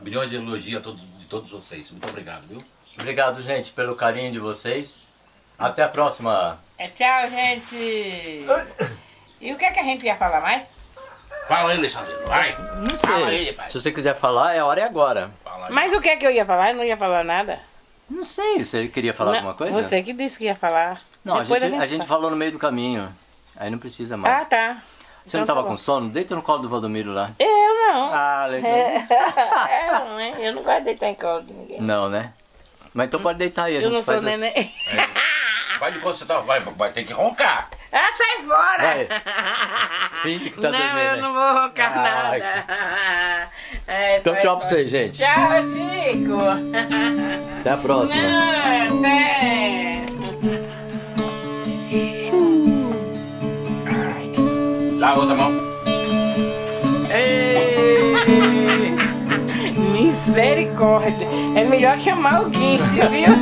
Milhões de elogios a todos, de todos vocês. Muito obrigado, viu? Obrigado, gente, pelo carinho de vocês. Até a próxima. É, tchau, gente. E o que, que a gente ia falar mais? Fala aí, Alexandrina. Vai. Não Fala aí, sei. pai. Se você quiser falar, é hora é agora. Fala aí. Mas o que que eu ia falar? Eu não ia falar nada. Não sei, você queria falar Não, alguma coisa? Você que disse que ia falar. Não, a gente, a gente fala. falou no meio do caminho. Aí não precisa mais. Ah, tá. você não Então tava tá com sono? Deita no colo do Valdomiro lá. Eu não. Ah, legal. É, não, né? Eu não gosto de deitar em colo de ninguém. Não, né? Mas então pode deitar aí, a eu gente não sou faz assim. neném. Vai de você tá. Vai, vai ter que roncar. Ah, sai fora! Vai. Finge que tá não, dormindo eu aí. não vou roncar Ai. nada. É, Então tchau pra fora. vocês, gente. Tchau, Chico. Até a próxima. Não, até. Dá a outra mão. Ei, Misericórdia. É melhor chamar o guincho, viu?